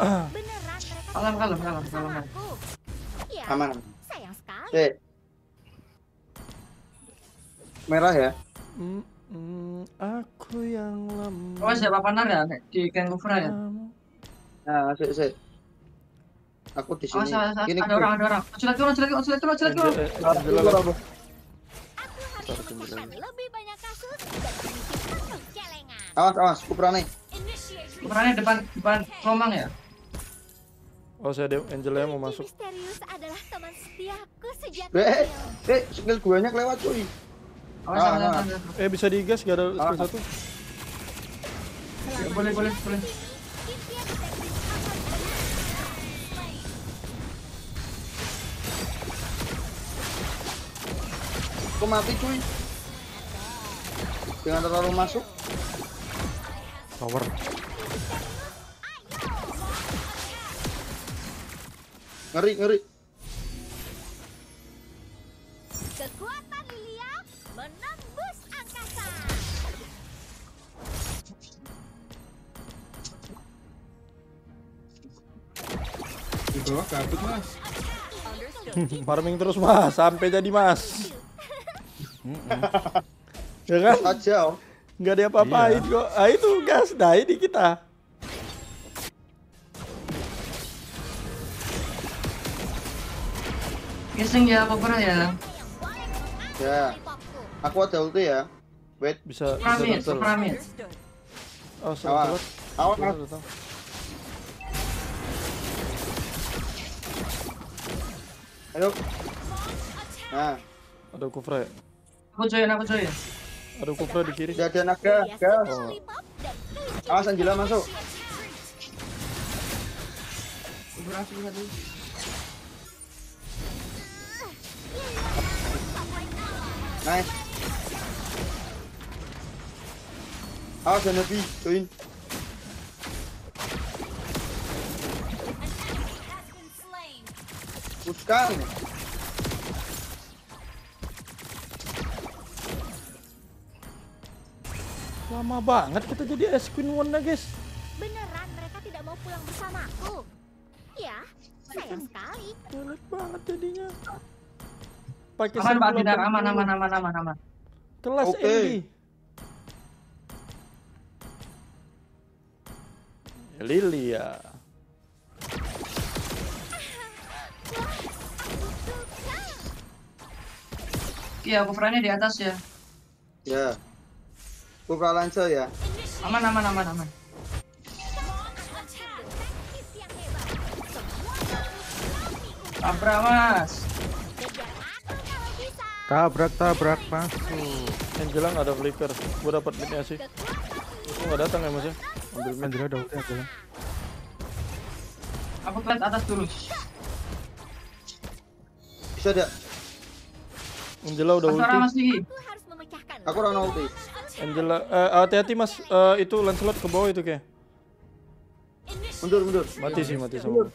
Beneran mereka
Kalem, kalem, kalem, kalem.
aku. Ya,
Aman.
sayang sekali.
Merah ya.
Hmm, hmm, aku yang lemah.
Oh, siapa panar ya? Di Kufra ya?
Nah, sik sik. Aku di
Oh,
sini.
salah, salah.
Gini.
ada orang, ada orang. Turun, turun, turun, turun.
Lebih banyak kasus celengan.
Awas awas.
Initiate
Kufranya depan, depan Romang ya?
Oh saya yang mau masuk.
misterius adalah teman setiaku sejak
Eh, eh, eh, skill guanya kelewat cuy.
Awas,
Ah,
awas,
ah.
awas, awas.
Eh bisa digas nggak ada skill
Ah.
satu?
Ya, boleh, boleh, boleh.
Aku mati cuy. Jangan terlalu masuk.
Power.
Ngeri ngeri.
Kekuatan Lilia menembus angkasa.
Di bawah kabut mas.
Farming terus mas, sampai jadi mas. ya kan?
Aja. oh.
Nggak ada apa-apain kok. Ah itu gas, nah ini kita.
Gising ya, Kufra ya.
Ya. Aku ada ulti ya. Wait.
Bisa turtle.
pyramid.
Oh,
Awas.
salah.
Awas.
Datang.
Ayo. Nah,
Ada Kufra ya?
Aku join, aku join.
Ada Kufra di kiri.
udah ada naga, gas.
Oh.
Awas Angela masuk. Nice. Awas Nabi, join.
has
Lama banget kita jadi es queen one guys.
Beneran mereka tidak mau pulang bersamaku. Ya, sayang sekali.
Telat banget jadinya. Pakai
Aman, Pak
delapan
Aman, aman, aman, aman, aman.
Kelas
Oke.
Andy. Lilia.
Iya, aku friendnya di atas ya.
Ya. Buka lancer ya.
Aman, aman, aman, aman. Tabrak, Mas.
Tabrak tabrak masuk.
Angela nggak ada flicker. Gua dapat midnya sih. Itu nggak datang ya mas ya? Ambil mid.
Angela ada ulti Angela.
Aku plant atas dulu.
Bisa ada.
Angela udah ulti.
Mas.
Aku orang ulti.
Angela, eh, hati-hati mas. Eh, itu Lancelot ke bawah itu kayak.
Mundur, mundur.
Mati sih, mati sama.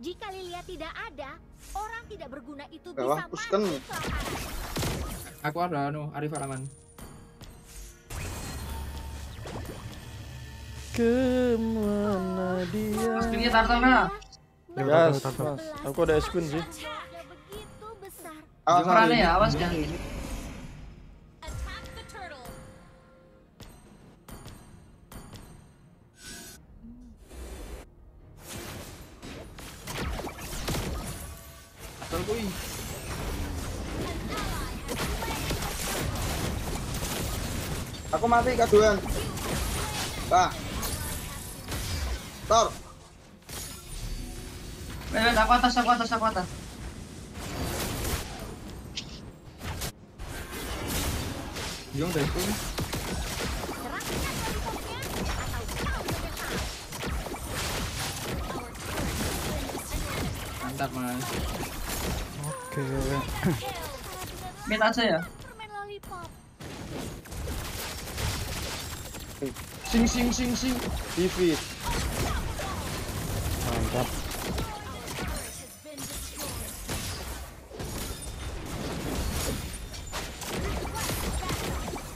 Jika Lilia tidak ada, orang tidak berguna itu bisa mati kelaparan.
Aku ada anu Arif Araman.
Ke mana
dia? Diki Tartana.
Yes, mas. Aku ada queen sih.
Awas Ali.
ya? Awas jangan gini.
Asal kuy.
Aku mati kaduan. Bah. Tor.
Wait, aku atas, aku atas, aku atas.
Yung dari kuy. Mantap mas.
Oke.
Mid aja ya.
Sing sing sing sing. Defeat.
Mantap.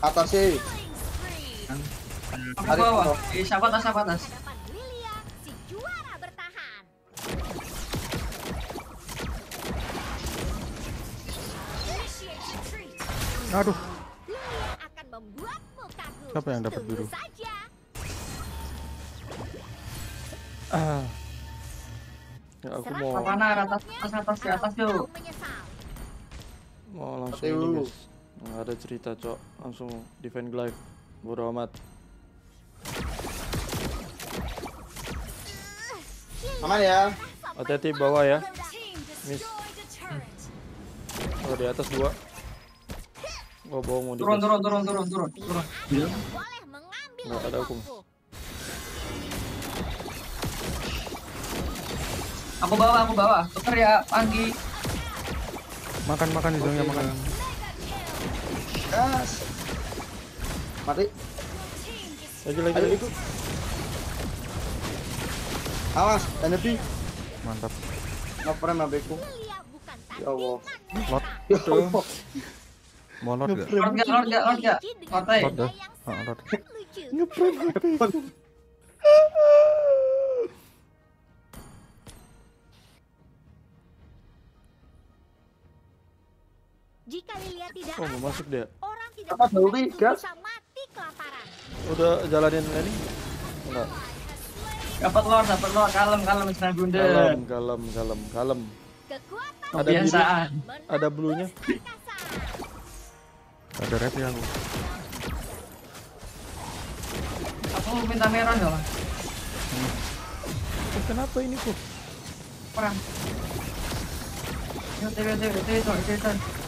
Atas sih.
Aku bawah. Eh, siapa atas, siapa atas.
Aduh.
akan membuatmu kagum.
Siapa yang dapat biru?
Ah. Ya, aku mau
Mana atas, atas, atas, di atas yuk.
mau langsung ini
dulu.
guys. Nggak ada cerita cok. Langsung defend live. Bodo amat.
Aman ya.
Hati-hati bawah ya. Miss. Oh di atas dua. Oh bawah mau di
Turun, turun, turun, turun, turun, turun.
Nggak ada aku.
Aku bawa, aku bawa. Tuker ya, Anggi.
Makan makan hidungnya makan.
Gas. Mati.
Lagi lagi
Ayo
lagi.
Awas, NFP.
Mantap.
Ngeframe HP-ku. Ya Allah.
Lot.
Ya Allah.
Mau lot gak?
Lord gak, Lord gak, Lord gak.
Lot. Ah, lot.
Ngeprank HP-ku.
Jika Lilia tidak
Oh mau
ada,
masuk dia.
orang tidak
Apa gas?
bisa mati kelaparan.
Udah jalanin ini? Enggak.
Dapat Lord, dapat Lord. Kalem, kalem, senang bunda.
Kalem, kalem, kalem, kalem. Ada biru,
Kebiasaan.
ada bluenya.
Ada rep ya aku.
Aku minta merah dong.
Eh, Kenapa ini kok?
Perang. Yuk, TV, TV, TV, TV, TV.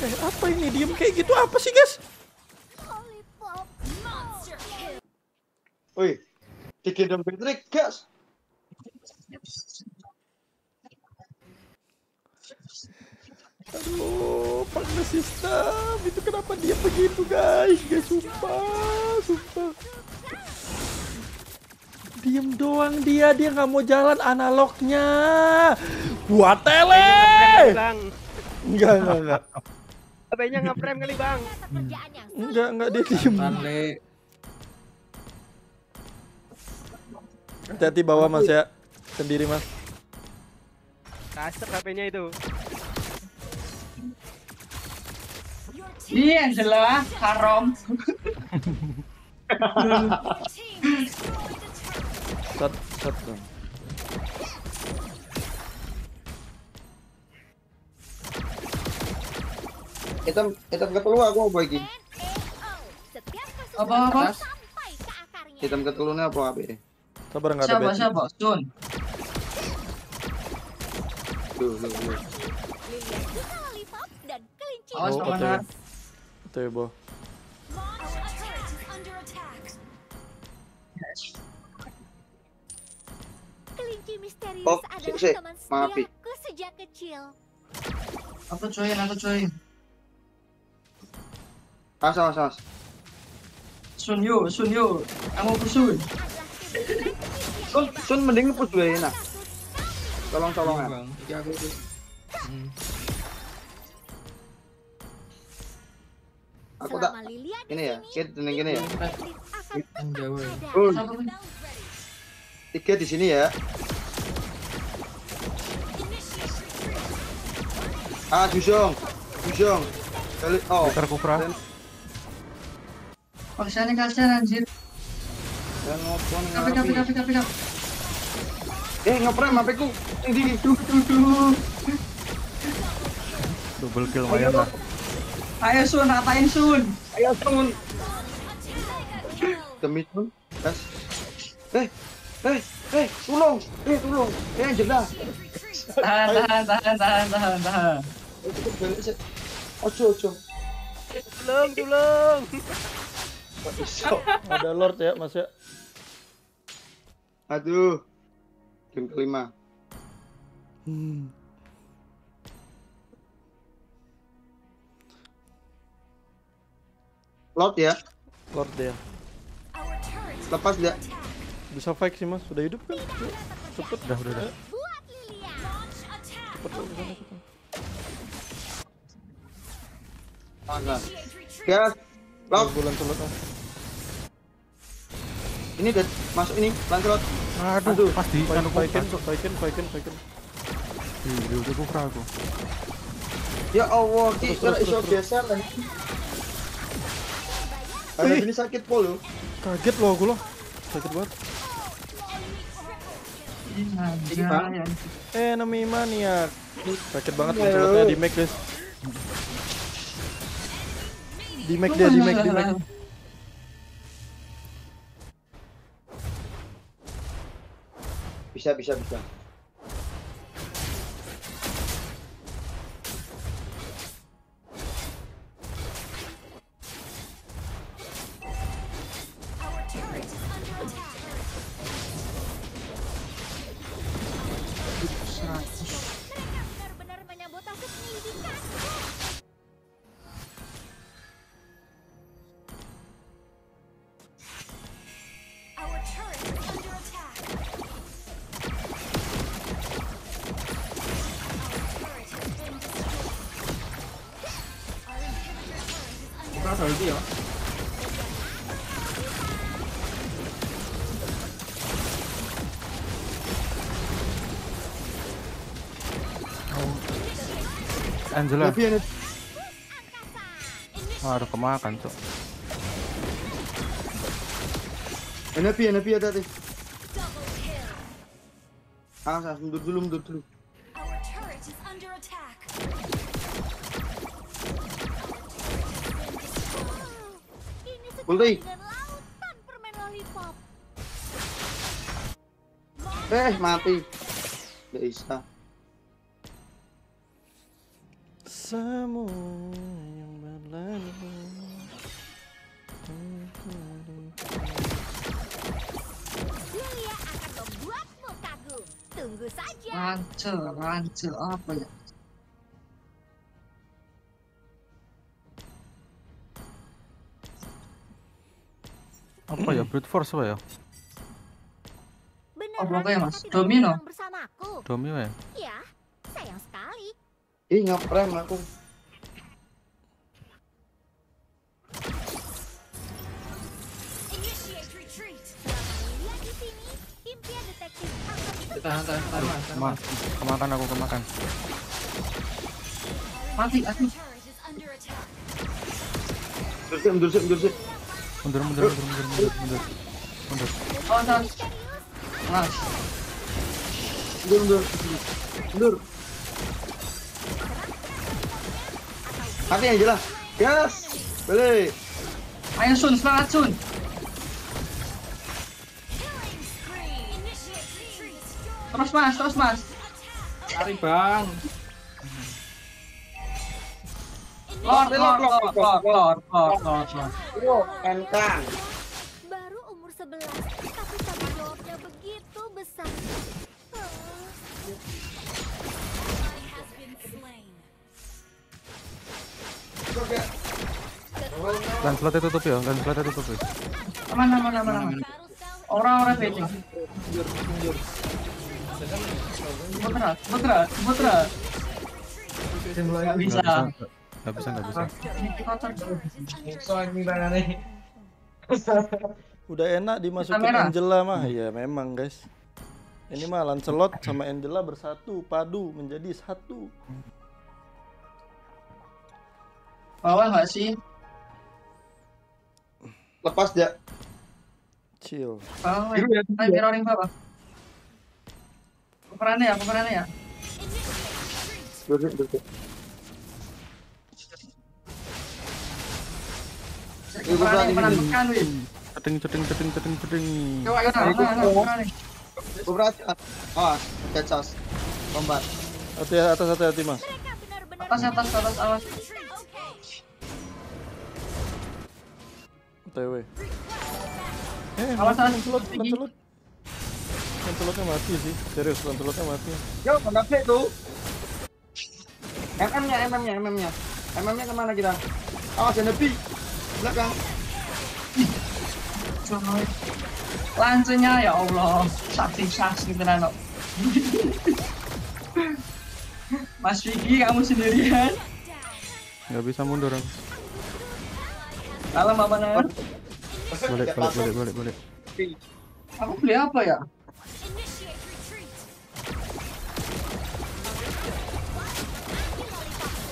Eh apa ini diem kayak gitu apa sih guys?
Woi. Digendong Patrick, gas.
Aduh, panas sistem itu kenapa dia begitu guys? Guys sumpah, sumpah. Diem doang dia, dia nggak mau jalan analognya. Gua tele. Enggak, enggak, enggak.
HP-nya nge-frame kali, Bang.
Enggak, enggak dia diem. Hati-hati bawa mas ya. Sendiri mas.
Kasar HP-nya itu.
Iya, jelas haram.
Set, set dong.
Hitam, hitam ketelu aku apa iki?
Apa apa?
Hitam ketelunya apa apa?
Sabar nggak ada
Siapa siapa? Sun.
Duh, duh, duh.
Oh, OTW. OTW.
Kelinci misterius
Oh,
adalah
sik, sik.
teman setiaku sejak kecil.
Aku join, aku join.
Awas, awas, awas.
Sun yuk, Sun yuk. Kamu pesun.
Sun, Sun mending ngepush gue enak. Tolong, tolong ya.
Bang, iki aku tuh. Hmm.
Aku tak ini ya, kit ini gini ya.
Ya.
Tiga di sini ya. Ah, Jusong, Jusong. Kali, oh.
Peter Kufra.
Dan,
Paksanya kasihan anjir.
dan ngopon
Kapi kapi kapi kapi kapi.
Eh, ngeprem HP ku. Di
Duh duh duh.
Double kill lumayan lah.
Ayo Sun, ratain Sun.
Ayo, Sun. Demi Sun. Gas. Eh, eh, eh, tolong. Eh, tolong. Eh, jelas.
Tahan tahan tahan tahan tahan tahan.
Ojo, ojo.
Tulung, tulung.
Ada Lord ya, Mas ya.
Aduh. Game kelima. Lot ya.
Lord dia.
Lepas dia.
Bisa fake sih, Mas. Sudah hidup kan? Cepet.
Udah, udah, udah.
Cepet loh,
Gas. Lot.
Bulan ah.
Ini udah masuk ini. Lancelot.
Aduh, pas di anu
Faiken,
Kufra.
Faiken, Faiken, Faiken.
Di di Kufra aku.
Ya Allah, ki kira iso geser lah. Ada ini sakit pol lo.
Kaget loh aku loh. Sakit banget. Eh, enemy maniak. Sakit banget
Ayo.
mencelotnya di make guys. Di make dia, di make, di make.
Bisa, bisa, bisa.
Angela.
Nabi, Nabi.
Aduh, kemakan, Cok.
Nabi, Nabi ada tadi. Ah, saya mundur dulu, mundur dulu. Ulti. Eh, mati. Gak bisa.
Semua yang berlalu.
Lilia akan membuatmu kagum. Tunggu saja.
Rancel, rancel apa ya?
Apa ya? Brute Force apa ya?
Beneran
Apa ya, Mas? Domino?
bersamaku.
Domio ya?
Ya, sekali.
Ih, ngeprem aku.
Selama Lilia di sini, impian detektif akan
Tahan, tahan, tahan, tahan,
kemakan aku kemakan.
Mati aku.
Mundur mundur mundur.
Mundur, mundur, mundur, mundur, mundur, mundur. Mundur.
Oh, tahan. Mas.
Mundur, mundur. Mundur. Tapi yang jelas. gas, Beli.
Ayo Sun, semangat Sun. Terus Mas, terus Mas.
Cari Bang.
Lord, Lord, Lord, Lord, Lord, Lord, Lord, Lord.
Bro.
Baru umur 11, tapi tanggung jawabnya begitu besar.
Oh. Slotnya tutup ya, dan slotnya tutup ya.
Aman, aman, aman, aman. Orang-orang fighting. Putra, putra, putra. Gak bisa.
Gak bisa, gak bisa.
Udah enak dimasukin. Angela mah. Ya memang guys. Ini mah Lancelot sama Angela bersatu, padu menjadi satu.
Bawah nggak sih?
Lepas dia.
Chill.
Bawah, ya. Ayo mirroring bawah. Perannya ya, perannya ya. Perannya menakutkan, wih.
Ceting, ceting, ceting.
Coba.
Awas, kecas. Combat.
Hati atas hati hati mas.
Atas, atas, atas, awas.
TW. Eh,
Awas.
Lancelot, Lancelot. Lancelotnya mati sih. Serius, Lancelotnya mati.
Yo, kontak play tuh. MM-nya, MM-nya, MM-nya. MM-nya ke mana kita? Awas, ada B. Belakang.
Lancenya ya Allah, saksi-saksi tenan kok. Mas Vicky kamu sendirian.
Gak bisa mundur. aku.
Salam apa nar?
Balik, balik, balik, balik, balik.
Aku beli apa ya?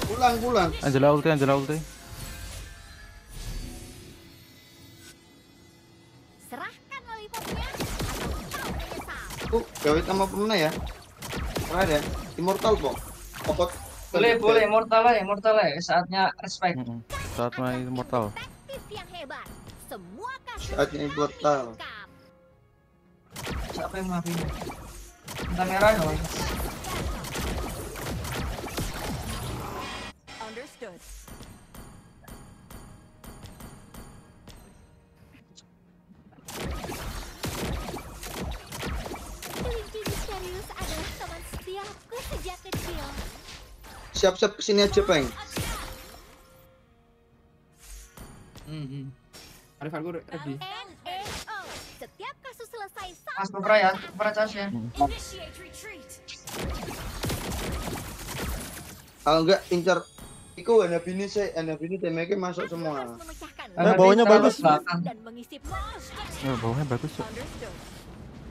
Pulang, pulang.
Angela ulti, Angela ulti.
Serahkan lollipopnya
Tuh, gawe sama pemena ya. Terakhir ya. Immortal kok. Pokok.
Boleh, boleh, immortal lah, immortal lah. Saatnya respect.
Saat main immortal.
Aktif yang hebat. Semua kasus
Saatnya immortal.
Siapa yang maafin? Minta merah dong.
Understood.
kelinci misterius adalah teman setiaku sejak kecil.
Siap-siap ke sini aja, Peng.
Hmm. Arif aku ready.
Setiap kasus selesai
Mas Supra ya, Supra charge ya.
Mm-hmm.
Kalau enggak incer Iku anak ini saya anak ini temeke masuk semua.
Nah, eh, bawahnya bagus.
Nah,
eh, bawahnya bagus kok.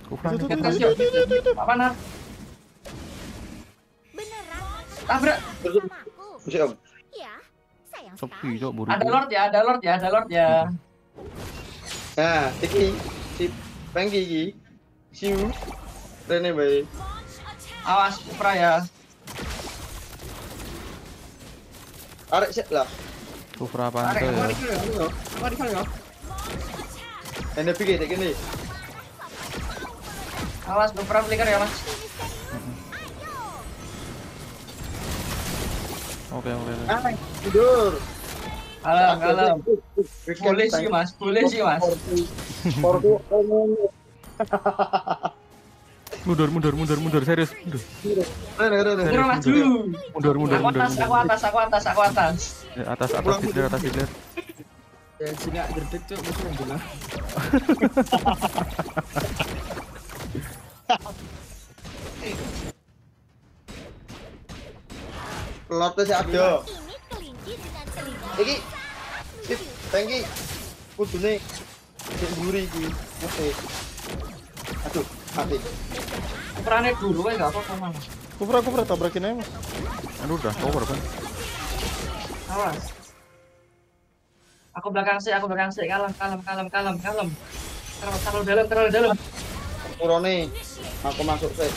Kufran.
Apa nak? Beneran. Tabrak.
Bisa om.
Sepi, cok, buru
Ada lord ya, ada lord ya, ada lord ya.
Nah, iki si Pengki iki. Siu. Rene bae.
Awas Bubra ya.
Arek sik lah.
Kufra
Tarik,
pantai
aku
ya.
di ya.
Enak pikir tek kene.
Awas Bubra flicker ya mas.
Oke, oke.
Ah, tidur.
Alam, alam. Boleh sih mas, boleh sih mas.
Porku
Mundur, mundur, mundur, mundur, serius. Mundur.
Bubra maju.
Mundur, mundur,
Aku
mundur,
atas, aku
mundur.
atas, aku atas, aku atas.
Ya, atas, atas, Hitler, atas, Hitler.
Ya sini gak gerdek cok musuh yang bilang.
Lotte sih ada. Iki. Sip, Pengki. Kudune sik mburi iki. Oke. Aduh, mati.
Perannya dulu ya nggak apa-apa Mas.
Kufra, Kufra, tabrakin aja mas.
Aduh udah cover kan.
Awas. Aku belakang sih, aku belakang sih. Kalem, kalem, kalem, kalem, kalem. Terlalu, terlalu dalam, terlalu dalam.
Turone. Aku masuk sih.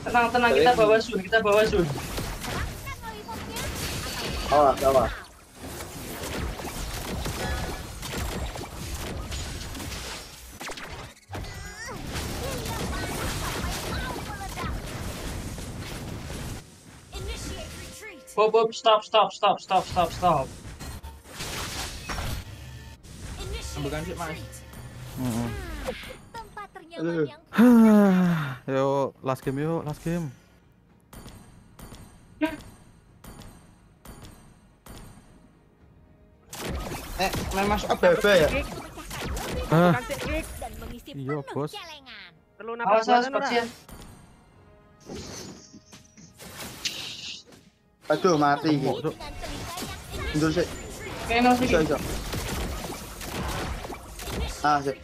Tenang, tenang, kita bawa Sun, kita bawa Sun.
Awas, awas.
Bob, Bob, stop, stop, stop, stop, stop, stop.
Ambilkan sih mas.
Heeh.
Tempat yang
Yo, last game yuk, last game.
Eh, main masuk apa ya?
Ah, iya bos.
celengan.
Perlu napas.
Persian.
Aduh, mati.
Cuk.
Mundur bisa. Ah, sih.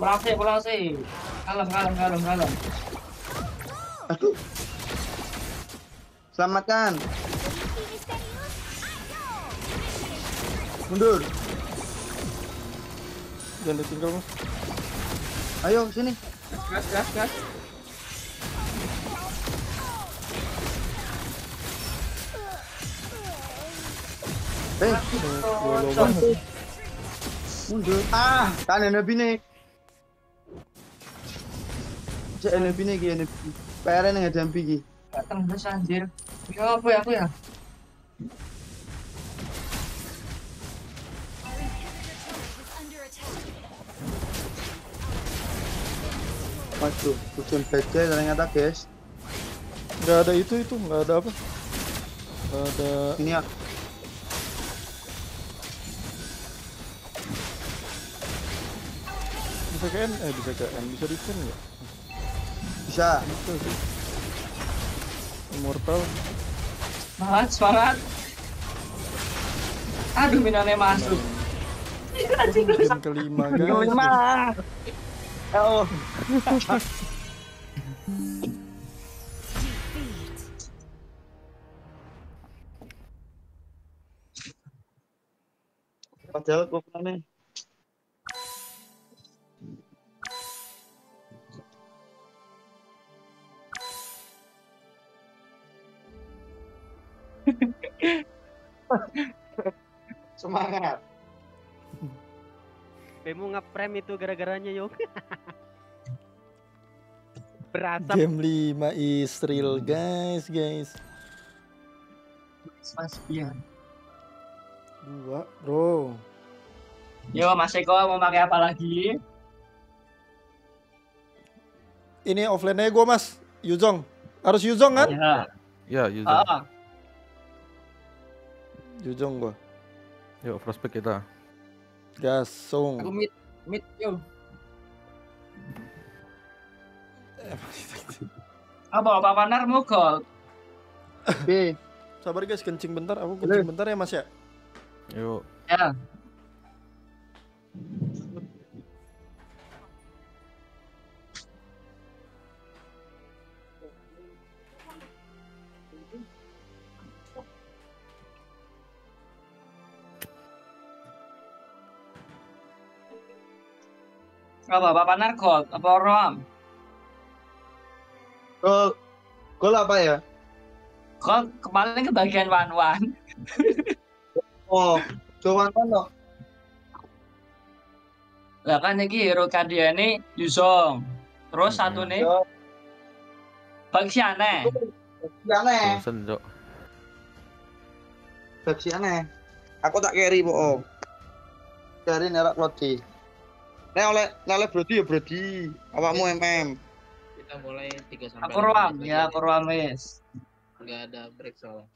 Pulang sih, pulang sih. Kalem, kalem, kalem, kalem.
Aduh. Selamatkan. Mundur.
Jangan ditinggal mas.
Ayo sini.
Gas, gas, gas.
Eh, mundur. Ah, kan enebi nih. Cek enebi nih, gini. PR nih nggak jampi ki.
Gak tembus anjir. Ya apa ya aku ya?
Waduh, hujan badai ternyata guys.
Nggak ada itu itu, nggak ada apa? Nggak ada.
Ini ya.
Bisa ke N? Eh bisa ke N, bisa di N nggak?
Bisa.
Sih. Immortal.
Semangat, semangat. Aduh, minannya masuk. Anjing.
Game kelima guys.
Kelima. Oh. Padahal kufrane. Semangat.
Bemu ngeprem itu gara-garanya yuk. Berasap.
Game 5 is real guys, guys.
Mas Bian.
Dua, bro.
Yo, Mas Eko mau pakai apa lagi?
Ini offline-nya gua mas. Yuzong. Harus Yuzong kan?
Ya.
Ya, user.
Ah,
Yuzong gua.
Yuk, prospek kita.
Gasung.
Aku mid, mid, yo.
apa apa panar mau?
B.
Sabar guys, kencing bentar. Aku kencing bentar ya mas ya.
Yuk.
Ya. Apa Bapak Narkot? Apa Rom?
Gol. Gol apa ya?
Kok kemarin kebagian Wan Wan?
Oh, Jowan kan loh.
Lah kan iki hero Kadiane Yusong. Terus satu nih.
Baksi aneh.
Bosen, Cok.
Baksi aneh. Aku tak carry po. Carry nerak Brody. Nek oleh nek oleh Brody ya Brody. Awakmu MM.
Kita mulai 3 sampai
Aku Rom, ya aku Rom wis.
Enggak ada break soalnya.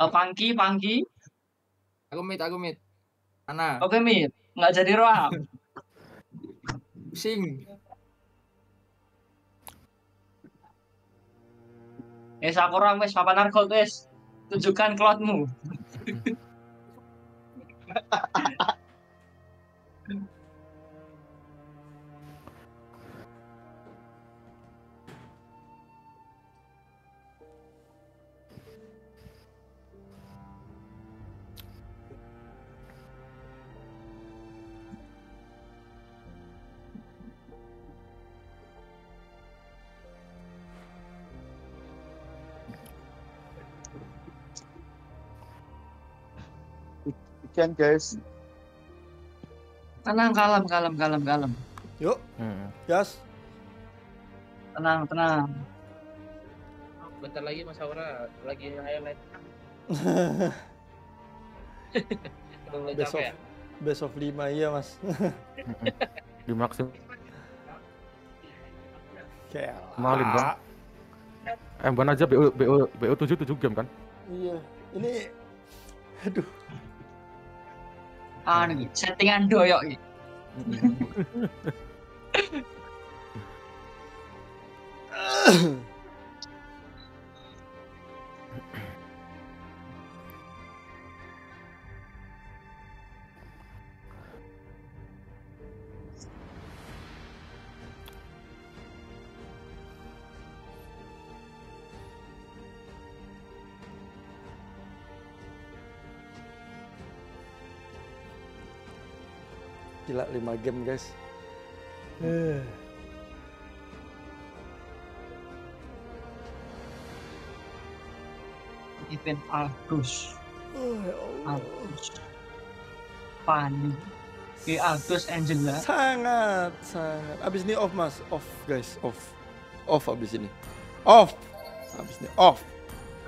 Eh, Pangki, Pangki.
Aku mid, aku mid. Ana.
Oke, Mit. Nggak jadi Rom.
Sing.
Wis aku Rom wis papan narkot wis. Tunjukkan klotmu.
kasihan guys.
Tenang, kalem, kalem, kalem, kalem.
Yuk,
Hmm.
gas.
Tenang, tenang.
Bentar lagi Mas Aura lagi highlight.
Best of,
ya?
best of 5 iya mas.
Di maksim malin bang. Eh ban aja BO BO BO 7 7 game kan?
Iya, ini aduh.
Nih, settingan doyok iki.
5 game guys. Eh.
Event Aldous.
Oh, ya Allah.
Pani. Oke, Aldous Angela.
Sangat, sangat. Abis ini off mas, off guys, off, off abis ini, off, abis ini off,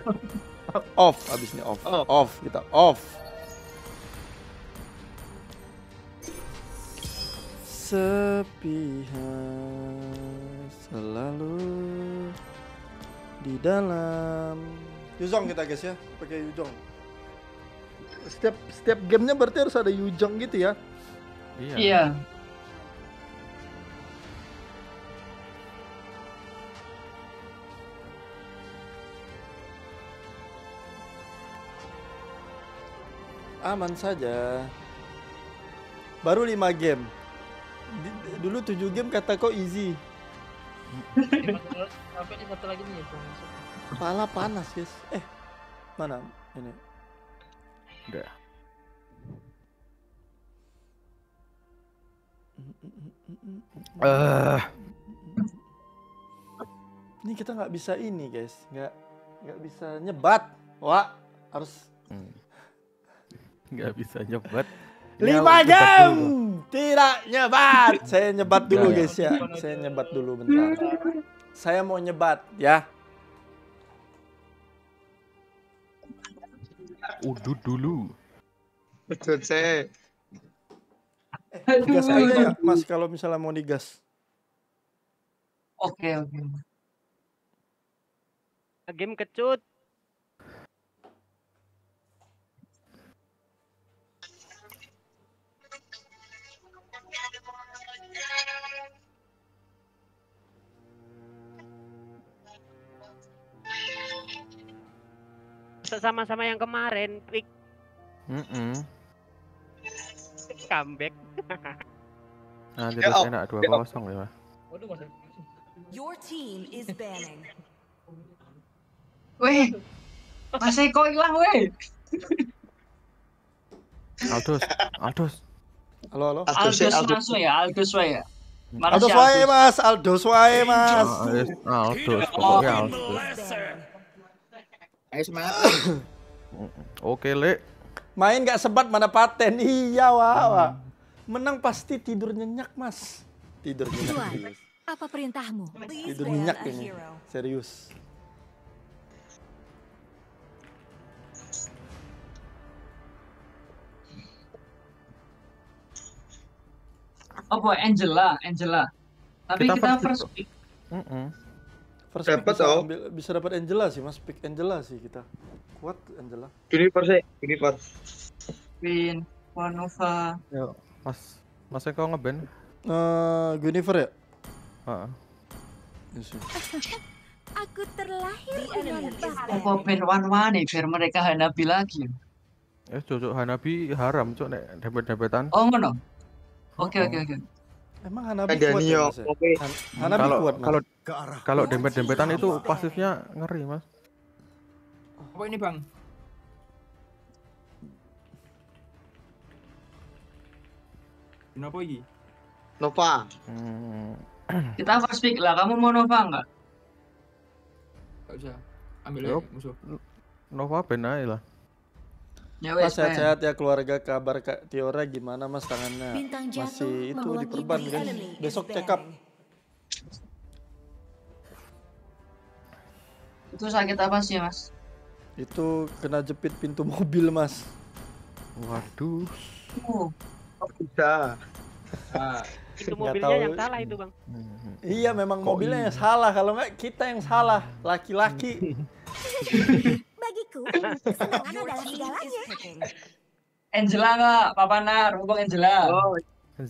off abis ini off, off kita off. Sepihak selalu di dalam. Yuzong kita guys ya, pakai Yuzong. Setiap setiap gamenya berarti harus ada Yuzong gitu ya.
Iya.
aman saja. Baru 5 game. Di- dulu 7 game kata kok easy.
Apa ini satu lagi nih? Bang?
Kepala panas, guys. Eh, mana ini?
Udah. Eh.
Ini kita nggak bisa ini, guys. Nggak nggak bisa nyebat. Wah, harus
Nggak bisa nyebat.
Lima
dulu.
tidak nyebat. Saya nyebat dulu,
Nggak,
guys ya. Saya nyebat dulu bentar. Saya mau nyebat ya.
Udut dulu.
Betul saya.
Gas aja ya, Mas kalau misalnya mau digas.
Oke, oke.
Game kecut. Sama-sama yang kemarin, pick
Mm-mm.
comeback.
Nanti
Ya,
terus
oh.
enak dua
Ya, oh.
kosong ya.
Your team is banning.
Weh, Mas Eko hilang weh.
Aldus, Aldus.
Halo, halo.
Aldous langsung ya, Aldous wae ya. Mana si
wae,
Aldous?
Mas. Aldos wae, Mas.
Ah, yes, Aldus, pokoknya Aldus.
Ayo semangat.
Oke, Le.
Main gak sebat mana paten. Iya, wah, wah. Menang pasti tidur nyenyak, Mas. Tidur nyenyak.
Apa perintahmu?
Tidur nyenyak ini. Serius.
Oh, boy, Angela, Angela. Tapi
Kita
kita,
first pick.
pick.
First pick
Dapat,
bisa,
oh.
ambil, bisa dapat Angela sih, Mas. Pick Angela sih kita. Kuat Angela.
Universe, ya, universe.
Queen, Wanova.
Yo, Mas, Mas Eko ngeband.
Eh, Guinevere ya?
Heeh.
Aku terlahir dengan
Ben One One nih, biar mereka Hanabi lagi.
Eh, cocok Hanabi haram, cok nek dempet-dempetan.
Oh, ngono. Oke, oke, oke.
Emang Hanabi kuat ya,
Nio,
Mas? ya?
oke.
Han- Hanabi
Kalau
kuat, Mas.
kalau kalau dempet-dempetan itu pasifnya ngeri, Mas.
Apa ini bang? Kenapa ini?
Nova.
Hmm.
Kita first pick lah. Kamu mau Nova nggak?
Gak usah. Ambil aja musuh.
Nova ben ae lah.
Ya
Mas sehat-sehat ya keluarga kabar Kak Tiora gimana Mas tangannya? Masih itu diperban kan? Besok check up.
Itu sakit apa sih mas?
Itu kena jepit pintu mobil Mas.
Waduh.
Uh,
Bisa.
Itu
Nggak
mobilnya
tahu.
yang salah itu bang.
Iya memang mobilnya yang salah kalau nggak kita yang salah laki-laki.
Bagiku, kesenangan adalah segalanya.
Angela nggak? Papa Nar, hubung Angela.
Oh,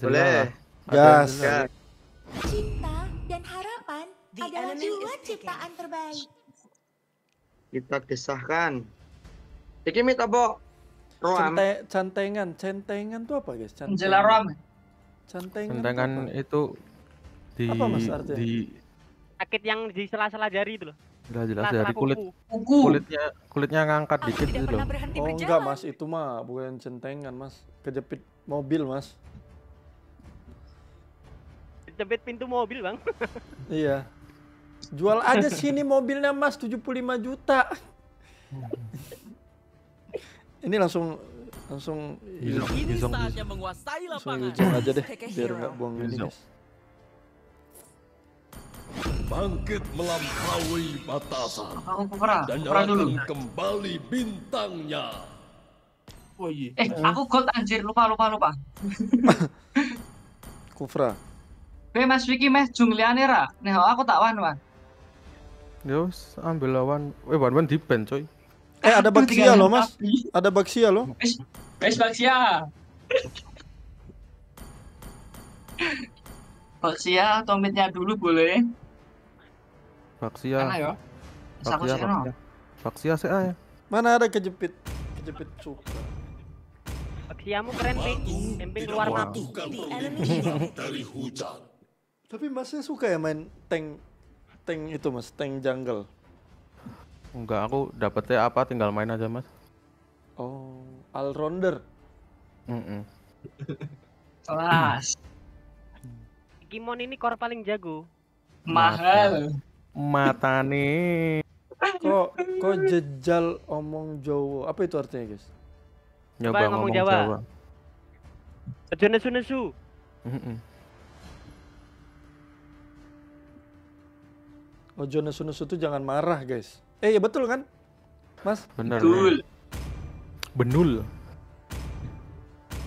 boleh.
Gas.
Gas.
Cinta dan harapan
The
adalah dua ciptaan terbaik.
Kita desahkan. Iki minta bo. Roam.
Cente- cantengan, centengan tuh apa guys? Cantengan.
Angela Ram.
Cantengan. tuh
Tendangan
apa?
itu di
Apa, Mas, artinya?
di
Sakit yang di sela-sela jari itu loh.
Jelas jelas
Sela-sela
dari kulit
kuku.
Kulitnya kulitnya ngangkat
Aku
dikit
tidak
gitu loh.
Oh
berjalan.
enggak mas, itu mah bukan centengan mas, kejepit mobil mas.
Jepit pintu mobil bang.
Iya. Jual aja sini mobilnya mas 75 juta. Ini langsung langsung
Yuzong,
saatnya menguasai
langsung
lapangan.
Yuzong aja deh, biar nggak buang ini guys.
Bangkit melampaui batasan
Aku
dan
dulu.
nyalakan kembali bintangnya.
Oh iya.
Eh, aku gold anjir, lupa lupa lupa.
Kufra.
Be Mas Vicky meh jung liane ra. Nih aku tak wan wan.
Yos, ambil lawan. Eh, wan wan di ban coy.
Eh ada
tiga
loh mas, ada Baxia loh.
Baxia. Baxia atau midnya dulu boleh.
Vaksia.
Karena ya.
Vaksia,
sih no.
Vaksia. Vaksia sih ah ya.
Mana ada kejepit, kejepit suka.
Aksiamu keren pik. Camping keluar map.
Dari hujan.
Tapi masnya suka ya main tank, tank itu mas, tank jungle.
Enggak, aku dapetnya apa tinggal main aja, Mas.
Oh, all rounder.
Mm
Kelas.
Kimon ini core paling jago.
Mahal.
Matane.
Kok, kok jejal omong Jawa? Apa itu artinya guys?
Nyoba
ngomong
ngomong
Jawa.
Jawa.
Aja nesu-nesu.
Mm-mm.
Ojo nesu-nesu tuh jangan marah guys. Eh ya betul kan? Mas,
Bener.
Betul.
Benul.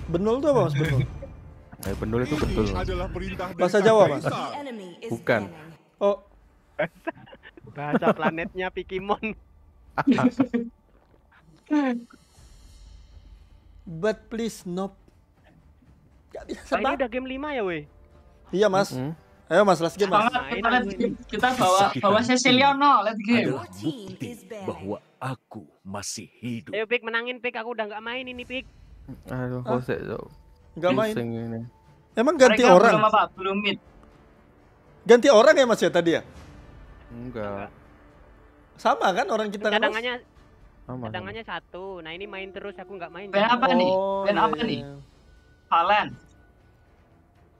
benul tuh apa mas benul?
Eh, benul itu betul. Mas.
adalah perintah
Bahasa Jawa mas?
Bukan.
Oh,
Bahasa planetnya Pikimon.
but please no. Gak bisa
Nah, ini
Pak.
udah game 5 ya weh.
Iya mas.
Mm.
Ayo mas, last game mas.
Kita let's game. Kita bawa bawa Cecilia no, let's game.
Adalah bukti bahwa aku masih hidup.
Ayo Pik menangin Pik, aku udah nggak main ini Pik.
Aduh,
Ah.
Jose. so.
Nggak main.
Ini.
Emang ganti
Mereka
orang?
Belum apa? Belum mid.
Ganti orang ya mas ya tadi ya?
Enggak.
Sama kan orang kita?
Cadangannya
Sama. sama.
cadangannya satu. Nah ini main terus aku nggak main.
Ben apa nih?
Oh,
Ben
iya,
apa
iya,
nih?
iya.
Valen.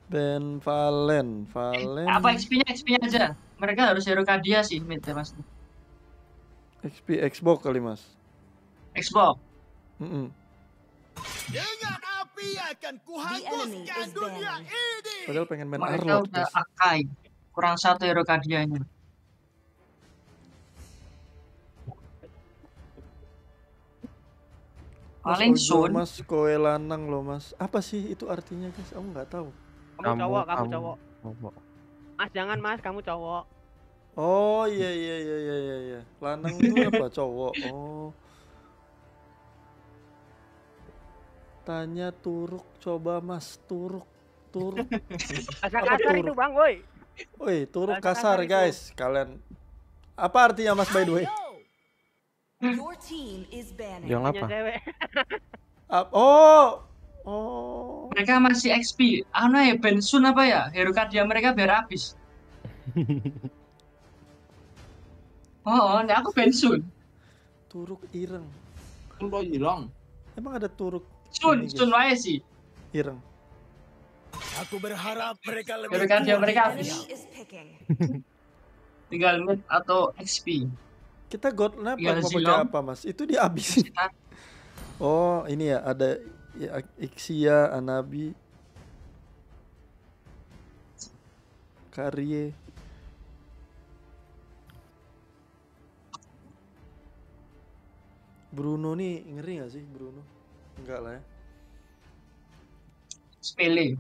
Ben Valen, Valen.
Apa XP-nya XP-nya aja. Mereka harus hero Kadia sih mid ya mas.
XP Xbox kali mas.
Xbox.
Mm-mm.
Dengan api akan kuhanguskan dunia ini.
Padahal pengen main
Mereka udah
guys.
Akai. Kurang satu hero Kadianya. Paling
Ojo,
soon.
Mas kowe lanang loh mas. Apa sih itu artinya guys? Aku nggak tahu.
Kamu cowok, kamu
kamu-
cowok. Mas jangan mas, kamu cowok.
Oh iya iya iya iya iya. iya. Lanang itu apa cowok? Oh. Tanya Turuk coba mas Turuk Turuk.
Kasar
Turuk?
itu bang, woi.
Woi Turuk kasar
kasar itu.
guys. Kalian apa artinya mas by the way?
Your team is.
Yang apa?
Ap- oh oh.
Mereka masih XP. Anu ya Bensun apa ya? Hero Kadia mereka biar habis. Oh, ini aku Bensun.
Turuk ireng.
Lo hilang.
Emang ada Turuk
Sun? Sun wae sih.
ireng?
Aku berharap mereka lebih
Hero mereka habis. Tinggal mid atau XP.
Kita God Nap
Tinggal
apa pakai apa mas? Itu dihabisin. Oh, ini ya ada ya, Ixia, Anabi, Karye. Bruno nih ngeri gak sih Bruno? Enggak lah ya.
Sepele.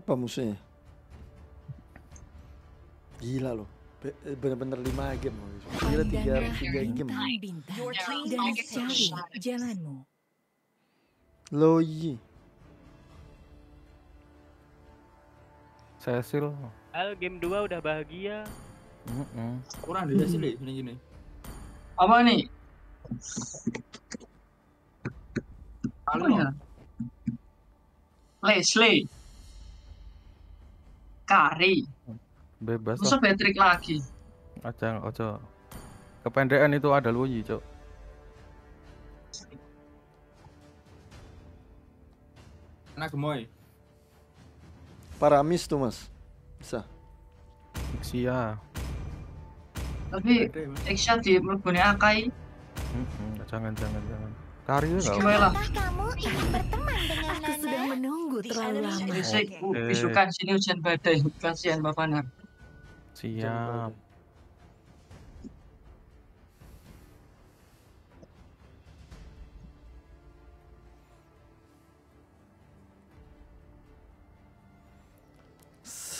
Apa musuhnya? Gila loh. Be- Bener-bener 5 game loh. Gila 3 tiga game.
bintang dan cari jalanmu.
Loyi.
Cecil.
Al game 2 udah bahagia.
Mm-mm.
Kurang dia sih Le, gini gini.
Apa nih? Apa
Halo.
Leslie. Kari.
Bebas
Masa
lah.
Patrick lagi?
Aja aja. Kependekan itu ada Luyi, Cok.
Anak gemoy.
Paramis tuh mas. Bisa.
Ixia.
Tapi Exia di mlebunya Akai.
Mm-mm, Jangan jangan jangan. Enggak.
Gimana lah?
Kamu ingin berteman dengan
Aku sudah menunggu terlalu lama.
Bisukan sini hujan badai. Kasihan Bapak Nar.
Siap.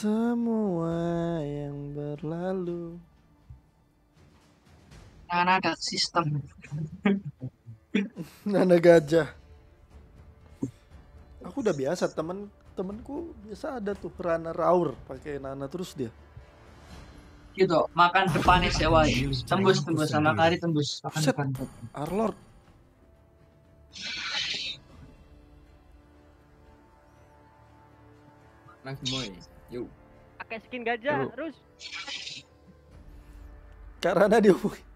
Semua yang berlalu.
Jangan ada sistem.
Nana gajah. Aku udah biasa temen temenku biasa ada tuh Rana Raur pakai Nana terus dia.
Gitu, makan depannya sewa. Tembus tembus sama kari tembus. Makan
Buset.
depan.
Arlord.
Anak gemoy. Yuk.
Pakai skin gajah, terus.
Rana diomongin.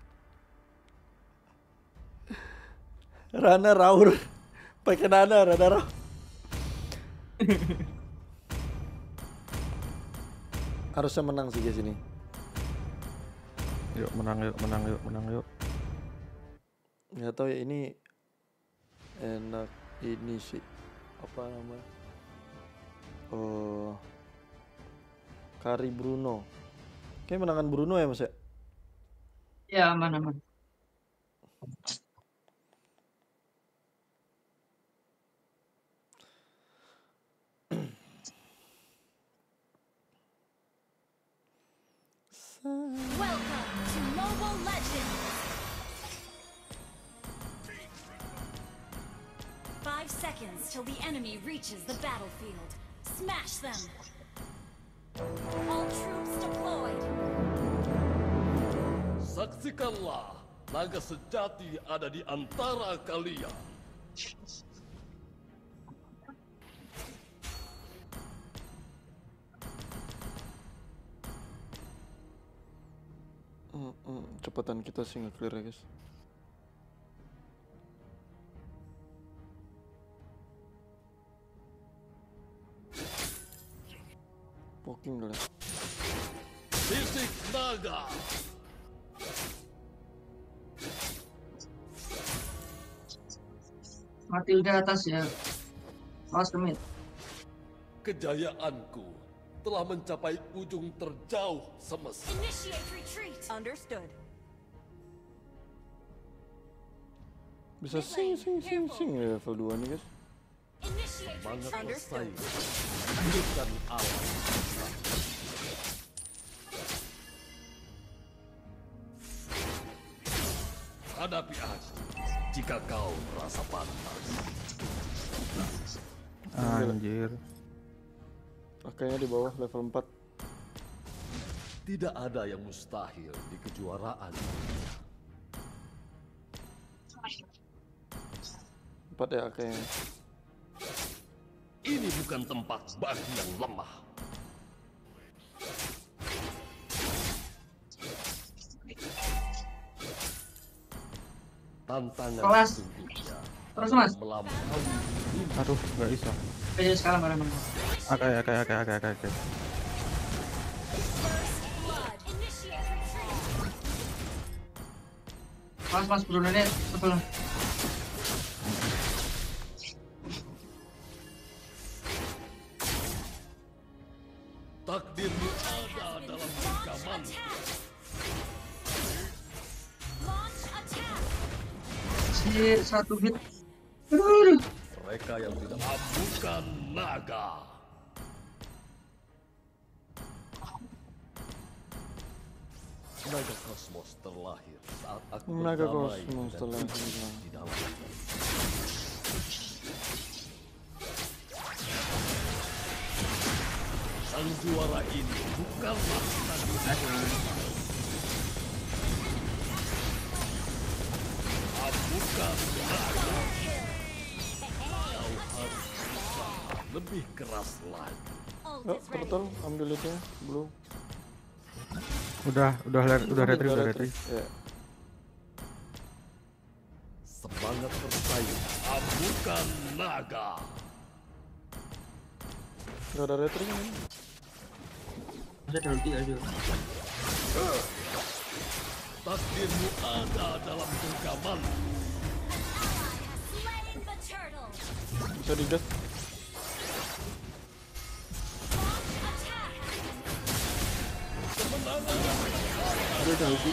Rana Raur. Pakai Nana Rana Raur. Harusnya menang sih guys ini.
Yuk menang yuk, menang yuk, menang yuk.
Nggak tahu ya ini enak ini sih apa namanya? Oh, Kari Bruno. Kayak menangan Bruno ya mas ya?
Ya aman aman.
Welcome to Mobile Legends.
Five seconds till the enemy reaches the battlefield. Smash them. All troops deployed.
Saksikanlah naga sejati ada di antara kalian.
Hmm, hmm, Cepetan kita sih nge-clear ya guys. Poking dulu.
Sisik naga.
Matilda atas ya. Awas kemit.
Kejayaanku telah mencapai ujung terjauh semesta.
Initiate retreat. Understood.
Bisa sing sing sing sing ya level 2 nih guys.
Initiate
Semangat
retreat.
bersaing. Hidupkan alam. Hadapi aku jika kau merasa pantas.
Anjir.
Makanya di bawah level 4.
Tidak ada yang mustahil di kejuaraan.
Empat ya kayaknya.
Ini bukan tempat bagi yang lemah. Tantangan
Kelas. Terus mas.
melampaui
Aduh, nggak bisa.
Bisa sekarang mana
Okay, okay, okay, okay, okay, okay.
Mas, mas, 10 menit, 10.
Takdirmu ada dalam genggamanku.
Sir, satu hit.
Mereka yang tidak bukan naga. Naga kosmos terlahir saat aku
Naga kosmos terlahir.
di dalam Sang juara ini bukanlah tandingan. Bukan. Kau harus berusaha lebih keras lagi.
Yuk, turtle ambil itu belum.
Udah, udah, udah, udah retri, udah retri.
Ya.
Semangat bersaing, bukan naga.
Gak ada retri kan?
ada ulti aja.
Takdirmu ada dalam genggaman.
Bisa digas. Ada ada ulti.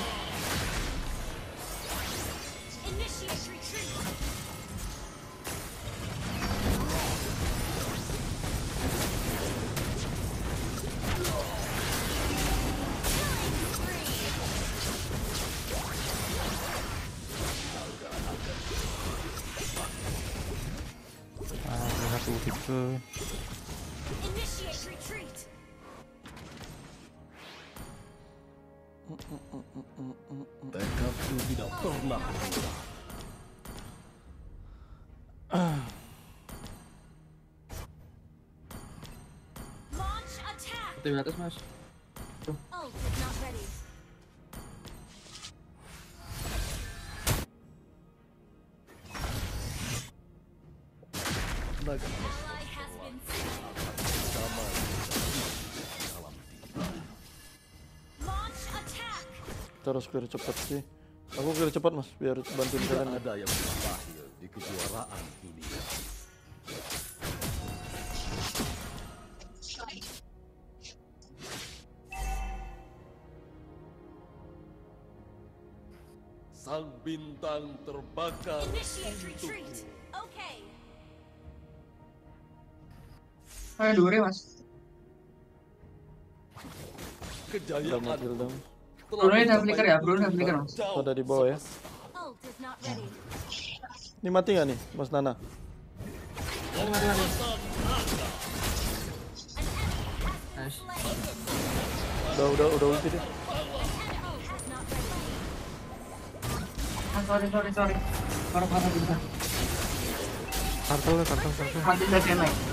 Ah, ada satu tipe.
Initiate
damai
Launch attack.
Kita harus clear cepat sih. Aku clear cepat mas, biar bantuin kalian.
ada yang mustahil di kejuaraan dunia. Sang bintang terbakar untukku.
Ayo dure, Mas.
Kejayaan
Udah dong.
Udah flicker ya, udah flicker, Mas.
Ada di bawah ya. Ini mati nggak nih, Mas Nana?
Nice.
Udah, udah, udah ulti deh.
Sorry, sorry, sorry. Baru kata bintang.
Turtle, turtle, turtle.
Mati udah dia naik.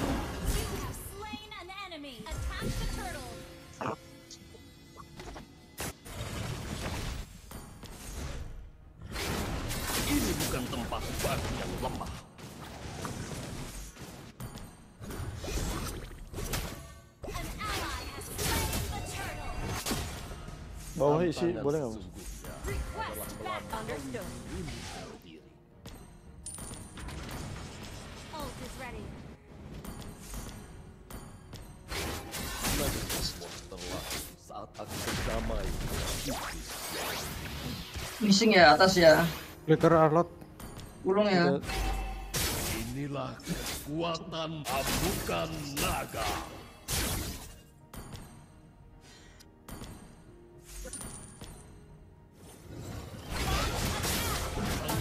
Ya atas ya.
Flicker Arlot.
Ulung ya.
Inilah kekuatan amukan naga.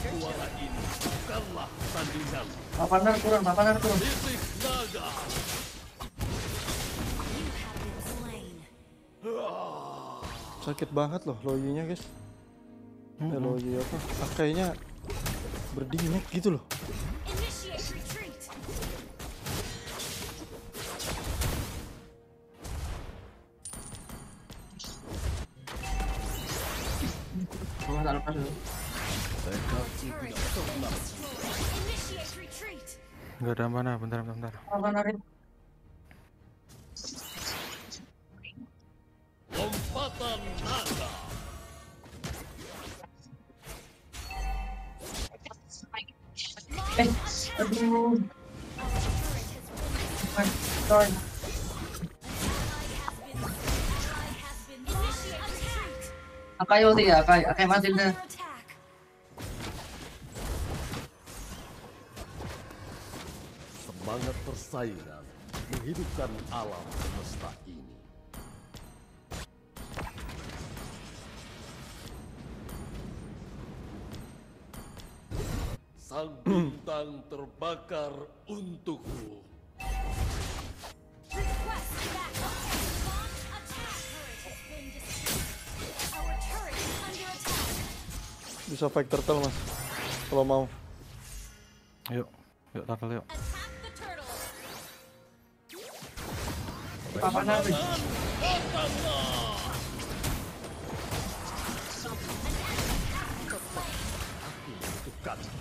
Juara ini bukanlah tandingan.
Papanar kurang, papanar kurang.
Titik naga.
Sakit banget loh loyinya guys. Eh loyi apa? Ah, kayaknya berdingin gitu loh.
Lepas dulu.
Retreat.
Nggak ada mana, bentar, bentar, bentar.
Papanarin. Akai ulti ya, Akai, Akai mati deh.
Semangat persaingan menghidupkan alam semesta ini. Sang bintang terbakar untukku.
Bisa fight turtle mas, kalau mau.
Yuk, yuk turtle yuk.
Apa nabi?
Midnya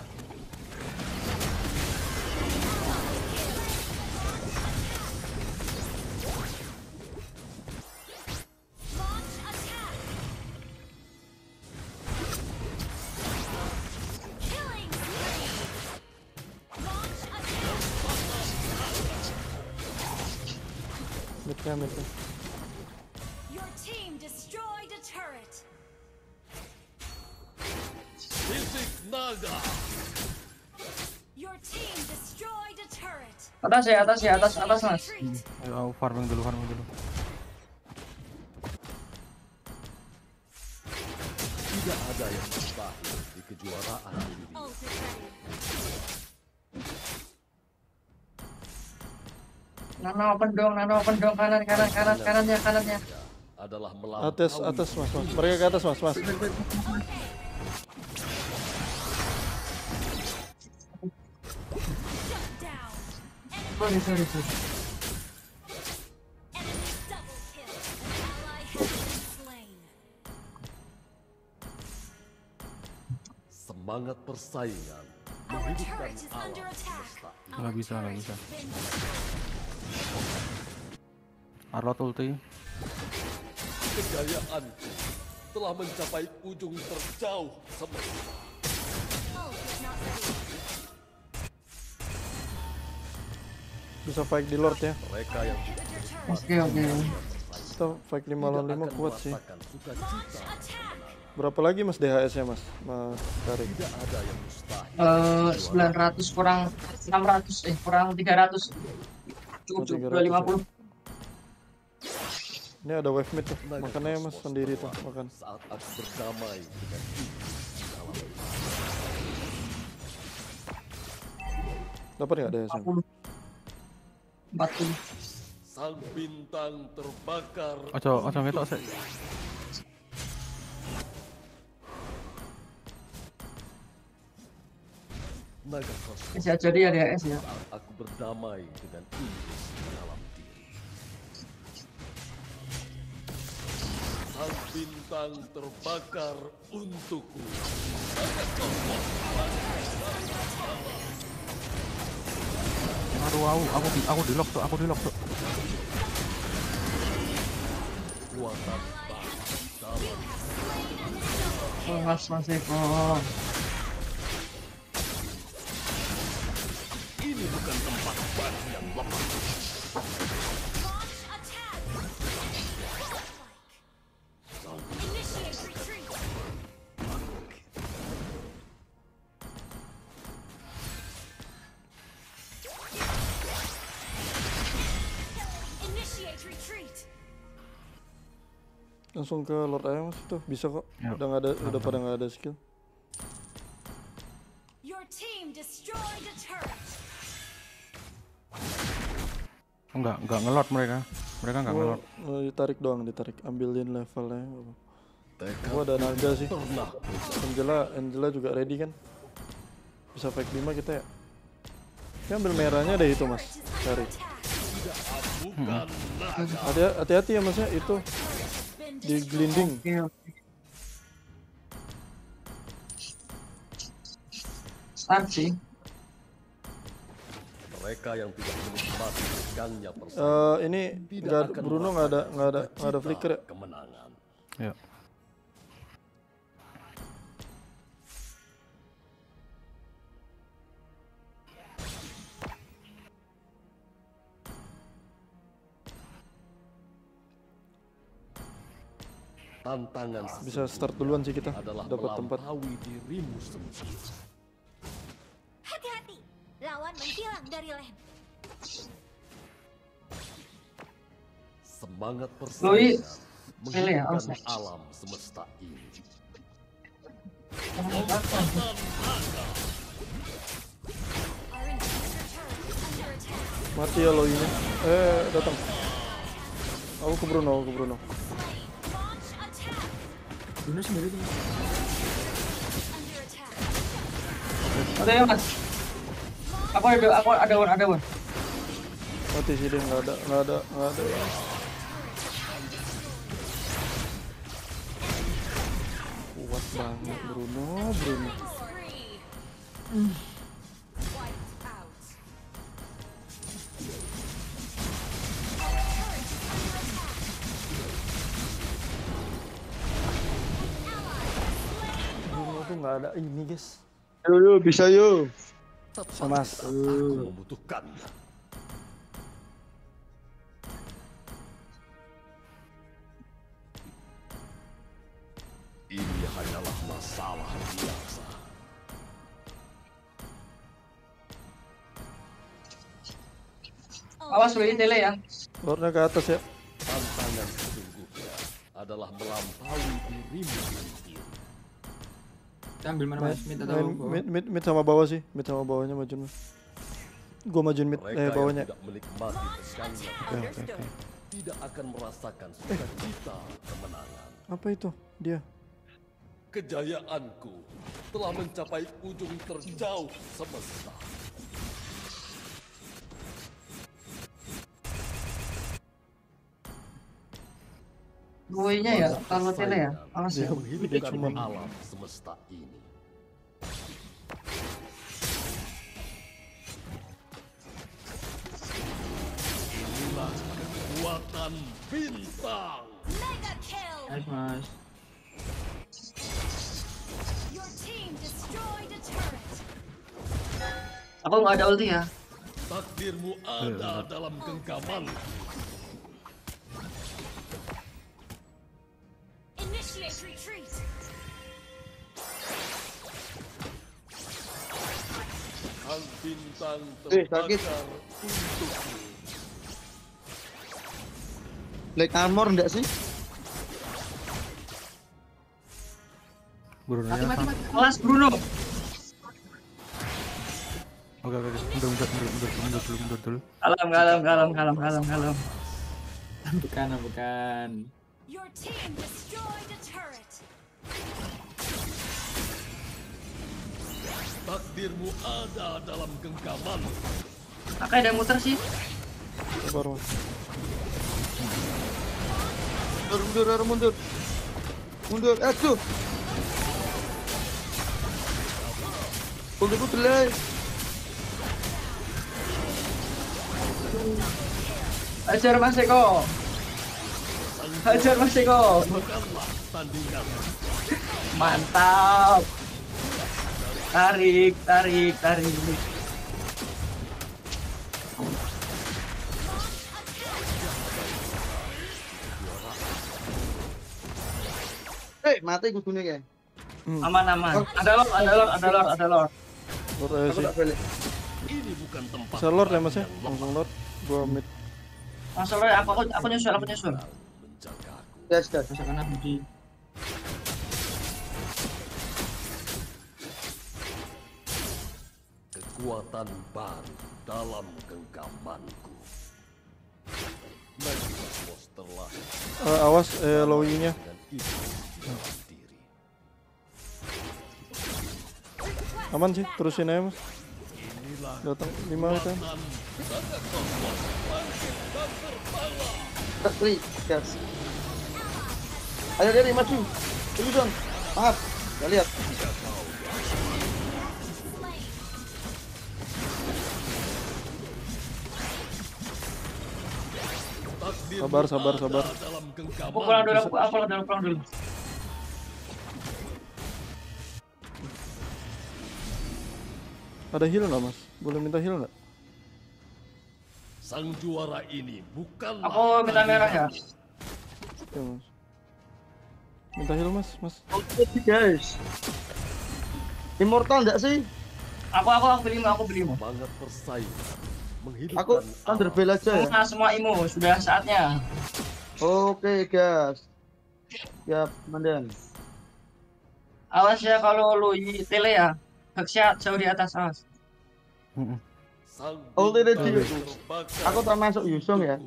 Atas ya, atas ya, atas, atas mas.
Ayo aku farming dulu, farming dulu.
Tidak ada yang mustahil di kejuaraan ini.
Nano open dong, nano open dong, kanan, kanan, kanan, kanannya, kanannya.
Adalah melampaui
Atas atas mas mas. Mereka ke atas mas mas.
Sorry, sorry, sorry.
semangat persaingan menghidupkan alam semesta.
Nggak bisa, nggak bisa. Arlot ulti.
Kejayaanku telah mencapai ujung terjauh semesta.
Bisa fight di lord ya.
Mereka yang tidak
Oke, oke.
Kita fight 5 lawan 5 kuat sih. Berapa lagi mas DHS nya mas? Mas Tarik.
ada mustahil.
Eh, 900 kurang 600, eh kurang 300. Cukup, cukup, 250.
Ini ada wave mid tuh. Makannya mas sendiri tuh makan.
Saat aku berdamai dengan ini.
Dapat nggak DHS? -nya?
40.
Sang bintang terbakar.
Ojo, ojo ngetok sih.
Naga kosmos.
Bisa jadi ya DHS ya.
Aku berdamai dengan iblis dalam diri. Sang bintang terbakar untukku. Naga kosmos.
Aduh, aku, aku, di, aku di lock tuh, aku di lock tuh.
Mas, mas Eko.
Langsung ke Lord aja mas tuh bisa kok. Udah nggak ada, udah pada nggak ada skill.
Your team destroyed a turret.
Enggak, enggak ngelot mereka. Mereka enggak ngelot.
ditarik doang, ditarik. Ambilin levelnya. Gua ada naga sih. Angela, Angela juga ready kan? Bisa fight 5 kita ya. Ya ambil merahnya deh itu mas. Cari.
bukan
Hati- Hati-hati ya masnya itu di gelinding.
Start sih.
mereka yang tidak menikmati tegangnya
Eh
persaingan.
ini
Tidak
nggak Bruno nggak ada nggak ada nggak ada flicker ya.
Kemenangan.
Ya.
Tantangan
Bisa start duluan sih kita. Dapat tempat.
dirimu sendiri.
Hati-hati, lawan menghilang dari lane.
Semangat
Loi,
persaingan
ya,
menghidupkan
awas.
alam semesta ini.
Mati ya lo ini. Eh, datang. Aku ke Bruno, aku ke Bruno.
Sendiri tuh.
Ada ya mas. Aku ada, aku ada one, ada one.
Mati sih dia, nggak ada, nggak ada, nggak ada. Kuat banget Bruno. Bruno nggak ada ini guys.
Yo yo bisa yo.
Sama
Aku membutuhkan. Ini hanyalah masalah biasa.
Awas lo ini tele ya.
Lordnya ke atas ya.
Tantangan sesungguhnya adalah melampaui dirimu.
Kita ambil mana mas? Mid atau bawah?
mid, mid, mid sama bawah sih, mid sama bawahnya majuin mas. Gua majuin mid, eh bawahnya.
yang tidak menikmati tekannya
Oke, oke, oke.
tidak akan merasakan sukacita kemenangan.
Apa itu? Dia.
Kejayaanku telah mencapai ujung terjauh semesta.
Boynya ya, kalau tele ya. Awas ya.
Menghidupkan
cuman-
alam semesta ini. Inilah kekuatan bintang.
Mega kill!
Nice mas.
Your team destroyed a turret.
Aku nggak ada ulti ya.
Takdirmu ada dalam genggaman.
Initiate retreat.
Bintang
Eh,
untukmu.
Black armor enggak sih?
Bruno
Mati mati. Kelas Bruno.
Oke oke oke. Mundur mundur mundur mundur mundur dulu mundur dulu.
Kalem kalem kalem kalem kalem kalem.
Bukan, bukan.
Team destroyed a turret.
Takdirmu ada dalam genggaman.
Kakak ada muter sih.
Mas.
Mundur mundur mundur. Mundur. Eh tuh. Mundur mundur lah.
Hajar Mas Eko. Hajar Mas Eko. Mantap. Tarik, tarik, tarik.
Eh mati kudune kayak.
Aman aman. Ada lord, ada lord, ada lord, ada lord.
Lord aja sih.
Ini bukan tempat.
Bisa Lord ya mas ya? Langsung Lord. Gua mid.
Langsung aku aku aku nyusul, aku nyusul.
Gas gas.
Masa kena Budi.
Kekuatan baru dalam genggamanku.
Eh, awas eh
diri.
Aman sih, terusin aja mas. Datang lima kita.
Kri, gas. Ayo dari maju. Tunggu dong. Maaf. Gak lihat.
Sabar, sabar,
ada
sabar.
Aku pulang dulu, aku, aku pulang dulu, pulang dulu.
Ada heal nggak mas? Boleh minta heal nggak?
Sang juara ini bukan
Aku minta merah ya.
Oke mas. Minta heal mas, mas.
Oke guys. Immortal enggak sih?
Aku aku aku beli aku beli
bersaing. Menghidupkan
Aku Thunderbell aja ya.
Semua semua imu sudah saatnya.
Oke guys. Siap, Mandan.
Awas ya kalau lu tele ya. Headshot jauh di atas awas.
Ulti Aku termasuk Yusung ya.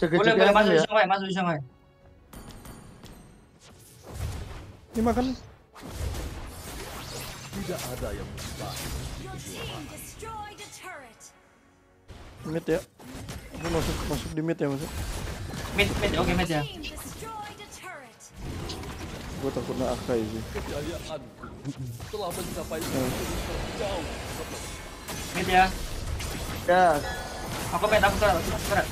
Boleh boleh
Jaga-jaga
masuk
ya.
usung wae, masuk usung wae.
Ini makan.
Tidak ada yang mustahil.
Mid ya. Aku masuk masuk di mid ya mas.
Mid mid oke mid ya.
Gue takutnya Akai sih.
Telah mencapai ujung terjauh.
Mid ya.
Gas.
Aku mid aku turret,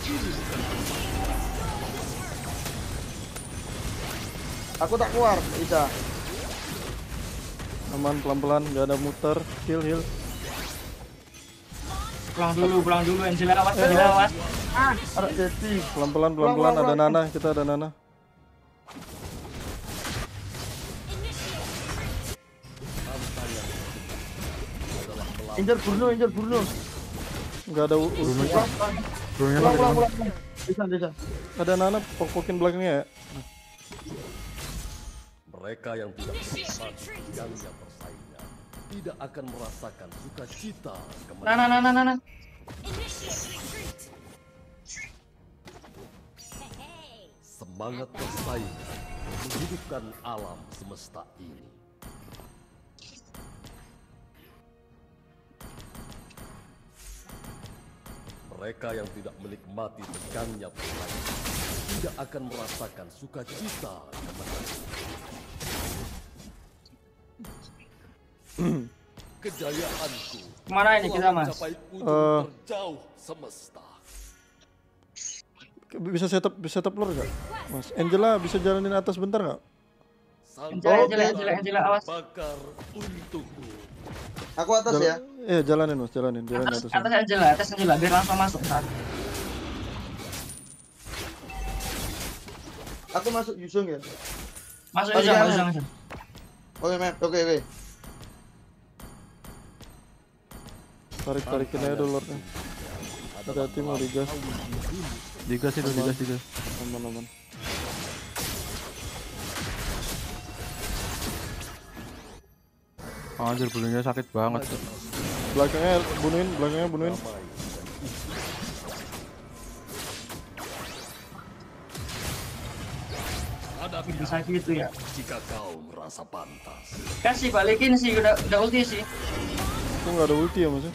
aku
tak keluar, bisa.
Aman pelan-pelan, gak ada muter. Heal heal.
Pulang dulu, pulang dulu Angela awas,
Eh,
Angela
eh.
awas.
Ah, ada jadi.
Pelan-pelan pelan-pelan ada Nana, kita ada Nana.
Injur Bruno, injur Bruno.
Gak ada
Bruno Bruno
Pulang, pulang, pulang. Bisa, bisa.
Ada Nana pok-pokin belakangnya ya.
Mereka yang tidak menikmati gangnya persaingan tidak akan merasakan sukacita
Nah nah nah nah nah. nah.
Semangat bersaing menghidupkan alam semesta ini. Mereka yang tidak menikmati tegangnya persaingan tidak akan merasakan sukacita kemenangan. Kejayaanku
Ke mana
ini
kita, Mas?
ujung
Eh.
terjauh semesta.
Bisa setup bisa setup lur gak? Mas Angela bisa jalanin atas bentar gak?
Angela, Angela, Angela, Angela, awas.
Bakar untukku.
Aku atas ya.
Iya jalanin mas, jalanin, jalanin
Atas
atas.
atas Angela, atas Angela biar langsung masuk ntar.
Aku masuk Yusung ya.
Masuk
Oh,
usung,
iya.
Usung, usung.
Oke, Map. Oke, oke.
Tarik tarikin aja dulu lurnya. Hati-hati mau digas.
Digas itu, digas, digas.
Aman aman.
Anjir, bulunya sakit banget.
Belakangnya bunuhin, belakangnya bunuhin.
Hadapi
Bisa gitu ya.
jika kau merasa pantas.
Kasih balikin sih udah udah ulti sih.
Aku nggak ada ulti ya mas ya?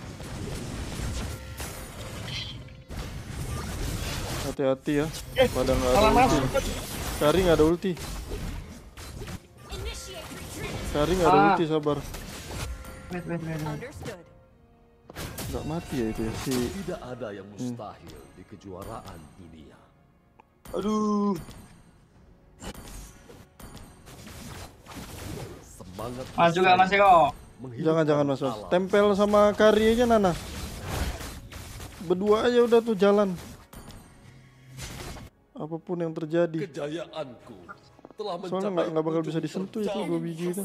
Hati-hati ya. Pada nggak ada ulti. Kari nggak ada ulti. Kari nggak ada
Ah.
ulti sabar.
Wait wait wait. wait.
Nggak mati ya itu ya si.
Tidak ada yang mustahil di kejuaraan dunia.
Aduh.
Semangat
Mas juga Mas Eko.
Jangan jangan mas mas. Tempel sama Kari aja Nana. Berdua aja udah tuh jalan. Apa pun yang terjadi.
Kejayaanku telah
Soalnya
mencapai
nggak nggak bakal bisa disentuh itu dua biji itu.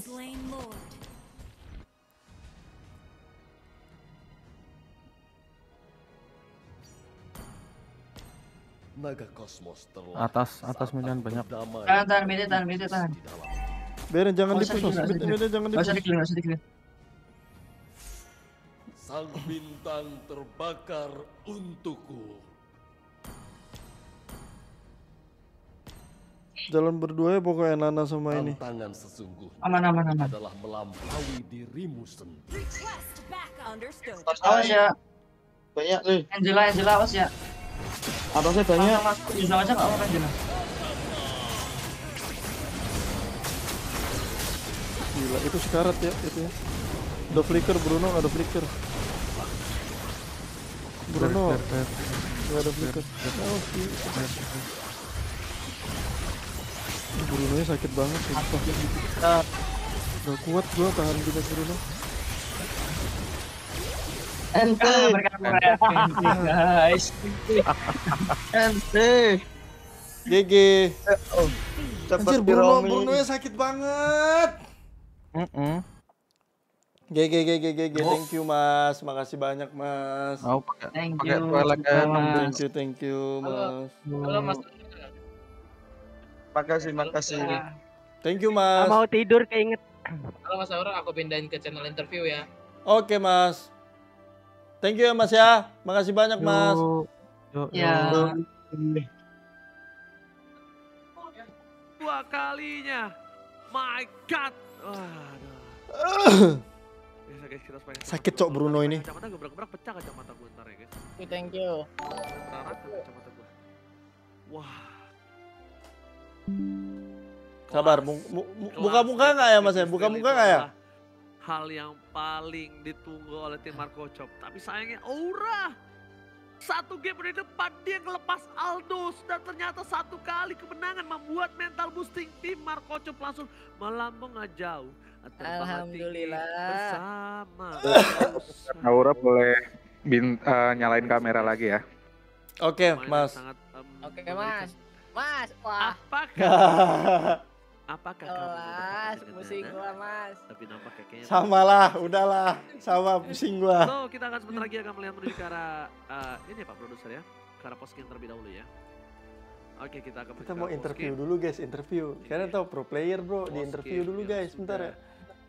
Naga kosmos terlalu
Atas, atas minion banyak.
Tahan tahan mid tahan mid tahan.
Biarin jangan
usah
dipus mid- jangan dipus.
di-kill, nggak usah di-kill.
Sang bintang terbakar untukku.
Jalan berdua ya pokoknya Nana sama ini.
Tantangan sesungguhnya
Aman aman aman.
adalah melampaui dirimu sendiri.
Request back. Understood.
Awas ya.
Banyak nih.
Angela Angela awas ya.
Atasnya banyak.
Masuk usung aja nggak apa-apa Angela.
Gila itu sekarat ya itu ya. Ada flicker Bruno ada flicker. Bruno nggak ada flicker. Oh, Bruno nya sakit banget sumpah. Gak kuat gua tahan kita Bruno.
Ente.
Ah, guys.
Ente.
GG.
Oh.
Anjir Bruno, Bruno nya sakit banget.
Mm-mm.
G G G G G G thank you Mas, makasih banyak Mas.
Oh, pakai
Thank
pakai
you,
Twilight kan.
Mas.
Thank you thank you Mas.
Halo Mas.
Makasih, makasih.
Thank you Mas.
mau tidur keinget.
Halo Mas Aura, aku pindahin ke channel interview ya.
Oke Mas. Thank you ya Mas ya. Makasih banyak Mas.
Yuk,
Ya.
Dua kalinya. My God.
Sakit cok Bruno ini.
kacamata gebrak-gebrak pecah kacamata gue ntar ya guys.
Thank you.
Berarakan kacamata gue. Wah.
Sabar, bu- bu- bu- buka-buka nggak ya Mas ya? Buka-buka nggak ya?
Hal yang paling ditunggu oleh tim Marco Chop. Tapi sayangnya Aura. Satu game di depan dia ngelepas Aldos. Dan ternyata satu kali kemenangan membuat mental boosting tim Marco Chop langsung melambung jauh.
Alhamdulillah.
Bersama.
Aura boleh bin, eh, nyalain kamera lagi ya.
Oke Mas.
Oke Mas. Mas, wah.
Apakah apakah kamu
Kelas,
bertemu
pusing gua? Mas.
Tapi nampak kayaknya
Sama lah, udahlah. Sama pusing gua.
So, kita akan sebentar lagi akan melihat menuju ke arah eh, ini ya Pak produser ya. Ke arah game terlebih dahulu ya. Oke, kita akan
Kita mau interview dulu guys, interview. Kalian tahu pro player bro, di interview dulu guys, bentar ya.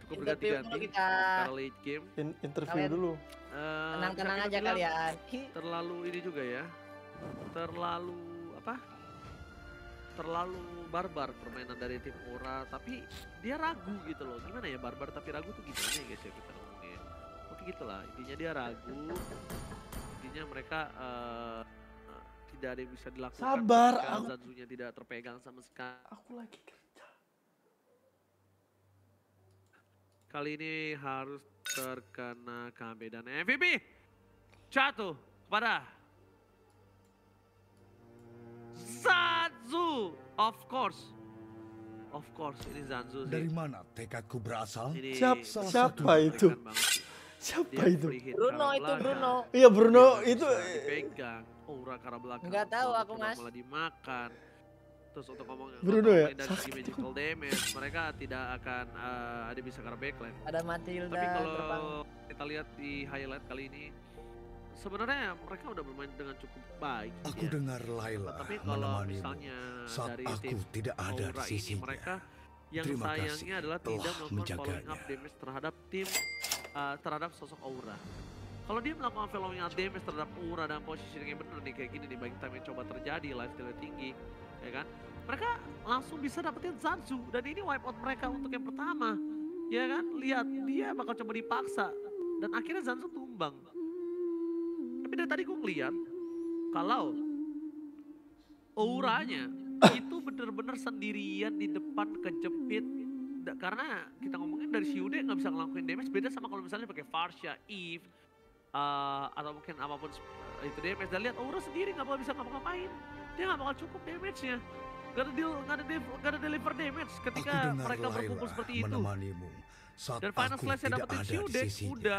Cukup
Interview
berganti-ganti
dulu kita.
karena late game.
In- interview
Kalian-
dulu.
Eh,
Tenang-tenang
kita
aja kalian.
Terlalu ini juga ya. Terlalu apa? Terlalu barbar permainan dari tim Aura, tapi dia ragu gitu loh. Gimana ya barbar tapi ragu tuh gimana ya guys ya kita ngomongin. Oke gitulah, intinya dia ragu. Intinya mereka eh, tidak ada yang bisa dilakukan.
Sabar, aku-
Zanzunya tidak terpegang sama sekali.
Aku lagi kerja.
Kali ini harus terkena KB dan MVP. Jatuh kepada Zanzu. Of course. Of course, ini Zanzu sih.
Dari mana tekadku berasal?
Ini
Siap-
salah
siapa
satu
itu? Siapa
Dia
itu?
Bruno itu. Bruno.
Iya Bruno itu
dipegang. Aura arah belakang.
Nggak tahu aku, Mas.
Malah dimakan. Terus untuk ngomong
Bruno ya?
dari segi magical damage, mereka tidak akan eh, ada bisa arah backline.
Ada Matilda
Tapi kalau kita lihat di highlight kali ini, sebenarnya mereka udah bermain dengan cukup baik.
Aku
ya.
dengar Laila
Tapi kalau misalnya
saat
dari
aku
tim
tidak ada
Aura
di
ini
sisinya.
mereka yang
Terima
sayangnya adalah tidak melakukan following up damage terhadap tim uh, terhadap sosok Aura. Kalau dia melakukan following up damage terhadap Aura dan positioning yang benar nih kayak gini nih baik time yang coba terjadi lifesteal tinggi ya kan mereka langsung bisa dapetin Zanzu dan ini wipe out mereka untuk yang pertama ya kan lihat dia bakal coba dipaksa dan akhirnya Zanzu tumbang dari tadi gue ngeliat kalau auranya itu bener-bener sendirian di depan kejepit. Karena kita ngomongin dari Shiude nggak bisa ngelakuin damage. Beda sama kalau misalnya pakai Farsha, Eve eh, atau mungkin apa pun eh, itu damage. Dan lihat Aura sendiri nggak bakal bisa ngapa-ngapain. Dia nggak bakal cukup damage-nya. Gak ada deal gak ada, dev- gak ada deliver damage ketika mereka berkumpul seperti itu. dan final slash yang dapetin
ada di
Shiude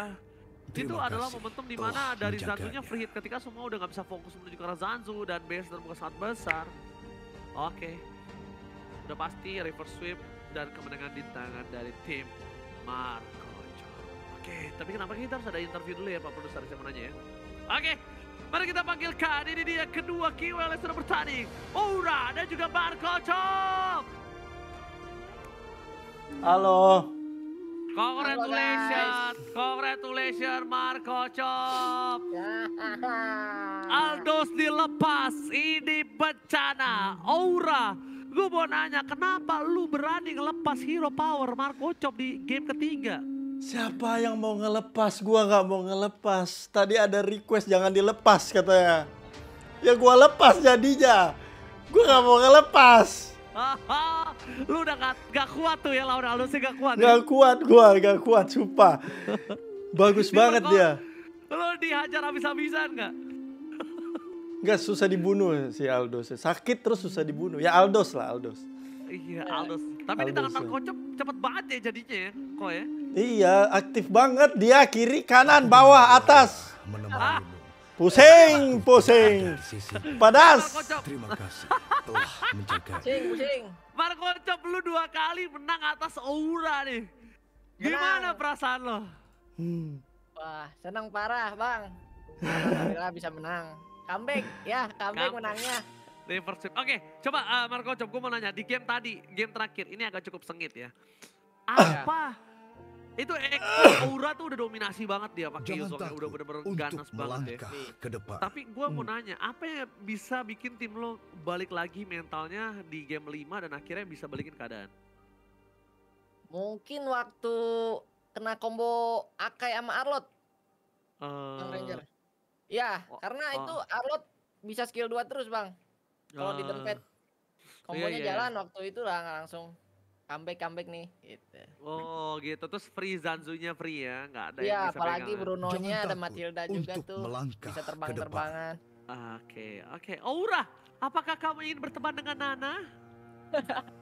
itu adalah momentum di
telah
mana dari. Zanzunya free hit ketika semua udah nggak bisa fokus menuju ke arah Zanzu dan base dan bukan sangat besar. Oke, udah pasti reverse sweep dan kemenangan di tangan dari tim Marco. Oke, tapi kenapa kita harus ada interview dulu ya Pak Produser saya mau nanya ya. Oke, mari kita panggilkan ini dia kedua QL yang sudah bertanding. Aura dan juga Marco Chop.
Halo.
Congratulations, congratulations Marco Chop. Aldos dilepas, ini bencana. Aura, gue mau nanya kenapa lu berani ngelepas hero power Marco Chop di game ketiga?
Siapa yang mau ngelepas? Gua nggak mau ngelepas. Tadi ada request jangan dilepas katanya. Ya gua lepas jadinya. Gua nggak mau ngelepas.
Haha, lu udah gak, gak kuat tuh ya lawan Aldosnya gak kuat ya?
Gak kuat gua, gak kuat, sumpah. Bagus
Di
banget dia.
Lu dihajar habis-habisan gak?
Gak susah dibunuh si Aldos. Sakit terus susah dibunuh. Ya Aldos lah, Aldos.
Iya Aldos. Tapi di tangan
Aldos, ya.
Marco Chop cepet banget ya jadinya ya, kok ya?
Iya, aktif banget dia kiri, kanan, bawah, atas.
Menemanimu
Pusing, pusing. Padas.
Terima kasih telah menjaga.
Pusing, pusing.
Marco Chop lu dua kali menang atas Aura nih. Gimana
Menang.
perasaan lo?
Wah, senang parah, Bang. Alhamdulillah bisa menang. Comeback, ya, comeback menangnya.
Reverse. Oke, coba uh, Marco Chop, gue mau nanya di game tadi, game terakhir, ini agak cukup sengit ya. Apa? Itu ek- Aura tuh udah dominasi banget dia pakai Yuzong,
takut
udah bener-bener ganas banget ya.
ke depan.
Tapi gue mau nanya, apa yang bisa bikin tim lo balik lagi mentalnya di game 5 dan akhirnya bisa balikin keadaan?
Mungkin waktu kena combo Akai sama Arlot, Bang
Eh,
Ranger. Ya, karena
oh.
itu Arlot bisa skill 2 terus, Bang. Kalau di
Eh,
dempet.
iya,
Kombonya
iya.
jalan waktu itu lah langsung comeback comeback nih gitu.
Oh gitu, terus free Zanzu-nya free ya, nggak ada yang
Iya,
bisa
apalagi
ya?
Bruno-nya ada
takut
Matilda juga tuh.
melangkah
Bisa
ke
terbang-terbangan.
Oke, oke. Aura, apakah kamu ingin berteman dengan Nana?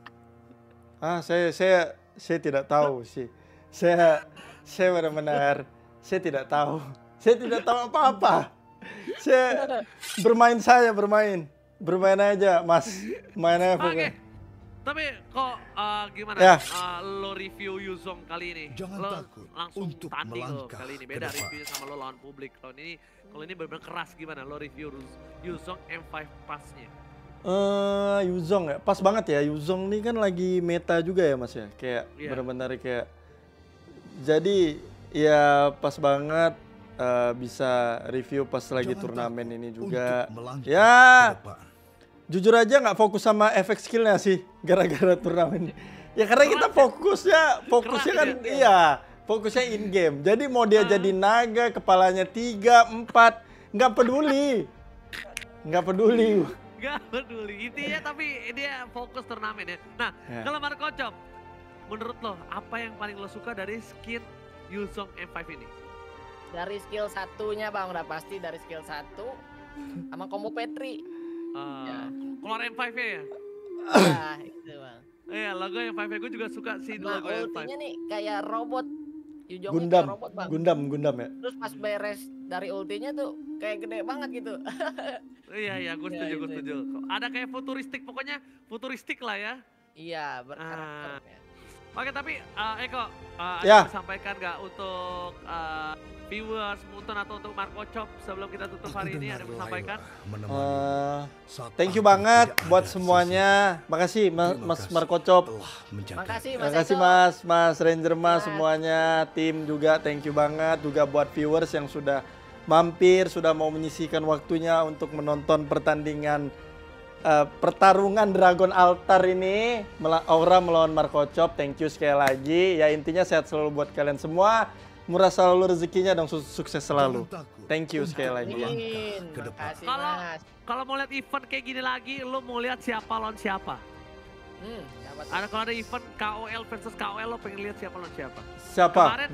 Ah, saya saya saya tidak tahu sih. Saya saya benar-benar saya tidak tahu. Saya tidak tahu apa-apa. Saya bermain saya bermain. Bermain aja, Mas. Main aja
Oke. Tapi kok eh, gimana
Ya.
eh, lo review Yuzong kali ini?
Jangan
lo
takut
langsung
untuk
tanding lo
melangkah
kali ini. Beda reviewnya sama lo lawan publik. Kalau ini kalau ini benar-benar keras gimana lo review Yuzong M5 Plus-nya?
Eh, Yuzong ya, pas banget ya. Yuzong ini kan lagi meta juga ya mas ya, kayak
Iya.
benar-benar kayak. Jadi ya pas banget eh, bisa review pas lagi
Jangan
turnamen ini juga.
untuk melangkah
Ya,
ke depan.
Jujur aja nggak fokus sama efek skillnya sih, gara-gara turnamen. Ya karena kita fokusnya, fokusnya kan
Keras ya?
iya, fokusnya in game. Jadi mau dia jadi naga, kepalanya tiga, empat, nggak peduli, nggak peduli.
Gak peduli. Intinya tapi dia fokus turnamen ya. Nah,
Ya.
kalau Marco Chop, menurut lo apa yang paling lo suka dari skin Yuzong M5 ini?
Dari skill satunya bang udah pasti dari skill satu sama combo Petri.
Eh, Keluar M5-nya ya?
Nah itu bang.
Iya, logo M5 gue juga suka sih
Nah
logo M5.
ultinya nih kayak robot. Yujongnya
Gundam,
kayak robot bang.
Gundam, Gundam ya.
Terus pas beres dari ultinya tuh kayak gede banget gitu.
Iya, iya, gue
Ya,
setuju, gue
itu,
setuju. Ada kayak futuristik, pokoknya futuristik lah ya.
iya berkarakter.
Ah. Oke, tapi eh, Eko, eh, ada
Ya.
yang disampaikan nggak untuk eh, viewers, Muton atau untuk Marco Chop sebelum kita tutup hari ini ada yang disampaikan?
Eh, thank you banget buat semuanya. Makasih Ma- Mas Marco Cop.
Makasih Mas
Makasih
Eko.
Mas, Mas Ranger Mas semuanya, tim juga thank you banget juga buat viewers yang sudah mampir, sudah mau menyisihkan waktunya untuk menonton pertandingan eh, pertarungan Dragon Altar ini Aura melawan Marco Chop. Thank you sekali lagi. Ya intinya sehat selalu buat kalian semua. Murah selalu rezekinya dan su- sukses selalu. Thank you sekali lagi ya.
Kalau kalau mau lihat event kayak gini lagi, lo mau lihat siapa lawan siapa?
Hmm?
Ada kalau ada event KOL versus KOL, lo pengen lihat siapa lawan siapa?
Siapa?
Kemarin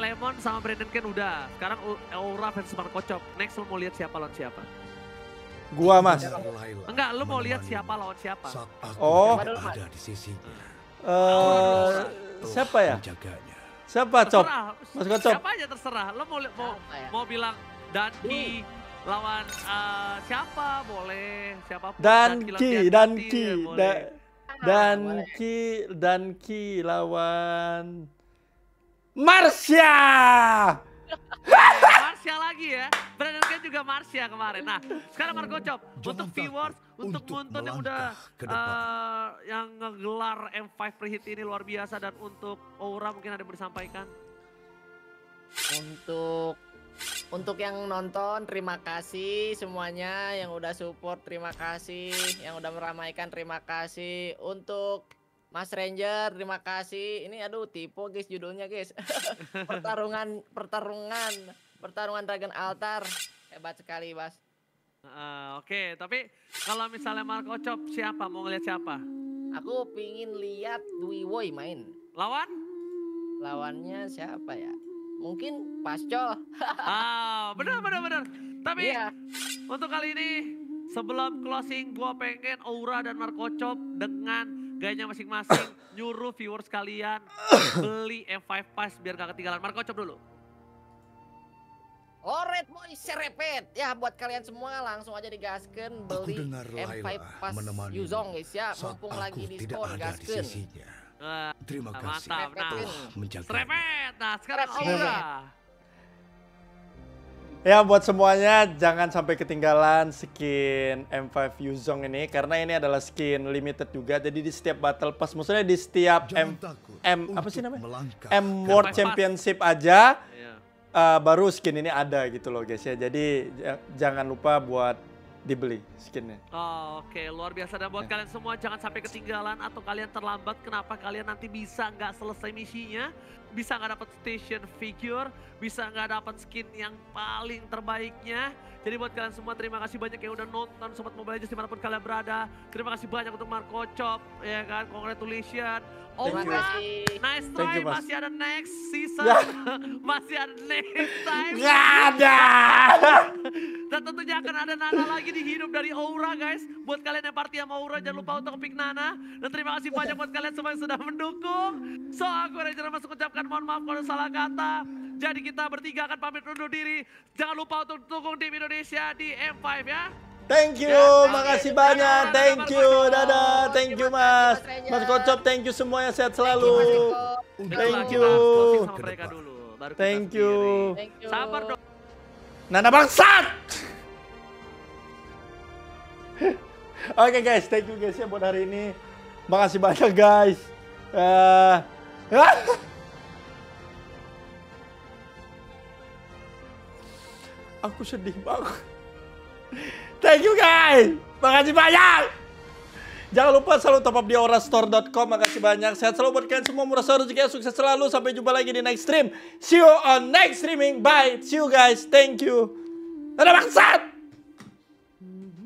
Lemon sama Brandon Ken udah. Sekarang Aura versus Marco Chop. Next lo mau lihat siapa lawan siapa?
Gua Mas.
Enggak, lo mau lihat siapa lawan siapa?
Oh.
ada di sisinya.
Eh, siapa ya? Siapa Cop? Mas Kocop.
Siapa aja terserah. Lo mau mau mau bilang Danki lawan eh, siapa boleh siapa pun
Danki,
lawan
Danki,
ya
da, Danki, Danki lawan Marsha.
Marsha lagi ya. Brandon Ken juga Marsha kemarin. Nah, sekarang Marco Chop untuk viewers, untuk Muntun yang udah eh, yang ngegelar M5 Preheat ini luar biasa dan untuk Aura mungkin ada yang disampaikan.
Untuk untuk yang nonton terima kasih semuanya yang udah support terima kasih yang udah meramaikan terima kasih untuk Mas Ranger terima kasih ini aduh tipe guys judulnya guys pertarungan pertarungan pertarungan Dragon Altar hebat sekali Mas
Eh, Oke, tapi kalau misalnya Marco Chop siapa mau ngeliat siapa?
aku pingin lihat Dwi Woi main
lawan
lawannya siapa ya mungkin Pasco
Ah, benar benar benar. Tapi
Iya.
untuk kali ini sebelum closing gua pengen Aura dan Marco Chop dengan gayanya masing-masing nyuruh viewers kalian beli M5 Pass biar gak ketinggalan. Marco Chop dulu.
Alright boy, serepet. Ya buat kalian semua langsung aja digasken beli
dengar
M5
Laila
pas Yuzong guys ya. Mumpung lagi
di
gasken.
sisinya.
Wah,
Terima kasih
mantap. Nah,
menjaga.
serepet. Nah, sekarang
Serepet.
Aura.
Ya buat semuanya jangan sampai ketinggalan skin M5 Yuzong ini karena ini adalah skin limited juga. Jadi di setiap battle pass, maksudnya di setiap M M apa sih namanya? M World Championship aja uh, baru skin ini ada gitu loh guys ya. Jadi ja- jangan lupa buat dibeli skinnya.
Oh, Oke, luar biasa dan buat kalian semua jangan sampai ketinggalan atau kalian terlambat. Kenapa kalian nanti bisa nggak selesai misinya? Bisa nggak dapat station figure, bisa nggak dapat skin yang paling terbaiknya. Jadi buat kalian semua terima kasih banyak yang udah nonton Sobat Mobile Legends di mana pun kalian berada. Terima kasih banyak untuk Marco Chop, ya kan, congratulations. Aura, nice try,
you, Mas.
masih ada next season, masih ada next time.
Nggak ada.
Dan tentunya akan ada Nana lagi di hidup dari Aura guys. Buat kalian yang party sama Aura jangan lupa untuk pick Nana. Dan terima kasih banyak buat kalian semua yang sudah mendukung. So aku Ranger masuk ucapkan mohon maaf kalau salah kata. Jadi kita bertiga akan pamit undur diri. Jangan lupa untuk dukung tim Indonesia di M5 ya.
Thank you, makasih banyak. Thank you, dadah. Thank you Mas. Mas Kocop, thank you semuanya sehat selalu. Thank you. Thank you.
Sabar dong.
Nana bangsat. Oke guys, thank you guys ya buat hari ini. Makasih banyak guys. Eh, Aku sedih banget. Thank you guys. Makasih banyak. Jangan lupa selalu top up di aurastore.com. Makasih banyak. Sehat selalu buat kalian semua. Murah selalu rezeki sukses selalu. Sampai jumpa lagi di next stream. See you on next streaming. Bye. See you guys. Thank you. Dadah bangsat.